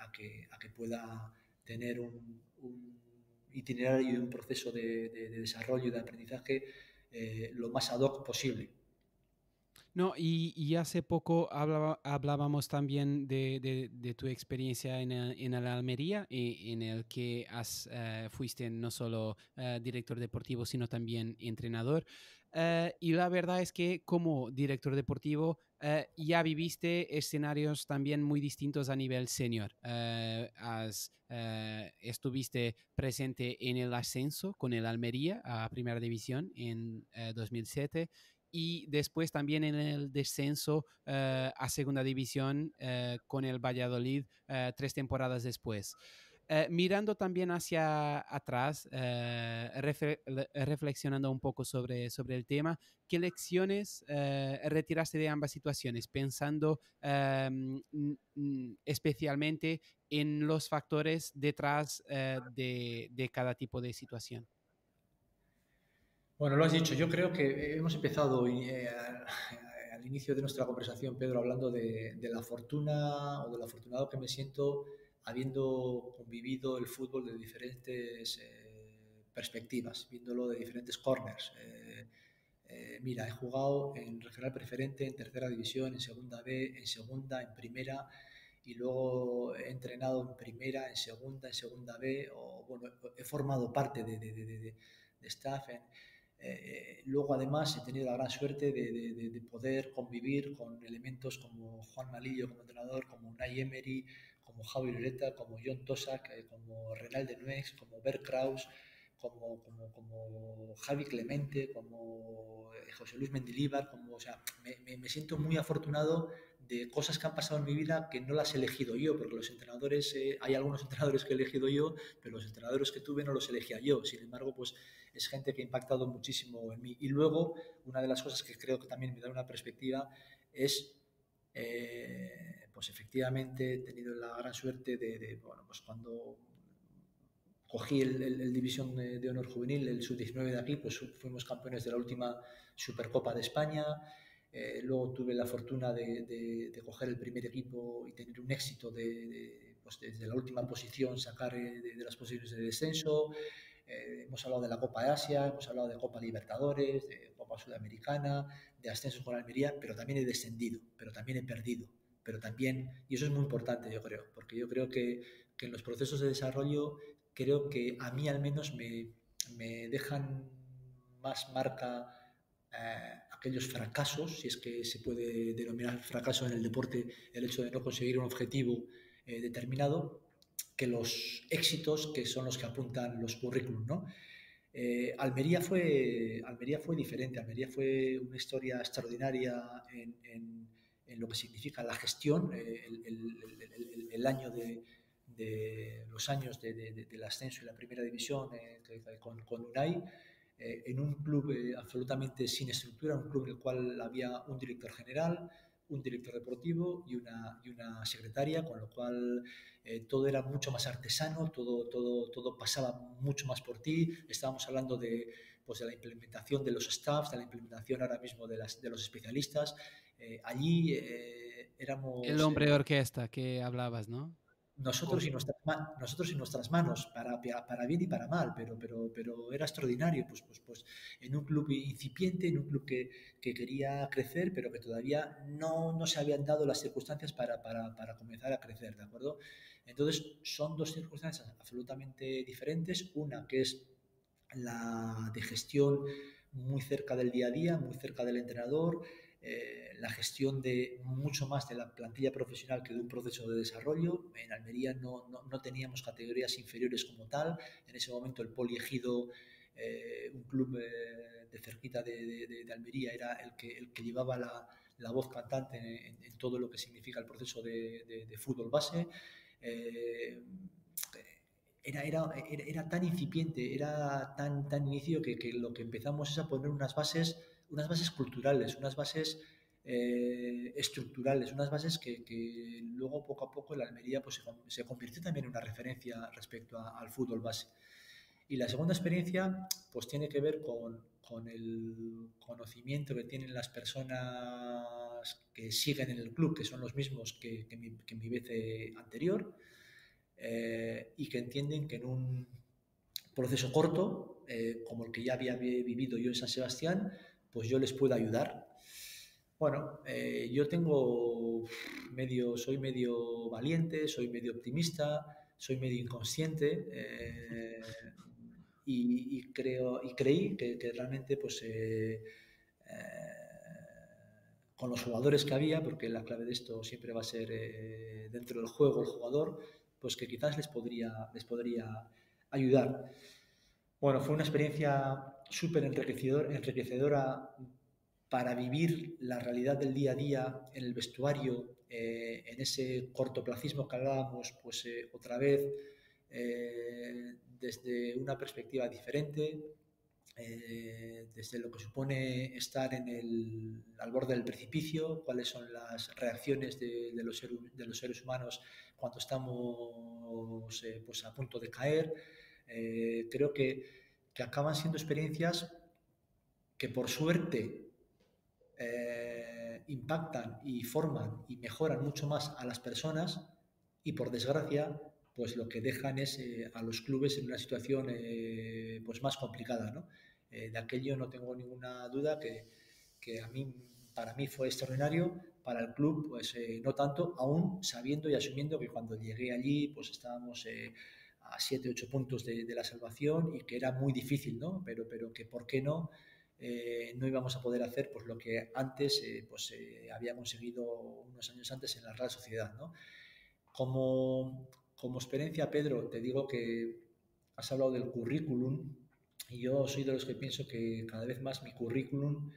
pueda tener un, un itinerario y un proceso de desarrollo y de aprendizaje eh, lo más ad hoc posible. No, y, y hace poco hablaba, hablábamos también de, de, tu experiencia en, el, en la Almería, en el que has, uh, fuiste no solo director deportivo, sino también entrenador. Y la verdad es que como director deportivo ya viviste escenarios también muy distintos a nivel senior. Has, estuviste presente en el ascenso con el Almería a Primera División en 2007 y después también en el descenso uh, a segunda división uh, con el Valladolid uh, tres temporadas después. mirando también hacia atrás, reflexionando un poco sobre, sobre el tema, ¿qué lecciones retiraste de ambas situaciones? Pensando especialmente en los factores detrás de, de cada tipo de situación. Bueno, lo has dicho. Yo creo que hemos empezado eh, al inicio de nuestra conversación, Pedro, hablando de, de, la fortuna o de lo afortunado que me siento habiendo convivido el fútbol de diferentes eh, perspectivas, viéndolo de diferentes corners. Eh, eh, mira, he jugado en regional preferente, en tercera división, en segunda B, en segunda, en primera y luego he entrenado en primera, en segunda, en segunda B, o bueno, he formado parte de, de, de staff en, eh, luego, además, he tenido la gran suerte de, de, de, poder convivir con elementos como Juan Malillo como entrenador, como Unai Emery, como Javi Loreta, como John Tosak, eh, como Renal de Nuex, como Bert Kraus, como, como, como, Javi Clemente, como eh, José Luis Mendilíbar, como, o sea, me, siento muy afortunado de cosas que han pasado en mi vida que no las he elegido yo, porque los entrenadores, hay algunos entrenadores que he elegido yo, pero los entrenadores que tuve no los elegía yo. Sin embargo, pues es gente que ha impactado muchísimo en mí. Y luego, una de las cosas que creo que también me da una perspectiva es, eh, pues efectivamente, he tenido la gran suerte de, de bueno, pues cuando cogí el, el, División de, de, Honor Juvenil, el Sub-19 de aquí, pues fuimos campeones de la última Supercopa de España. Eh, luego tuve la fortuna de, de, de, coger el primer equipo y tener un éxito de, pues desde la última posición, sacar eh, de, las posiciones de descenso. Eh, hemos hablado de la Copa de Asia, hemos hablado de Copa Libertadores, de Copa Sudamericana, de ascensos con Almería, pero también he descendido, pero también he perdido, pero también, y eso es muy importante yo creo, porque yo creo que, que en los procesos de desarrollo, creo que a mí al menos me, me dejan más marca eh, aquellos fracasos, si es que se puede denominar fracaso en el deporte el hecho de no conseguir un objetivo eh, determinado, que los éxitos que son los que apuntan los currículums, ¿no? Eh, Almería, fue, Almería fue diferente, Almería fue una historia extraordinaria en, en, en lo que significa la gestión, eh, el, el, el, el, año de, de, los años de, de, del ascenso y la primera división eh, con, con UNAI, eh, en un club eh, absolutamente sin estructura, un club en el cual había un director general, un director deportivo y una, y una secretaria, con lo cual eh, todo era mucho más artesano, todo, todo, todo pasaba mucho más por ti. Estábamos hablando de, pues, de la implementación de los staffs, de la implementación ahora mismo de, las, de los especialistas. Eh, allí eh, éramos... El hombre de orquesta que hablabas, ¿no? Nosotros y, nuestras, nosotros y nuestras manos, para, para bien y para mal, pero, pero, pero era extraordinario, pues, pues, pues en un club incipiente, en un club que, que quería crecer, pero que todavía no, no se habían dado las circunstancias para, para, para comenzar a crecer, ¿de acuerdo? Entonces, son dos circunstancias absolutamente diferentes, una que es la de gestión muy cerca del día a día, muy cerca del entrenador, eh, la gestión de mucho más de la plantilla profesional que de un proceso de desarrollo. En Almería no, no, teníamos categorías inferiores como tal. En ese momento el Poliegido, eh, un club eh, de cerquita de, de, Almería, era el que, el que llevaba la, la voz cantante en, todo lo que significa el proceso de, de fútbol base. Era, era, era, tan incipiente, era tan, tan inicio que, que lo que empezamos es a poner unas bases unas bases culturales, unas bases eh, estructurales, unas bases que, luego poco a poco la Almería pues, se, convirtió también en una referencia respecto al fútbol base. Y la segunda experiencia pues tiene que ver con, el conocimiento que tienen las personas que siguen en el club, que son los mismos que, mi, que mi vez anterior, eh, y que entienden que en un proceso corto, eh, como el que ya había vivido yo en San Sebastián, pues yo les puedo ayudar. Bueno, eh, yo tengo medio, soy medio valiente, soy medio optimista, soy medio inconsciente eh, y, creo, y creí que, realmente pues, eh, con los jugadores que había, porque la clave de esto siempre va a ser dentro del juego el jugador, pues que quizás les podría, les podría ayudar. Bueno, fue una experiencia súper enriquecedor, enriquecedora para vivir la realidad del día a día en el vestuario, eh, en ese cortoplacismo que hablábamos, pues eh, otra vez eh, desde una perspectiva diferente, desde lo que supone estar en el, al borde del precipicio, cuáles son las reacciones de, los, seres humanos cuando estamos pues a punto de caer. creo que acaban siendo experiencias que por suerte eh, impactan y forman y mejoran mucho más a las personas y por desgracia pues lo que dejan es eh, a los clubes en una situación eh, pues más complicada ¿no? de aquello no tengo ninguna duda que, que, a mí para mí fue extraordinario para el club pues no tanto aún sabiendo y asumiendo que cuando llegué allí pues estábamos a 7, 8 puntos de, la salvación y que era muy difícil, ¿no? Pero, pero que, ¿por qué no? Eh, no íbamos a poder hacer pues, lo que antes eh, pues, eh, había conseguido unos años antes en la Real Sociedad, ¿no? Como, como experiencia, Pedro, te digo que has hablado del currículum y yo soy de los que pienso que cada vez más mi currículum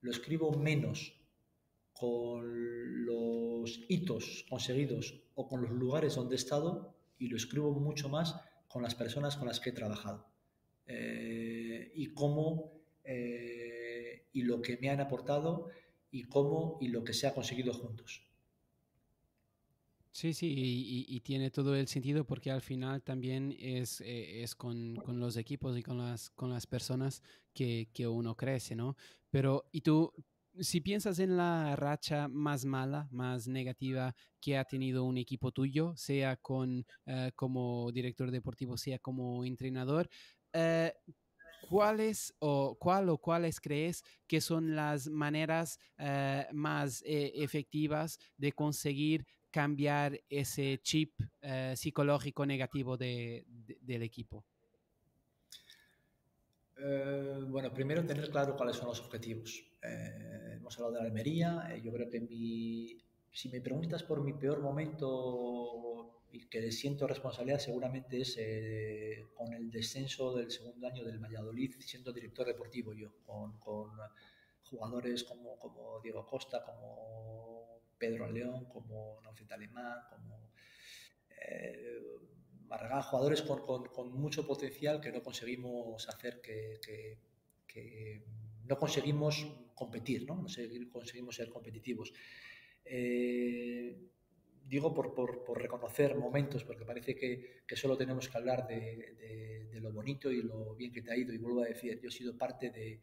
lo escribo menos con los hitos conseguidos o con los lugares donde he estado y lo escribo mucho más con las personas con las que he trabajado eh, y cómo y lo que me han aportado y cómo y lo que se ha conseguido juntos. Sí, sí, y, tiene todo el sentido porque al final también es, eh, es con, con, los equipos y con las, con las personas que, que, uno crece, ¿no? Pero, ¿y tú si piensas en la racha más mala, más negativa que ha tenido un equipo tuyo, sea con, eh, como director deportivo, sea como entrenador, eh, ¿cuáles o cuál o cuáles crees que son las maneras eh, más efectivas de conseguir cambiar ese chip psicológico negativo del equipo? bueno, primero tener claro cuáles son los objetivos. Eh, hemos hablado de la Almería. Eh, yo creo que mi, si me preguntas por mi peor momento y que siento responsabilidad, seguramente es eh, con el descenso del segundo año del Valladolid, siendo director deportivo yo, con, jugadores como, como, Diego Costa, como Pedro León, como Naufet Alemán, como eh, jugadores con, con, mucho potencial que no conseguimos hacer que, que, que no conseguimos competir, ¿no? no conseguimos ser competitivos. Eh, digo por, reconocer momentos, porque parece que, solo tenemos que hablar de, lo bonito y lo bien que te ha ido. Y vuelvo a decir, yo he sido parte de,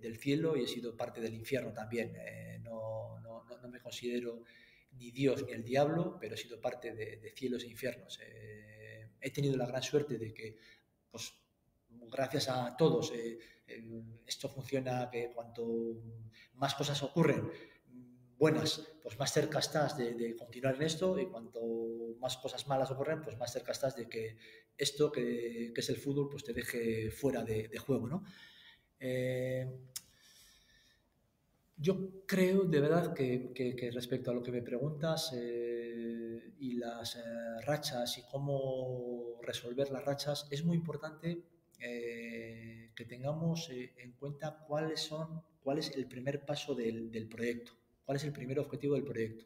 del cielo y he sido parte del infierno también. Eh, no, me considero ni Dios ni el diablo, pero he sido parte de, cielos e infiernos. Eh, he tenido la gran suerte de que, pues, gracias a todos, esto funciona que cuanto más cosas ocurren buenas, pues más cerca estás de, continuar en esto y cuanto más cosas malas ocurren, pues más cerca estás de que esto que, es el fútbol pues te deje fuera de, juego, ¿no? Eh, yo creo de verdad que, respecto a lo que me preguntas eh, y las eh, rachas y cómo resolver las rachas, es muy importante que tengamos en cuenta cuáles son, cuál es el primer paso del, del proyecto, cuál es el primer objetivo del proyecto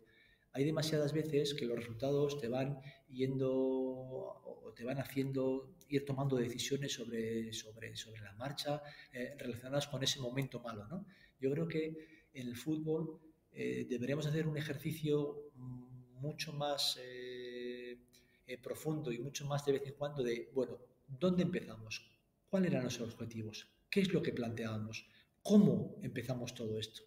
hay demasiadas veces que los resultados te van yendo o te van haciendo ir tomando decisiones sobre, sobre, sobre la marcha eh, relacionadas con ese momento malo. ¿no? Yo creo que en el fútbol eh, deberíamos hacer un ejercicio mucho más eh, profundo y mucho más de vez en cuando de, bueno, ¿dónde empezamos? ¿Cuáles eran los objetivos? ¿Qué es lo que planteábamos? ¿Cómo empezamos todo esto?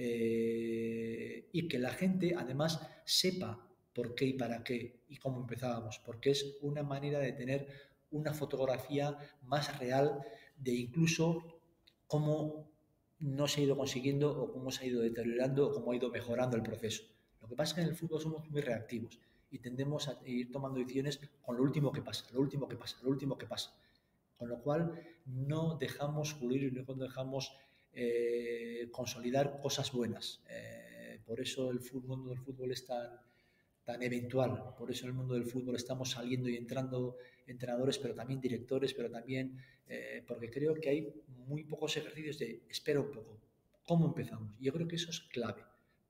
Eh, y que la gente además sepa por qué y para qué y cómo empezábamos, porque es una manera de tener una fotografía más real de incluso cómo no se ha ido consiguiendo o cómo se ha ido deteriorando o cómo ha ido mejorando el proceso. Lo que pasa es que en el fútbol somos muy reactivos y tendemos a ir tomando decisiones con lo último que pasa, lo último que pasa, lo último que pasa. Con lo cual no dejamos fluir y no dejamos eh, consolidar cosas buenas. Eh, por eso el mundo del fútbol es tan, tan eventual, por eso en el mundo del fútbol estamos saliendo y entrando entrenadores, pero también directores, pero también, eh, porque creo que hay muy pocos ejercicios de espera un poco, ¿cómo empezamos? Yo creo que eso es clave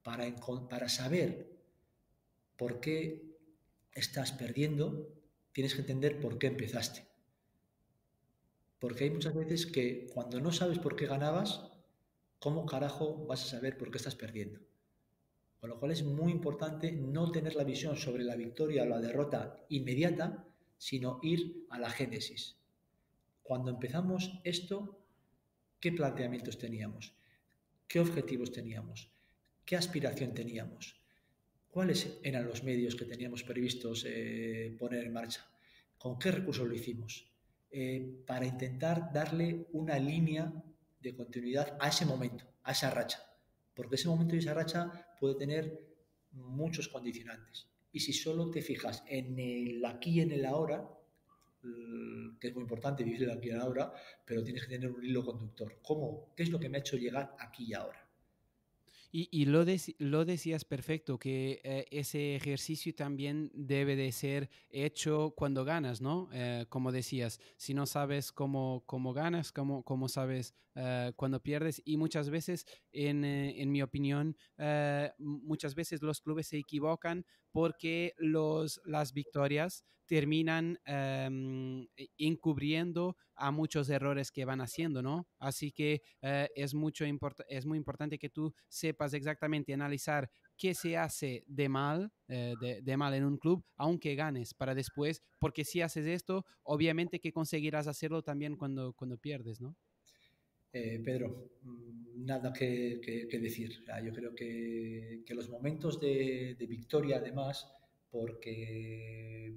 para, para saber por qué estás perdiendo, tienes que entender por qué empezaste. Porque hay muchas veces que cuando no sabes por qué ganabas, ¿cómo carajo vas a saber por qué estás perdiendo? Con lo cual es muy importante no tener la visión sobre la victoria o la derrota inmediata, sino ir a la génesis. Cuando empezamos esto, ¿qué planteamientos teníamos? ¿Qué objetivos teníamos? ¿Qué aspiración teníamos? ¿Cuáles eran los medios que teníamos previstos eh, poner en marcha? ¿Con qué recursos lo hicimos? Eh, para intentar darle una línea de continuidad a ese momento, a esa racha. Porque ese momento y esa racha puede tener muchos condicionantes. Y si solo te fijas en el aquí y en el ahora, que es muy importante vivir el aquí y el ahora, pero tienes que tener un hilo conductor. ¿Cómo? ¿Qué es lo que me ha hecho llegar aquí y ahora? Y, lo, lo, decías perfecto, que eh, ese ejercicio también debe de ser hecho cuando ganas, ¿no? Eh, como decías, si no sabes cómo, cómo ganas, cómo, cómo sabes uh, cuando pierdes. Y muchas veces, en, en mi opinión, muchas veces los clubes se equivocan porque los, las victorias terminan em, encubriendo a muchos errores que van haciendo, ¿no? Así que eh, es, mucho es muy importante que tú sepas exactamente analizar qué se hace de mal, eh, de, mal en un club, aunque ganes, para después, porque si haces esto, obviamente que conseguirás hacerlo también cuando, cuando pierdes, ¿no? Eh, Pedro, mm, nada que, decir. yo creo que, los momentos de, victoria, además, porque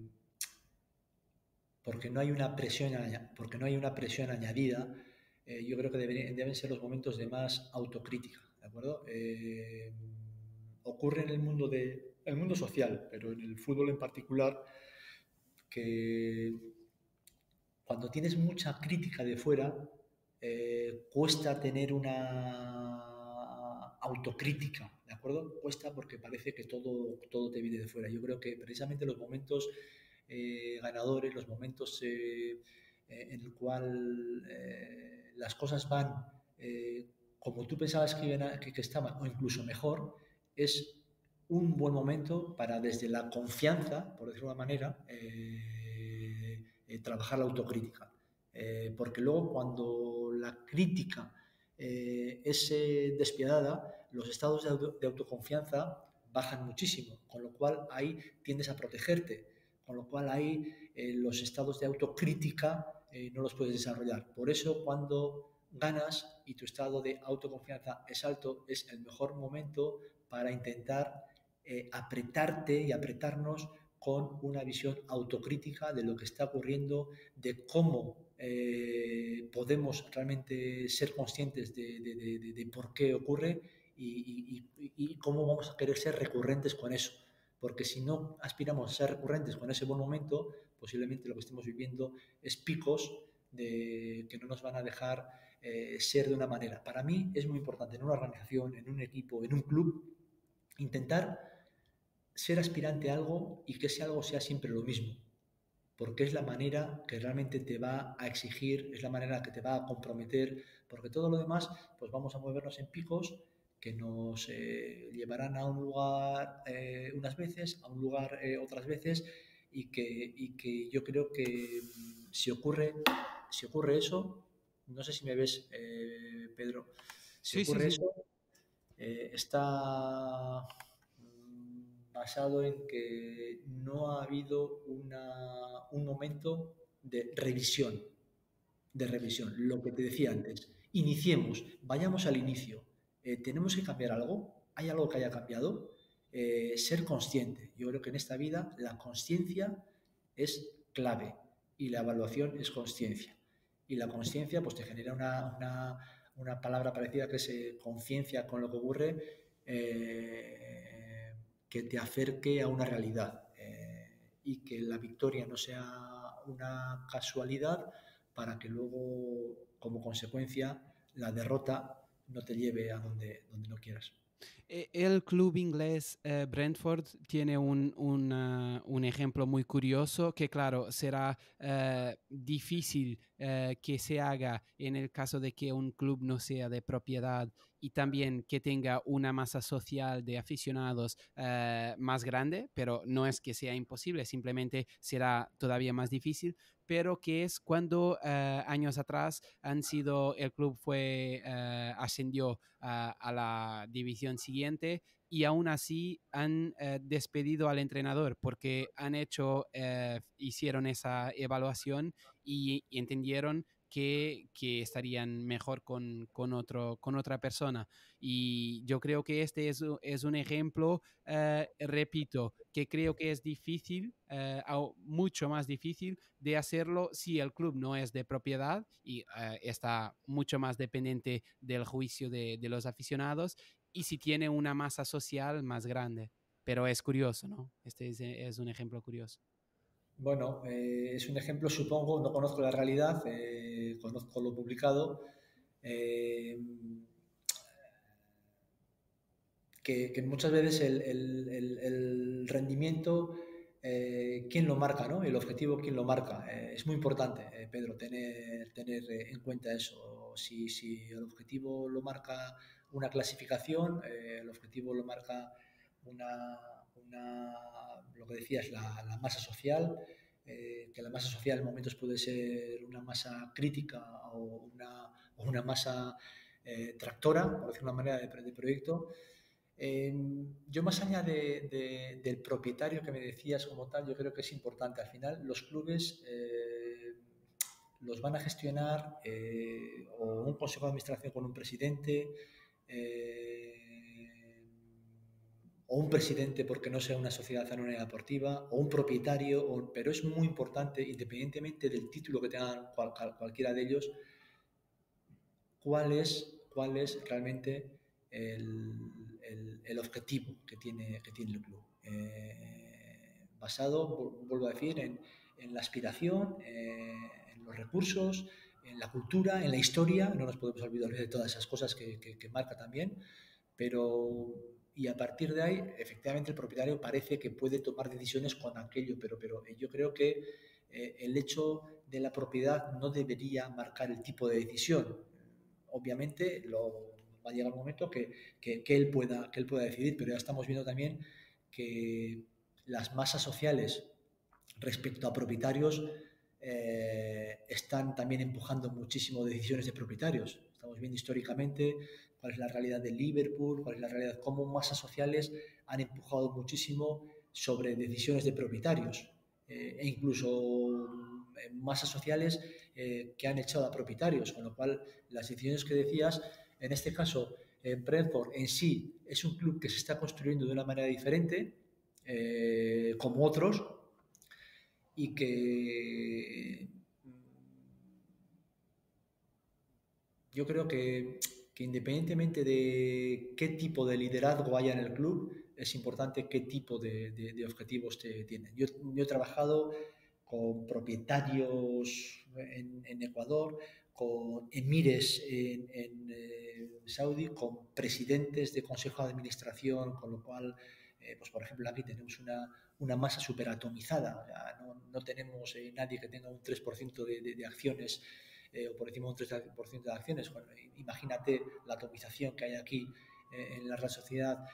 porque no hay una presión, porque no hay una presión añadida, eh, yo creo que deben, ser los momentos de más autocrítica, ¿de acuerdo? Eh, ocurre en el mundo, de, el mundo social, pero en el fútbol en particular, que cuando tienes mucha crítica de fuera, eh, cuesta tener una autocrítica, ¿de acuerdo? Cuesta porque parece que todo, todo te viene de fuera. Yo creo que precisamente los momentos eh, ganadores, los momentos eh, en el cual las cosas van como tú pensabas que, estaban o incluso mejor, es un buen momento para desde la confianza, por decirlo de una manera, trabajar la autocrítica. Porque luego cuando la crítica es despiadada, los estados de, autoconfianza bajan muchísimo, con lo cual ahí tiendes a protegerte con lo cual ahí eh, los estados de autocrítica eh, no los puedes desarrollar. Por eso cuando ganas y tu estado de autoconfianza es alto, es el mejor momento para intentar eh, apretarte y apretarnos con una visión autocrítica de lo que está ocurriendo, de cómo podemos realmente ser conscientes de, por qué ocurre y, cómo vamos a querer ser recurrentes con eso porque si no aspiramos a ser recurrentes con ese buen momento, posiblemente lo que estemos viviendo es picos de, que no nos van a dejar eh, ser de una manera. Para mí es muy importante en una organización, en un equipo, en un club, intentar ser aspirante a algo y que ese algo sea siempre lo mismo porque es la manera que realmente te va a exigir, es la manera que te va a comprometer, porque todo lo demás, pues vamos a movernos en picos que nos eh, llevarán a un lugar eh, unas veces, a un lugar eh, otras veces, y que, que, yo creo que mm, si ocurre, si ocurre eso, no sé si me ves, Pedro, si ocurre eso, está basado en que no ha habido un momento de revisión, de revisión, lo que te decía antes. Iniciemos, vayamos al inicio. Eh, ¿Tenemos que cambiar algo? ¿Hay algo que haya cambiado? Eh, ser consciente. Yo creo que en esta vida la conciencia es clave y la evaluación es conciencia. Y la conciencia pues te genera una, palabra parecida que es eh, conciencia con lo que ocurre que te acerque a una realidad eh, y que la victoria no sea una casualidad para que luego, como consecuencia, la derrota no te lleve a donde, donde no quieras. E, el club inglés eh, Brentford tiene un, un, ejemplo muy curioso que, claro, será eh, difícil que se haga en el caso de que un club no sea de propiedad y también que tenga una masa social de aficionados eh, más grande, pero no es que sea imposible, simplemente será todavía más difícil, pero que es cuando eh, años atrás han sido, el club fue, eh, ascendió a la división siguiente y aún así han despedido al entrenador porque han hecho, hicieron esa evaluación y entendieron que, estarían mejor con, otra persona. Y yo creo que este es, un ejemplo, eh, repito, que creo que es difícil, eh, mucho más difícil de hacerlo si el club no es de propiedad y eh, está mucho más dependiente del juicio de, los aficionados y si tiene una masa social más grande. Pero es curioso, ¿no? Este es un ejemplo curioso. Bueno, eh, es un ejemplo, supongo, no conozco la realidad, eh, conozco lo publicado, eh, que, muchas veces el, rendimiento, ¿quién lo marca? ¿no? El objetivo, ¿quién lo marca? es muy importante, Pedro, tener, tener en cuenta eso. Si, si, el objetivo lo marca una clasificación, el objetivo lo marca una lo que decías, la, masa social, eh, que la masa social en momentos puede ser una masa crítica o una, masa eh, tractora, por decirlo una manera, de, proyecto. Em, yo más allá de, del propietario que me decías como tal, yo creo que es importante. Al final los clubes eh, los van a gestionar o un consejo de administración con un presidente o un presidente porque no sea una sociedad anónima deportiva, o un propietario, pero es muy importante, independientemente del título que tengan cualquiera de ellos, cuál es, cuál es realmente el, el, objetivo que tiene, que tiene el club. Eh, basado, vuelvo a decir, en, en la aspiración, eh, en los recursos, en la cultura, en la historia, no nos podemos olvidar de todas esas cosas que, que, que marca también, pero y a partir de ahí, efectivamente, el propietario parece que puede tomar decisiones con aquello, pero, pero yo creo que eh, el hecho de la propiedad no debería marcar el tipo de decisión. Obviamente, lo, va a llegar un momento que, que, él pueda, que él pueda decidir, pero ya estamos viendo también que las masas sociales respecto a propietarios eh, están también empujando muchísimo decisiones de propietarios. Estamos viendo históricamente cuál es la realidad de Liverpool, cuál es la realidad, cómo masas sociales han empujado muchísimo sobre decisiones de propietarios eh, e incluso eh, masas sociales eh, que han echado a propietarios, con lo cual las decisiones que decías, en este caso, en Brentford en sí es un club que se está construyendo de una manera diferente, como otros, y que yo creo que independientemente de qué tipo de liderazgo haya en el club, es importante qué tipo de, objetivos te tienen. Yo, he trabajado con propietarios en, Ecuador, con emires en, eh, Saudi, con presidentes de consejo de administración, con lo cual, eh, pues por ejemplo, aquí tenemos una, masa superatomizada, no, no tenemos eh, nadie que tenga un 3% de, de, acciones o por encima de un 3% de acciones. imagínate la atomización que hay aquí en la Real Sociedad,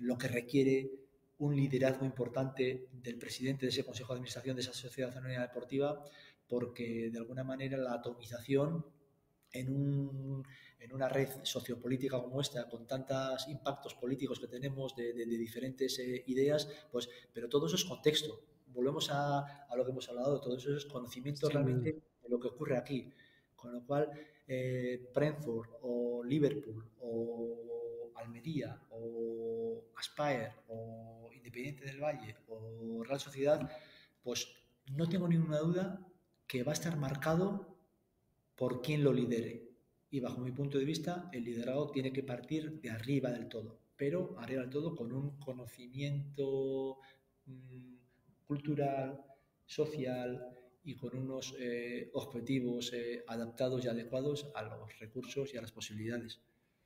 lo que requiere un liderazgo importante del presidente de ese Consejo de Administración de esa Sociedad Anónima Deportiva porque de alguna manera la atomización en, un, en, una red sociopolítica como esta, con tantos impactos políticos que tenemos de, diferentes eh, ideas, pues, pero todo eso es contexto. Volvemos a, a, lo que hemos hablado, todo eso es conocimiento realmente de lo que ocurre aquí. Con lo cual, eh, Brentford o Liverpool o Almería o Aspire o Independiente del Valle o Real Sociedad, pues no tengo ninguna duda que va a estar marcado por quien lo lidere. Y bajo mi punto de vista, el liderazgo tiene que partir de arriba del todo, pero arriba del todo con un conocimiento mm, cultural, social y con unos eh, objetivos eh, adaptados y adecuados a los recursos y a las posibilidades.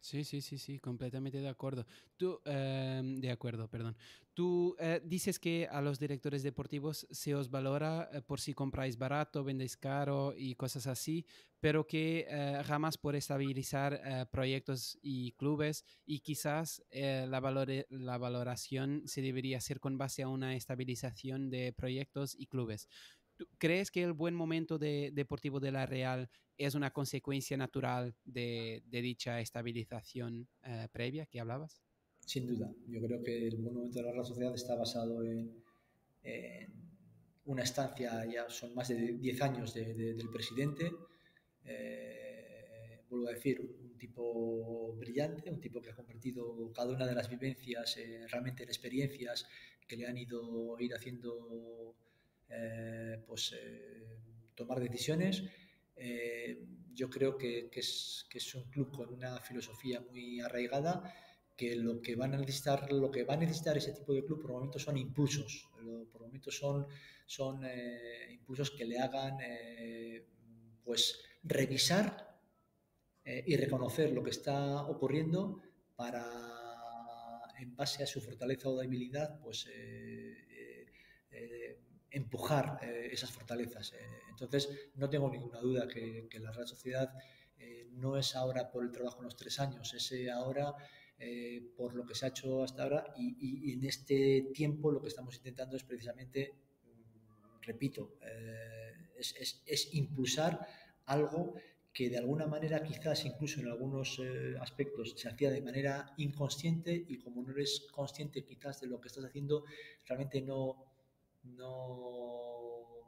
Sí, sí, sí, sí, completamente de acuerdo. Tú, em, de acuerdo, perdón. Tú eh, dices que a los directores deportivos se os valora eh, por si compráis barato, vendéis caro y cosas así, pero que eh, jamás por estabilizar proyectos y clubes y quizás la, la valoración se debería hacer con base a una estabilización de proyectos y clubes. ¿Crees que el buen momento de Deportivo de la Real es una consecuencia natural de, dicha estabilización eh, previa que hablabas? Sin duda. Yo creo que el buen momento de la Real Sociedad está basado en, una estancia, ya son más de 10 años del presidente. Eh, vuelvo a decir, un tipo brillante, un tipo que ha convertido cada una de las vivencias realmente en experiencias que le han ido ir haciendo eh, pues, eh, tomar decisiones. Eh, yo creo que, es, que, es, un club con una filosofía muy arraigada que lo que van a necesitar lo que va a necesitar ese tipo de club por momentos son impulsos por momentos son son impulsos que le hagan pues revisar y reconocer lo que está ocurriendo para en base a su fortaleza o debilidad pues empujar eh, esas fortalezas. Eh. entonces, no tengo ninguna duda que, la Real Sociedad eh, no es ahora por el trabajo en los tres años, es ahora por lo que se ha hecho hasta ahora y, en este tiempo lo que estamos intentando es precisamente, mm, repito, es, impulsar algo que de alguna manera quizás incluso en algunos aspectos se hacía de manera inconsciente y como no eres consciente quizás de lo que estás haciendo, realmente no, no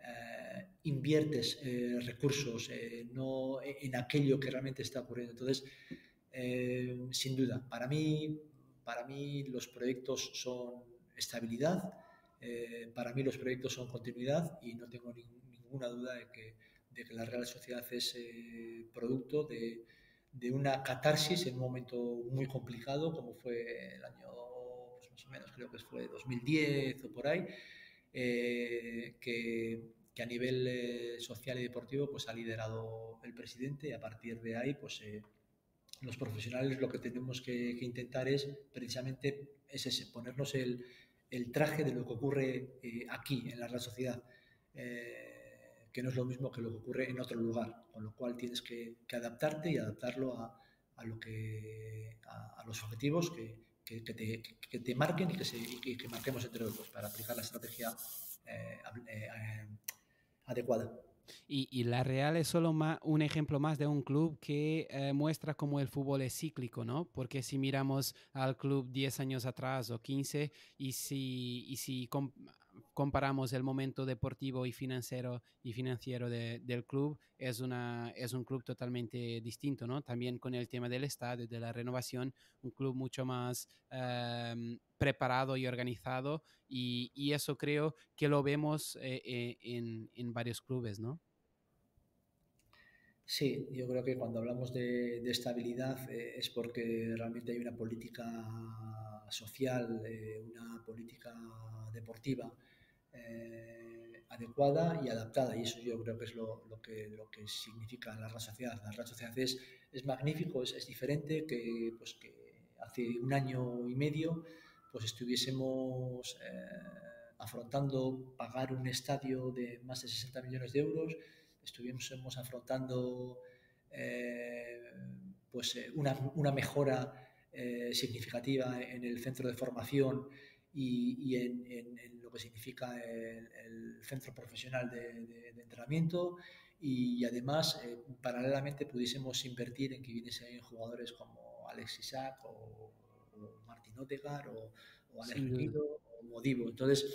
eh, inviertes eh, recursos eh, no en aquello que realmente está ocurriendo. Entonces, sin duda, para mí, para mí los proyectos son estabilidad, para mí los proyectos son continuidad y no tengo ninguna duda de que, de que, la Real Sociedad es producto de, de una catarsis en un momento muy complicado como fue el año menos creo que fue 2010 o por ahí, eh, que, a nivel eh, social y deportivo pues ha liderado el presidente y a partir de ahí pues eh, los profesionales lo que tenemos que, intentar es precisamente es ponernos el, el traje de lo que ocurre aquí en la Real Sociedad. que no es lo mismo que lo que ocurre en otro lugar, con lo cual tienes que, que adaptarte y adaptarlo a, a lo que, a los objetivos que, que, te, marquen y que, se, que marquemos entre otros para aplicar la estrategia eh, eh, adecuada. Y, la Real es solo un ejemplo más de un club que eh, muestra cómo el fútbol es cíclico, ¿no? Porque si miramos al club 10 años atrás o 15 y si, y si comparamos el momento deportivo y financiero y financiero del club, es, una, es un club totalmente distinto, ¿no? También con el tema del estadio, de la renovación, un club mucho más em, preparado y organizado y, eso creo que lo vemos eh, eh, en, en, varios clubes, ¿no? Sí, yo creo que cuando hablamos de, estabilidad eh, es porque realmente hay una política social, una política deportiva eh, adecuada y adaptada. Y eso yo creo que es lo, lo, que, lo que significa la Real Sociedad. La Real Sociedad es, es magnífico, es, es, diferente que, pues, que hace un año y medio pues estuviésemos eh, afrontando pagar un estadio de más de 60 millones de euros, estuviésemos afrontando eh, pues, una, una, mejora significativa en el centro de formación y, y en, lo que significa el, el centro profesional de, de, de entrenamiento y, además eh, paralelamente pudiésemos invertir en que viniesen jugadores como Alex Isaac o, o Martín Odegar o, o Alex sí. o Modivo. Entonces,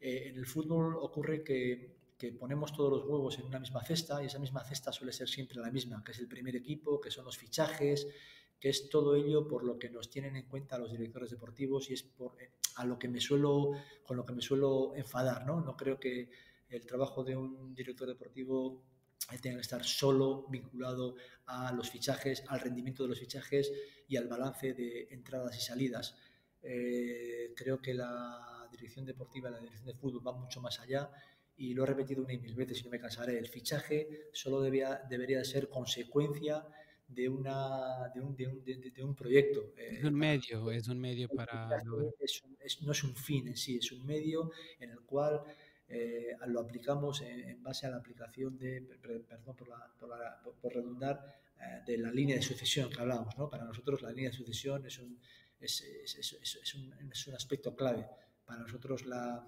eh, en el fútbol ocurre que que ponemos todos los huevos en una misma cesta y esa misma cesta suele ser siempre la misma, que es el primer equipo, que son los fichajes, que es todo ello por lo que nos tienen en cuenta los directores deportivos y es por, eh, a lo que me suelo, con lo que me suelo enfadar, ¿no? No creo que el trabajo de un director deportivo tenga que estar solo vinculado a los fichajes, al rendimiento de los fichajes y al balance de entradas y salidas. Eh, creo que la dirección deportiva, la dirección de fútbol va mucho más allá y lo he repetido una y mil veces y no me cansaré, el fichaje solo debía, debería ser consecuencia de, una, de, un, de, un, de, de un proyecto. Eh, es un medio, es un medio para... Es un, es, no es un fin en sí, es un medio en el cual eh, lo aplicamos en, en, base a la aplicación de, perdón por, la, por, la, por, por redundar, eh, de la línea de sucesión que hablamos. ¿no? Para nosotros la línea de sucesión es un, es, es, es un aspecto clave. Para nosotros la,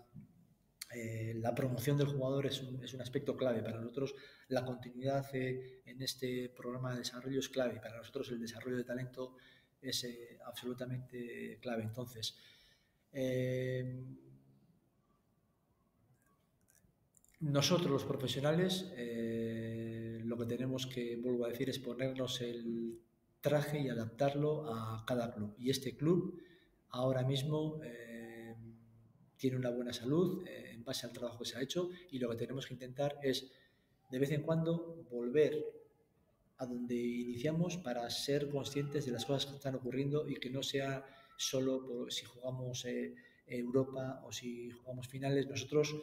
eh, la promoción del jugador es un, aspecto clave. Para nosotros la continuidad eh, en este programa de desarrollo es clave. Para nosotros el desarrollo de talento es eh, absolutamente clave. Entonces, nosotros los profesionales lo que tenemos que, vuelvo a decir, es ponernos el traje y adaptarlo a cada club. Y este club ahora mismo tiene una buena salud en base al trabajo que se ha hecho y lo que tenemos que intentar es de vez en cuando volver a donde iniciamos para ser conscientes de las cosas que están ocurriendo y que no sea solo si jugamos eh, Europa o si jugamos finales. Nosotros,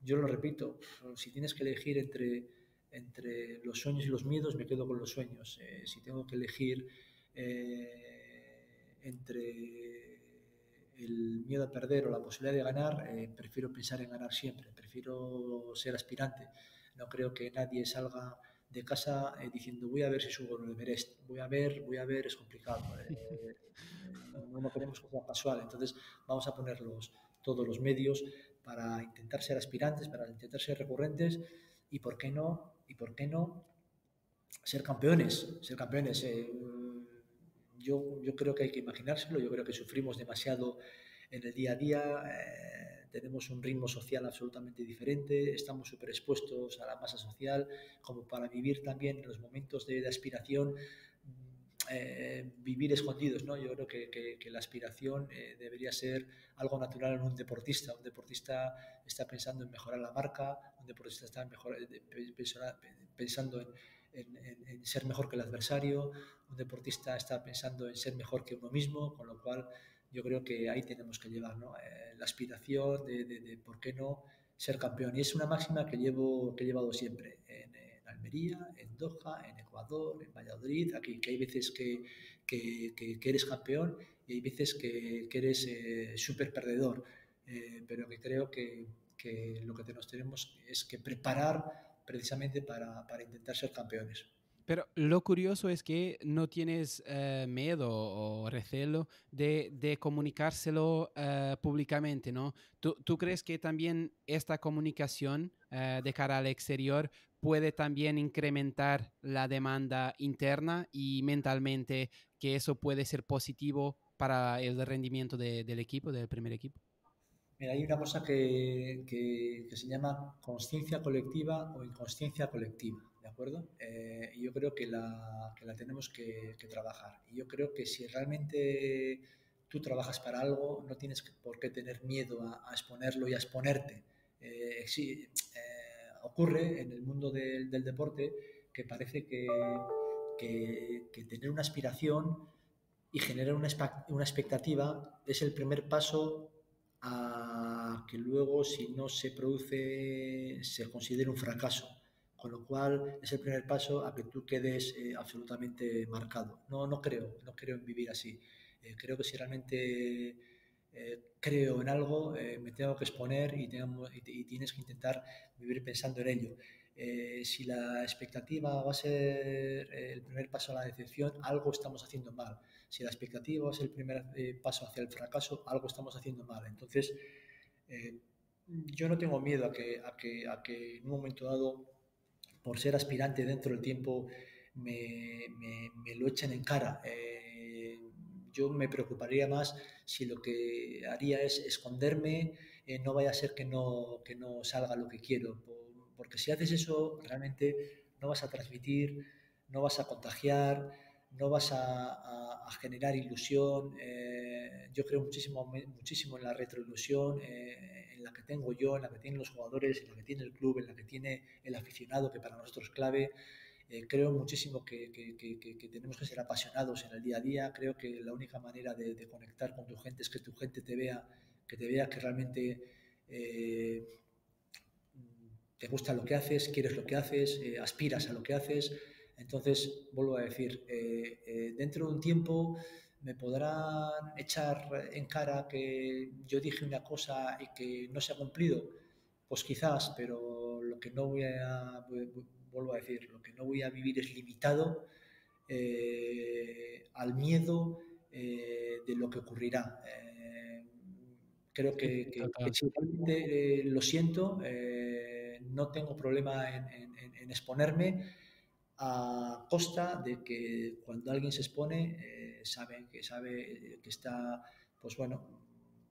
yo lo repito, si tienes que elegir entre, entre los sueños y los miedos, me quedo con los sueños. Eh, si tengo que elegir eh, entre el miedo a perder o la posibilidad de ganar, eh, prefiero pensar en ganar siempre, prefiero ser aspirante. No creo que nadie salga de casa eh, diciendo voy a ver si subo el Everest, voy a ver, voy a ver, es complicado. Eh, no, no queremos que sea casual, entonces vamos a poner los, todos los medios para intentar ser aspirantes, para intentar ser recurrentes y por qué no, y por qué no ser campeones, ser campeones. Eh, yo, yo creo que hay que imaginárselo, yo creo que sufrimos demasiado en el día a día, eh, tenemos un ritmo social absolutamente diferente, estamos súper expuestos a la masa social, como para vivir también en los momentos de, de aspiración, eh, vivir escondidos. ¿no? Yo creo que, que, que la aspiración eh, debería ser algo natural en un deportista. Un deportista está pensando en mejorar la marca, un deportista está mejor, pensando en en, ser mejor que el adversario, un deportista está pensando en ser mejor que uno mismo, con lo cual yo creo que ahí tenemos que llevar ¿no? eh, la aspiración de, de, por qué no ser campeón. Y es una máxima que, llevo, que he llevado siempre en, Almería, en Doha, en Ecuador, en Valladolid, aquí, que hay veces que, que, que, eres campeón y hay veces que, eres eh, súper perdedor, eh, pero que creo que, lo que tenemos es que preparar precisamente para, para intentar ser campeones. Pero lo curioso es que no tienes eh, miedo o recelo de, de comunicárselo eh, públicamente, ¿no? ¿Tú, ¿Tú, crees que también esta comunicación eh, de cara al exterior puede también incrementar la demanda interna y mentalmente que eso puede ser positivo para el rendimiento de, del equipo, del primer equipo? Mira, hay una cosa que, que, que se llama conciencia colectiva o inconsciencia colectiva, ¿de acuerdo? Eh, yo creo que la, que la tenemos que, trabajar. Y yo creo que si realmente tú trabajas para algo, no tienes por qué tener miedo a, a exponerlo y a exponerte. Eh, sí, eh, ocurre en el mundo del, del deporte que parece que, que, tener una aspiración y generar una expectativa es el primer paso a que luego si no se produce se considere un fracaso. Con lo cual es el primer paso a que tú quedes eh, absolutamente marcado. No, no creo, no creo en vivir así. Eh, creo que si realmente creo en algo, me tengo que exponer y, y, tienes que intentar vivir pensando en ello. si la expectativa va a ser el primer paso a la decepción, algo estamos haciendo mal si la expectativa es el primer eh, paso hacia el fracaso, algo estamos haciendo mal. Entonces, eh, yo no tengo miedo a que, a, que, a que en un momento dado, por ser aspirante dentro del tiempo, me, me, lo echen en cara. Eh, yo me preocuparía más si lo que haría es esconderme, no vaya a ser que no, que no salga lo que quiero, porque si haces eso, realmente no vas a transmitir, no vas a contagiar, no vas a generar ilusión. Eh, yo creo muchísimo, muchísimo en la retroilusión, eh, en la que tengo yo, en la que tienen los jugadores, en la que tiene el club, en la que tiene el aficionado, que para nosotros es clave. Eh, creo muchísimo que, tenemos que ser apasionados en el día a día. Creo que la única manera de, conectar con tu gente es que tu gente te vea, que te vea que realmente te gusta lo que haces, quieres lo que haces, aspiras a lo que haces. Entonces, vuelvo a decir, eh, eh, dentro de un tiempo me podrán echar en cara que yo dije una cosa y que no se ha cumplido. Pues quizás, pero lo que no voy a, vuelvo a decir, lo que no voy a vivir es limitado eh, al miedo de lo que ocurrirá. creo que, que, lo siento, no tengo problema en exponerme a costa de que cuando alguien se expone eh, sabe que sabe que está pues bueno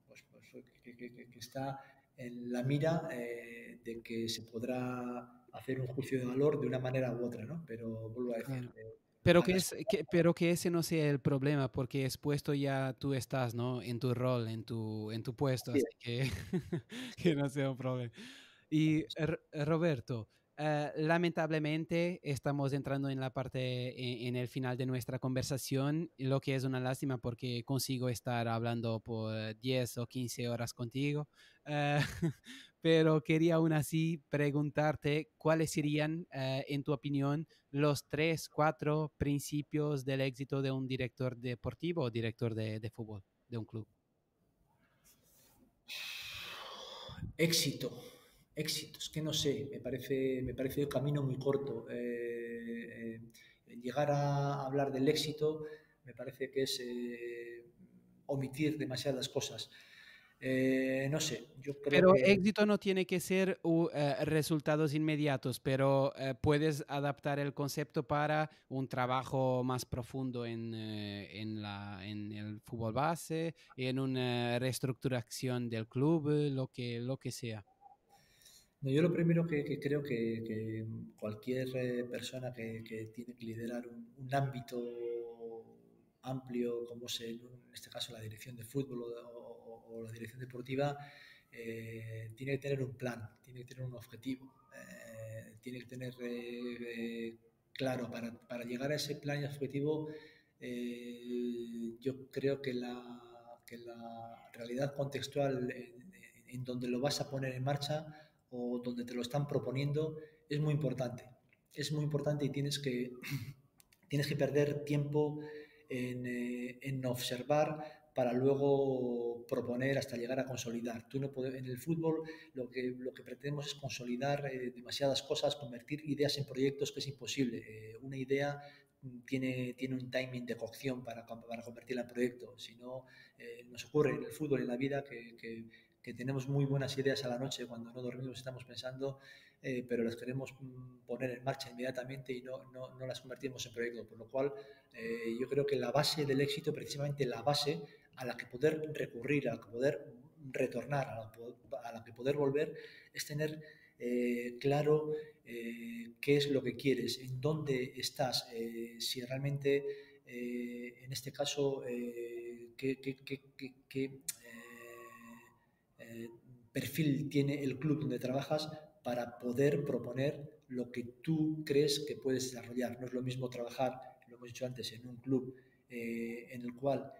pues, pues que, está en la mira eh, de que se podrá hacer un juicio de valor de una manera u otra no pero vuelvo a decir eh, pero que, es, que, pero que ese no sea el problema, porque expuesto ya tú estás, ¿no? En tu rol, en tu, en tu puesto, así que, [laughs] que no sea un problema. Y Roberto, eh, lamentablemente estamos entrando en la parte, e, en, el final de nuestra conversación, lo que es una lástima porque consigo estar hablando por 10 o 15 horas contigo, eh, [laughs] pero quería aún así preguntarte cuáles serían, eh, en tu opinión, los tres, cuatro principios del éxito de un director deportivo o director de, de fútbol de un club. Éxito éxitos, que no sé, me parece, me parece un camino muy corto. Eh, eh, llegar a hablar del éxito me parece que es eh, omitir demasiadas cosas. no sé, yo creo Pero éxito no tiene que ser resultados inmediatos, pero puedes adaptar el concepto para un trabajo más profundo en, en, la, en el fútbol base, en una reestructuración del club, lo que, lo que sea yo lo primero que, creo que, cualquier eh, persona que, tiene que liderar un, ámbito amplio, como es en este caso la dirección de fútbol o, la dirección deportiva, eh, tiene que tener un plan, tiene que tener un objetivo, eh, tiene que tener claro, para, llegar a ese plan y objetivo, yo creo que la, la realidad contextual en donde lo vas a poner en marcha, o donde te lo están proponiendo es muy importante. Es muy importante y tienes que, [clears throat] tienes que perder tiempo en, eh, en observar para luego proponer hasta llegar a consolidar. Tú no puedes, en el fútbol lo que, lo que pretendemos es consolidar eh, demasiadas cosas, convertir ideas en proyectos que es imposible. Eh, una idea tiene, tiene un timing de cocción para, para convertirla en proyecto. Si no, nos ocurre en el fútbol en la vida que que tenemos muy buenas ideas a la noche cuando no dormimos, estamos pensando, eh, pero las queremos mm, poner en marcha inmediatamente y no, no, no las convertimos en proyecto. Por lo cual, eh, yo creo que la base del éxito, precisamente la base a la que poder recurrir, a la que poder retornar, a la, que poder volver, es tener eh, claro qué es lo que quieres, en dónde estás, si realmente, en este caso, qué, qué perfil tiene el club donde trabajas para poder proponer lo que tú crees que puedes desarrollar. No es lo mismo trabajar, lo hemos dicho antes, en un club eh, en el cual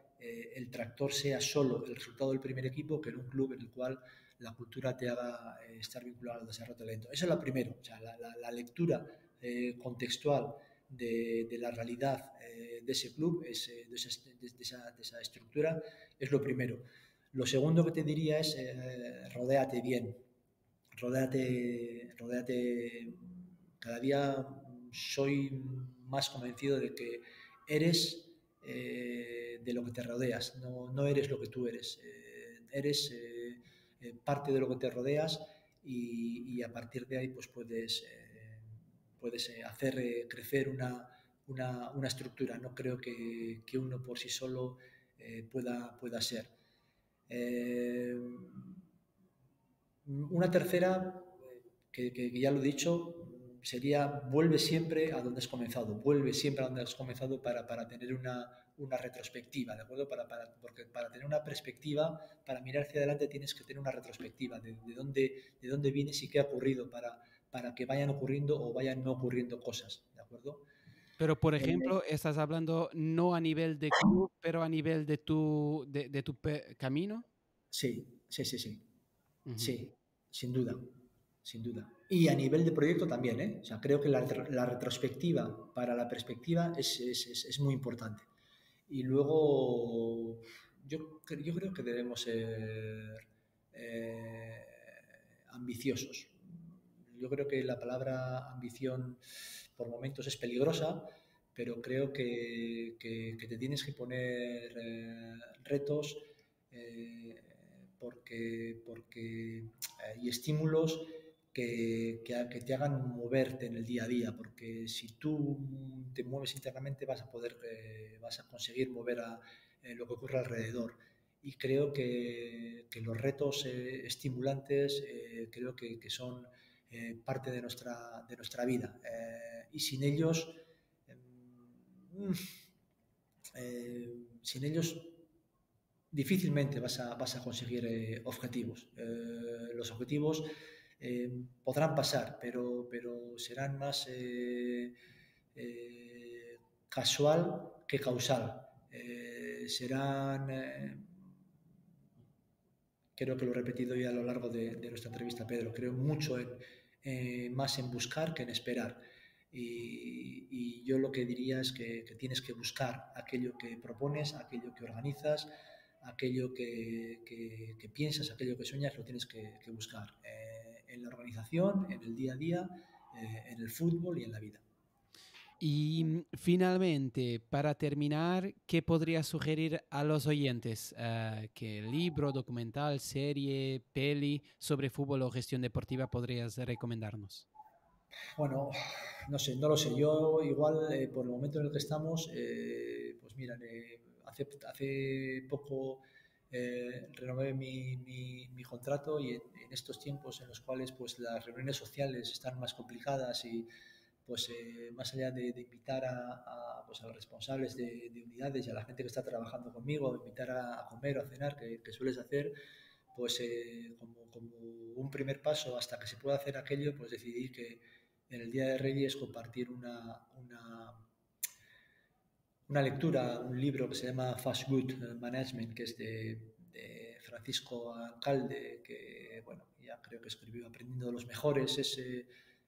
el tractor sea solo el resultado del primer equipo que en un club en el cual la cultura te haga estar vinculado al desarrollo de talento. Eso es lo primero, o sea, la, lectura contextual de, la realidad de ese club, de, esa, estructura, es lo primero. Lo segundo que te diría es rodéate bien, rodéate, rodéate, cada día soy más convencido de que eres eh, de lo que te rodeas, no, no, eres lo que tú eres, eh, eres eh, parte de lo que te rodeas y, a partir de ahí pues puedes, puedes hacer crecer una, una, una, estructura, no creo que, que uno por sí solo pueda, pueda ser. Una tercera, que, que, ya lo he dicho, sería vuelve siempre a donde has comenzado, vuelve siempre a donde has comenzado para, para tener una, una, retrospectiva, ¿de acuerdo? Para, para, porque para tener una perspectiva, para mirar hacia adelante tienes que tener una retrospectiva de, de dónde, de dónde vienes y qué ha ocurrido para, para que vayan ocurriendo o vayan no ocurriendo cosas, ¿de acuerdo? Pero, por ejemplo, estás hablando no a nivel de club, pero a nivel de tu, de, de tu camino. Sí, sí, sí, sí. Sí, sin duda, sin duda. Y a nivel de proyecto también, ¿eh? O sea, creo que la, la retrospectiva para la perspectiva es, es, es, muy importante. Y luego, yo, yo creo que debemos ser eh, ambiciosos. Yo creo que la palabra ambición por momentos es peligrosa, pero creo que, que, te tienes que poner eh, retos eh, porque, porque, y estímulos que, que, te hagan moverte en el día a día, porque si tú te mueves internamente vas a poder, eh, vas a conseguir mover eh, lo que ocurre alrededor. Y creo que, que los retos estimulantes creo que, que son parte de nuestra, de nuestra vida. y sin ellos, em, sin ellos difícilmente vas a, vas a conseguir objetivos. los objetivos eh, podrán pasar, pero, pero serán más eh, eh, casual que causal. serán, creo que lo he repetido ya a lo largo de, nuestra entrevista, Pedro, creo mucho en, más en buscar que en esperar. Y, yo lo que diría es que, tienes que buscar aquello que propones, aquello que organizas, aquello que, piensas, aquello que sueñas, lo tienes que, buscar en la organización, en el día a día, eh, en el fútbol y en la vida. Y mm, finalmente, para terminar, ¿qué podrías sugerir a los oyentes? Uh, ¿Qué libro, documental, serie, peli sobre fútbol o gestión deportiva podrías recomendarnos? Bueno, no sé, no lo sé. Yo igual, eh, por el momento en el que estamos, eh, pues mira, hace, hace poco eh, renové mi, mi, contrato y en, estos tiempos en los cuales pues las reuniones sociales están más complicadas y pues eh, más allá de, invitar a, pues, a, los responsables de, unidades y a la gente que está trabajando conmigo, invitar a, comer o a cenar, que, sueles hacer, pues eh, como, como, un primer paso hasta que se pueda hacer aquello, pues decidí que en el Día de Reyes compartir una, una una lectura, un libro que se llama Fast Good Management, que es de, Francisco Alcalde, que bueno, ya creo que escribió Aprendiendo de los Mejores, ese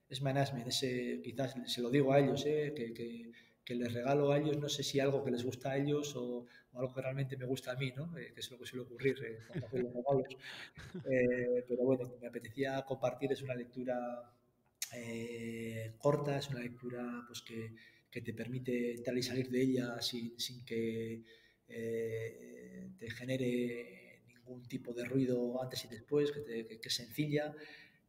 es management, ese quizás se lo digo a ellos, ¿eh? que, que, que, les regalo a ellos, no sé si algo que les gusta a ellos o, algo que realmente me gusta a mí, ¿no? Eh, que es lo que suele ocurrir eh, cuando hago los regalos. [laughs] pero bueno, me apetecía compartir, es una lectura corta, es una lectura pues, que, que te permite entrar y salir de ella sin, sin que te genere ningún tipo de ruido antes y después, que, es sencilla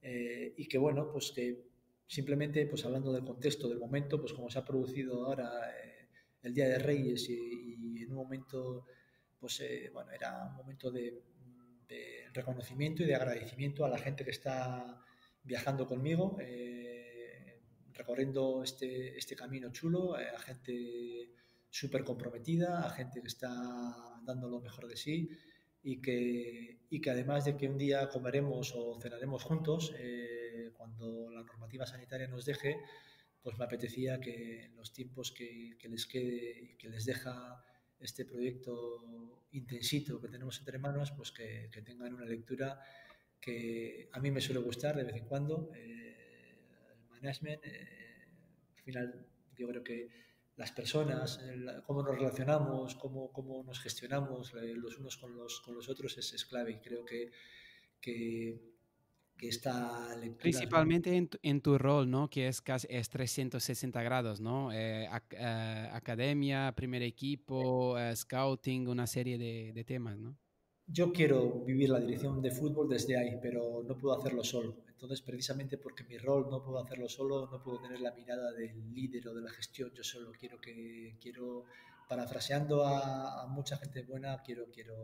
eh, y que, bueno, pues que simplemente, pues hablando del contexto, del momento, pues como se ha producido ahora eh, el Día de Reyes y, en un momento, pues bueno, era un momento de, reconocimiento y de agradecimiento a la gente que está viajando conmigo recorriendo este, este camino chulo, eh, a gente súper comprometida, a gente que está dando lo mejor de sí y que, y que además de que un día comeremos o cenaremos juntos, eh, cuando la normativa sanitaria nos deje, pues me apetecía que los tiempos que, que les quede que les deja este proyecto intensito que tenemos entre manos, pues que, tengan una lectura que a mí me suele gustar de vez en cuando. Eh, el management, eh, al final yo creo que las personas, cómo nos relacionamos, cómo, cómo nos gestionamos eh, los unos con los, con los otros es, es clave y creo que, que que esta lectura... Principalmente en tu, en tu, rol, ¿no? Que es casi es 360 grados, ¿no? Eh, eh, academia, primer equipo, eh, scouting, una serie de, de, temas, ¿no? Yo quiero vivir la dirección de fútbol desde ahí, pero no puedo hacerlo solo. Entonces, precisamente porque mi rol no puedo hacerlo solo, no puedo tener la mirada del líder o de la gestión. Yo solo quiero que, quiero, parafraseando a, a mucha gente buena, quiero, quiero,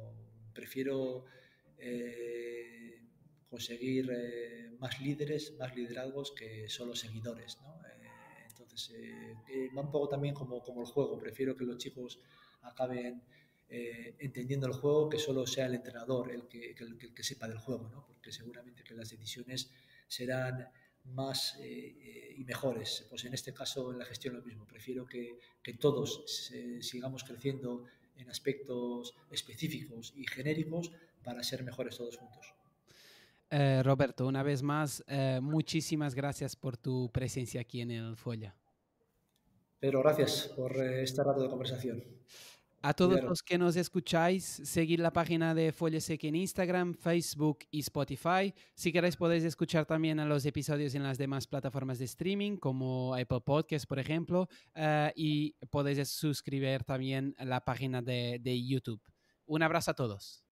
prefiero... Eh, conseguir eh, más líderes, más liderazgos que solo seguidores. ¿no? Eh, entonces, eh, va un poco también como, como el juego. Prefiero que los chicos acaben entendiendo el juego que solo sea el entrenador el que, el, que sepa del juego, ¿no? porque seguramente que las decisiones serán más y mejores. Pues en este caso, en la gestión lo mismo. Prefiero que, que todos sigamos creciendo en aspectos específicos y genéricos para ser mejores todos juntos. Eh, Roberto, una vez más, eh, muchísimas gracias por tu presencia aquí en el Folla. Pero gracias por eh, este rato de conversación. A todos los que nos escucháis, seguid la página de Follesec en Instagram, Facebook y Spotify. Si queréis podéis escuchar también a los episodios en las demás plataformas de streaming, como Apple Podcasts, por ejemplo, y podéis suscribir también a la página de, de YouTube. Un abrazo a todos.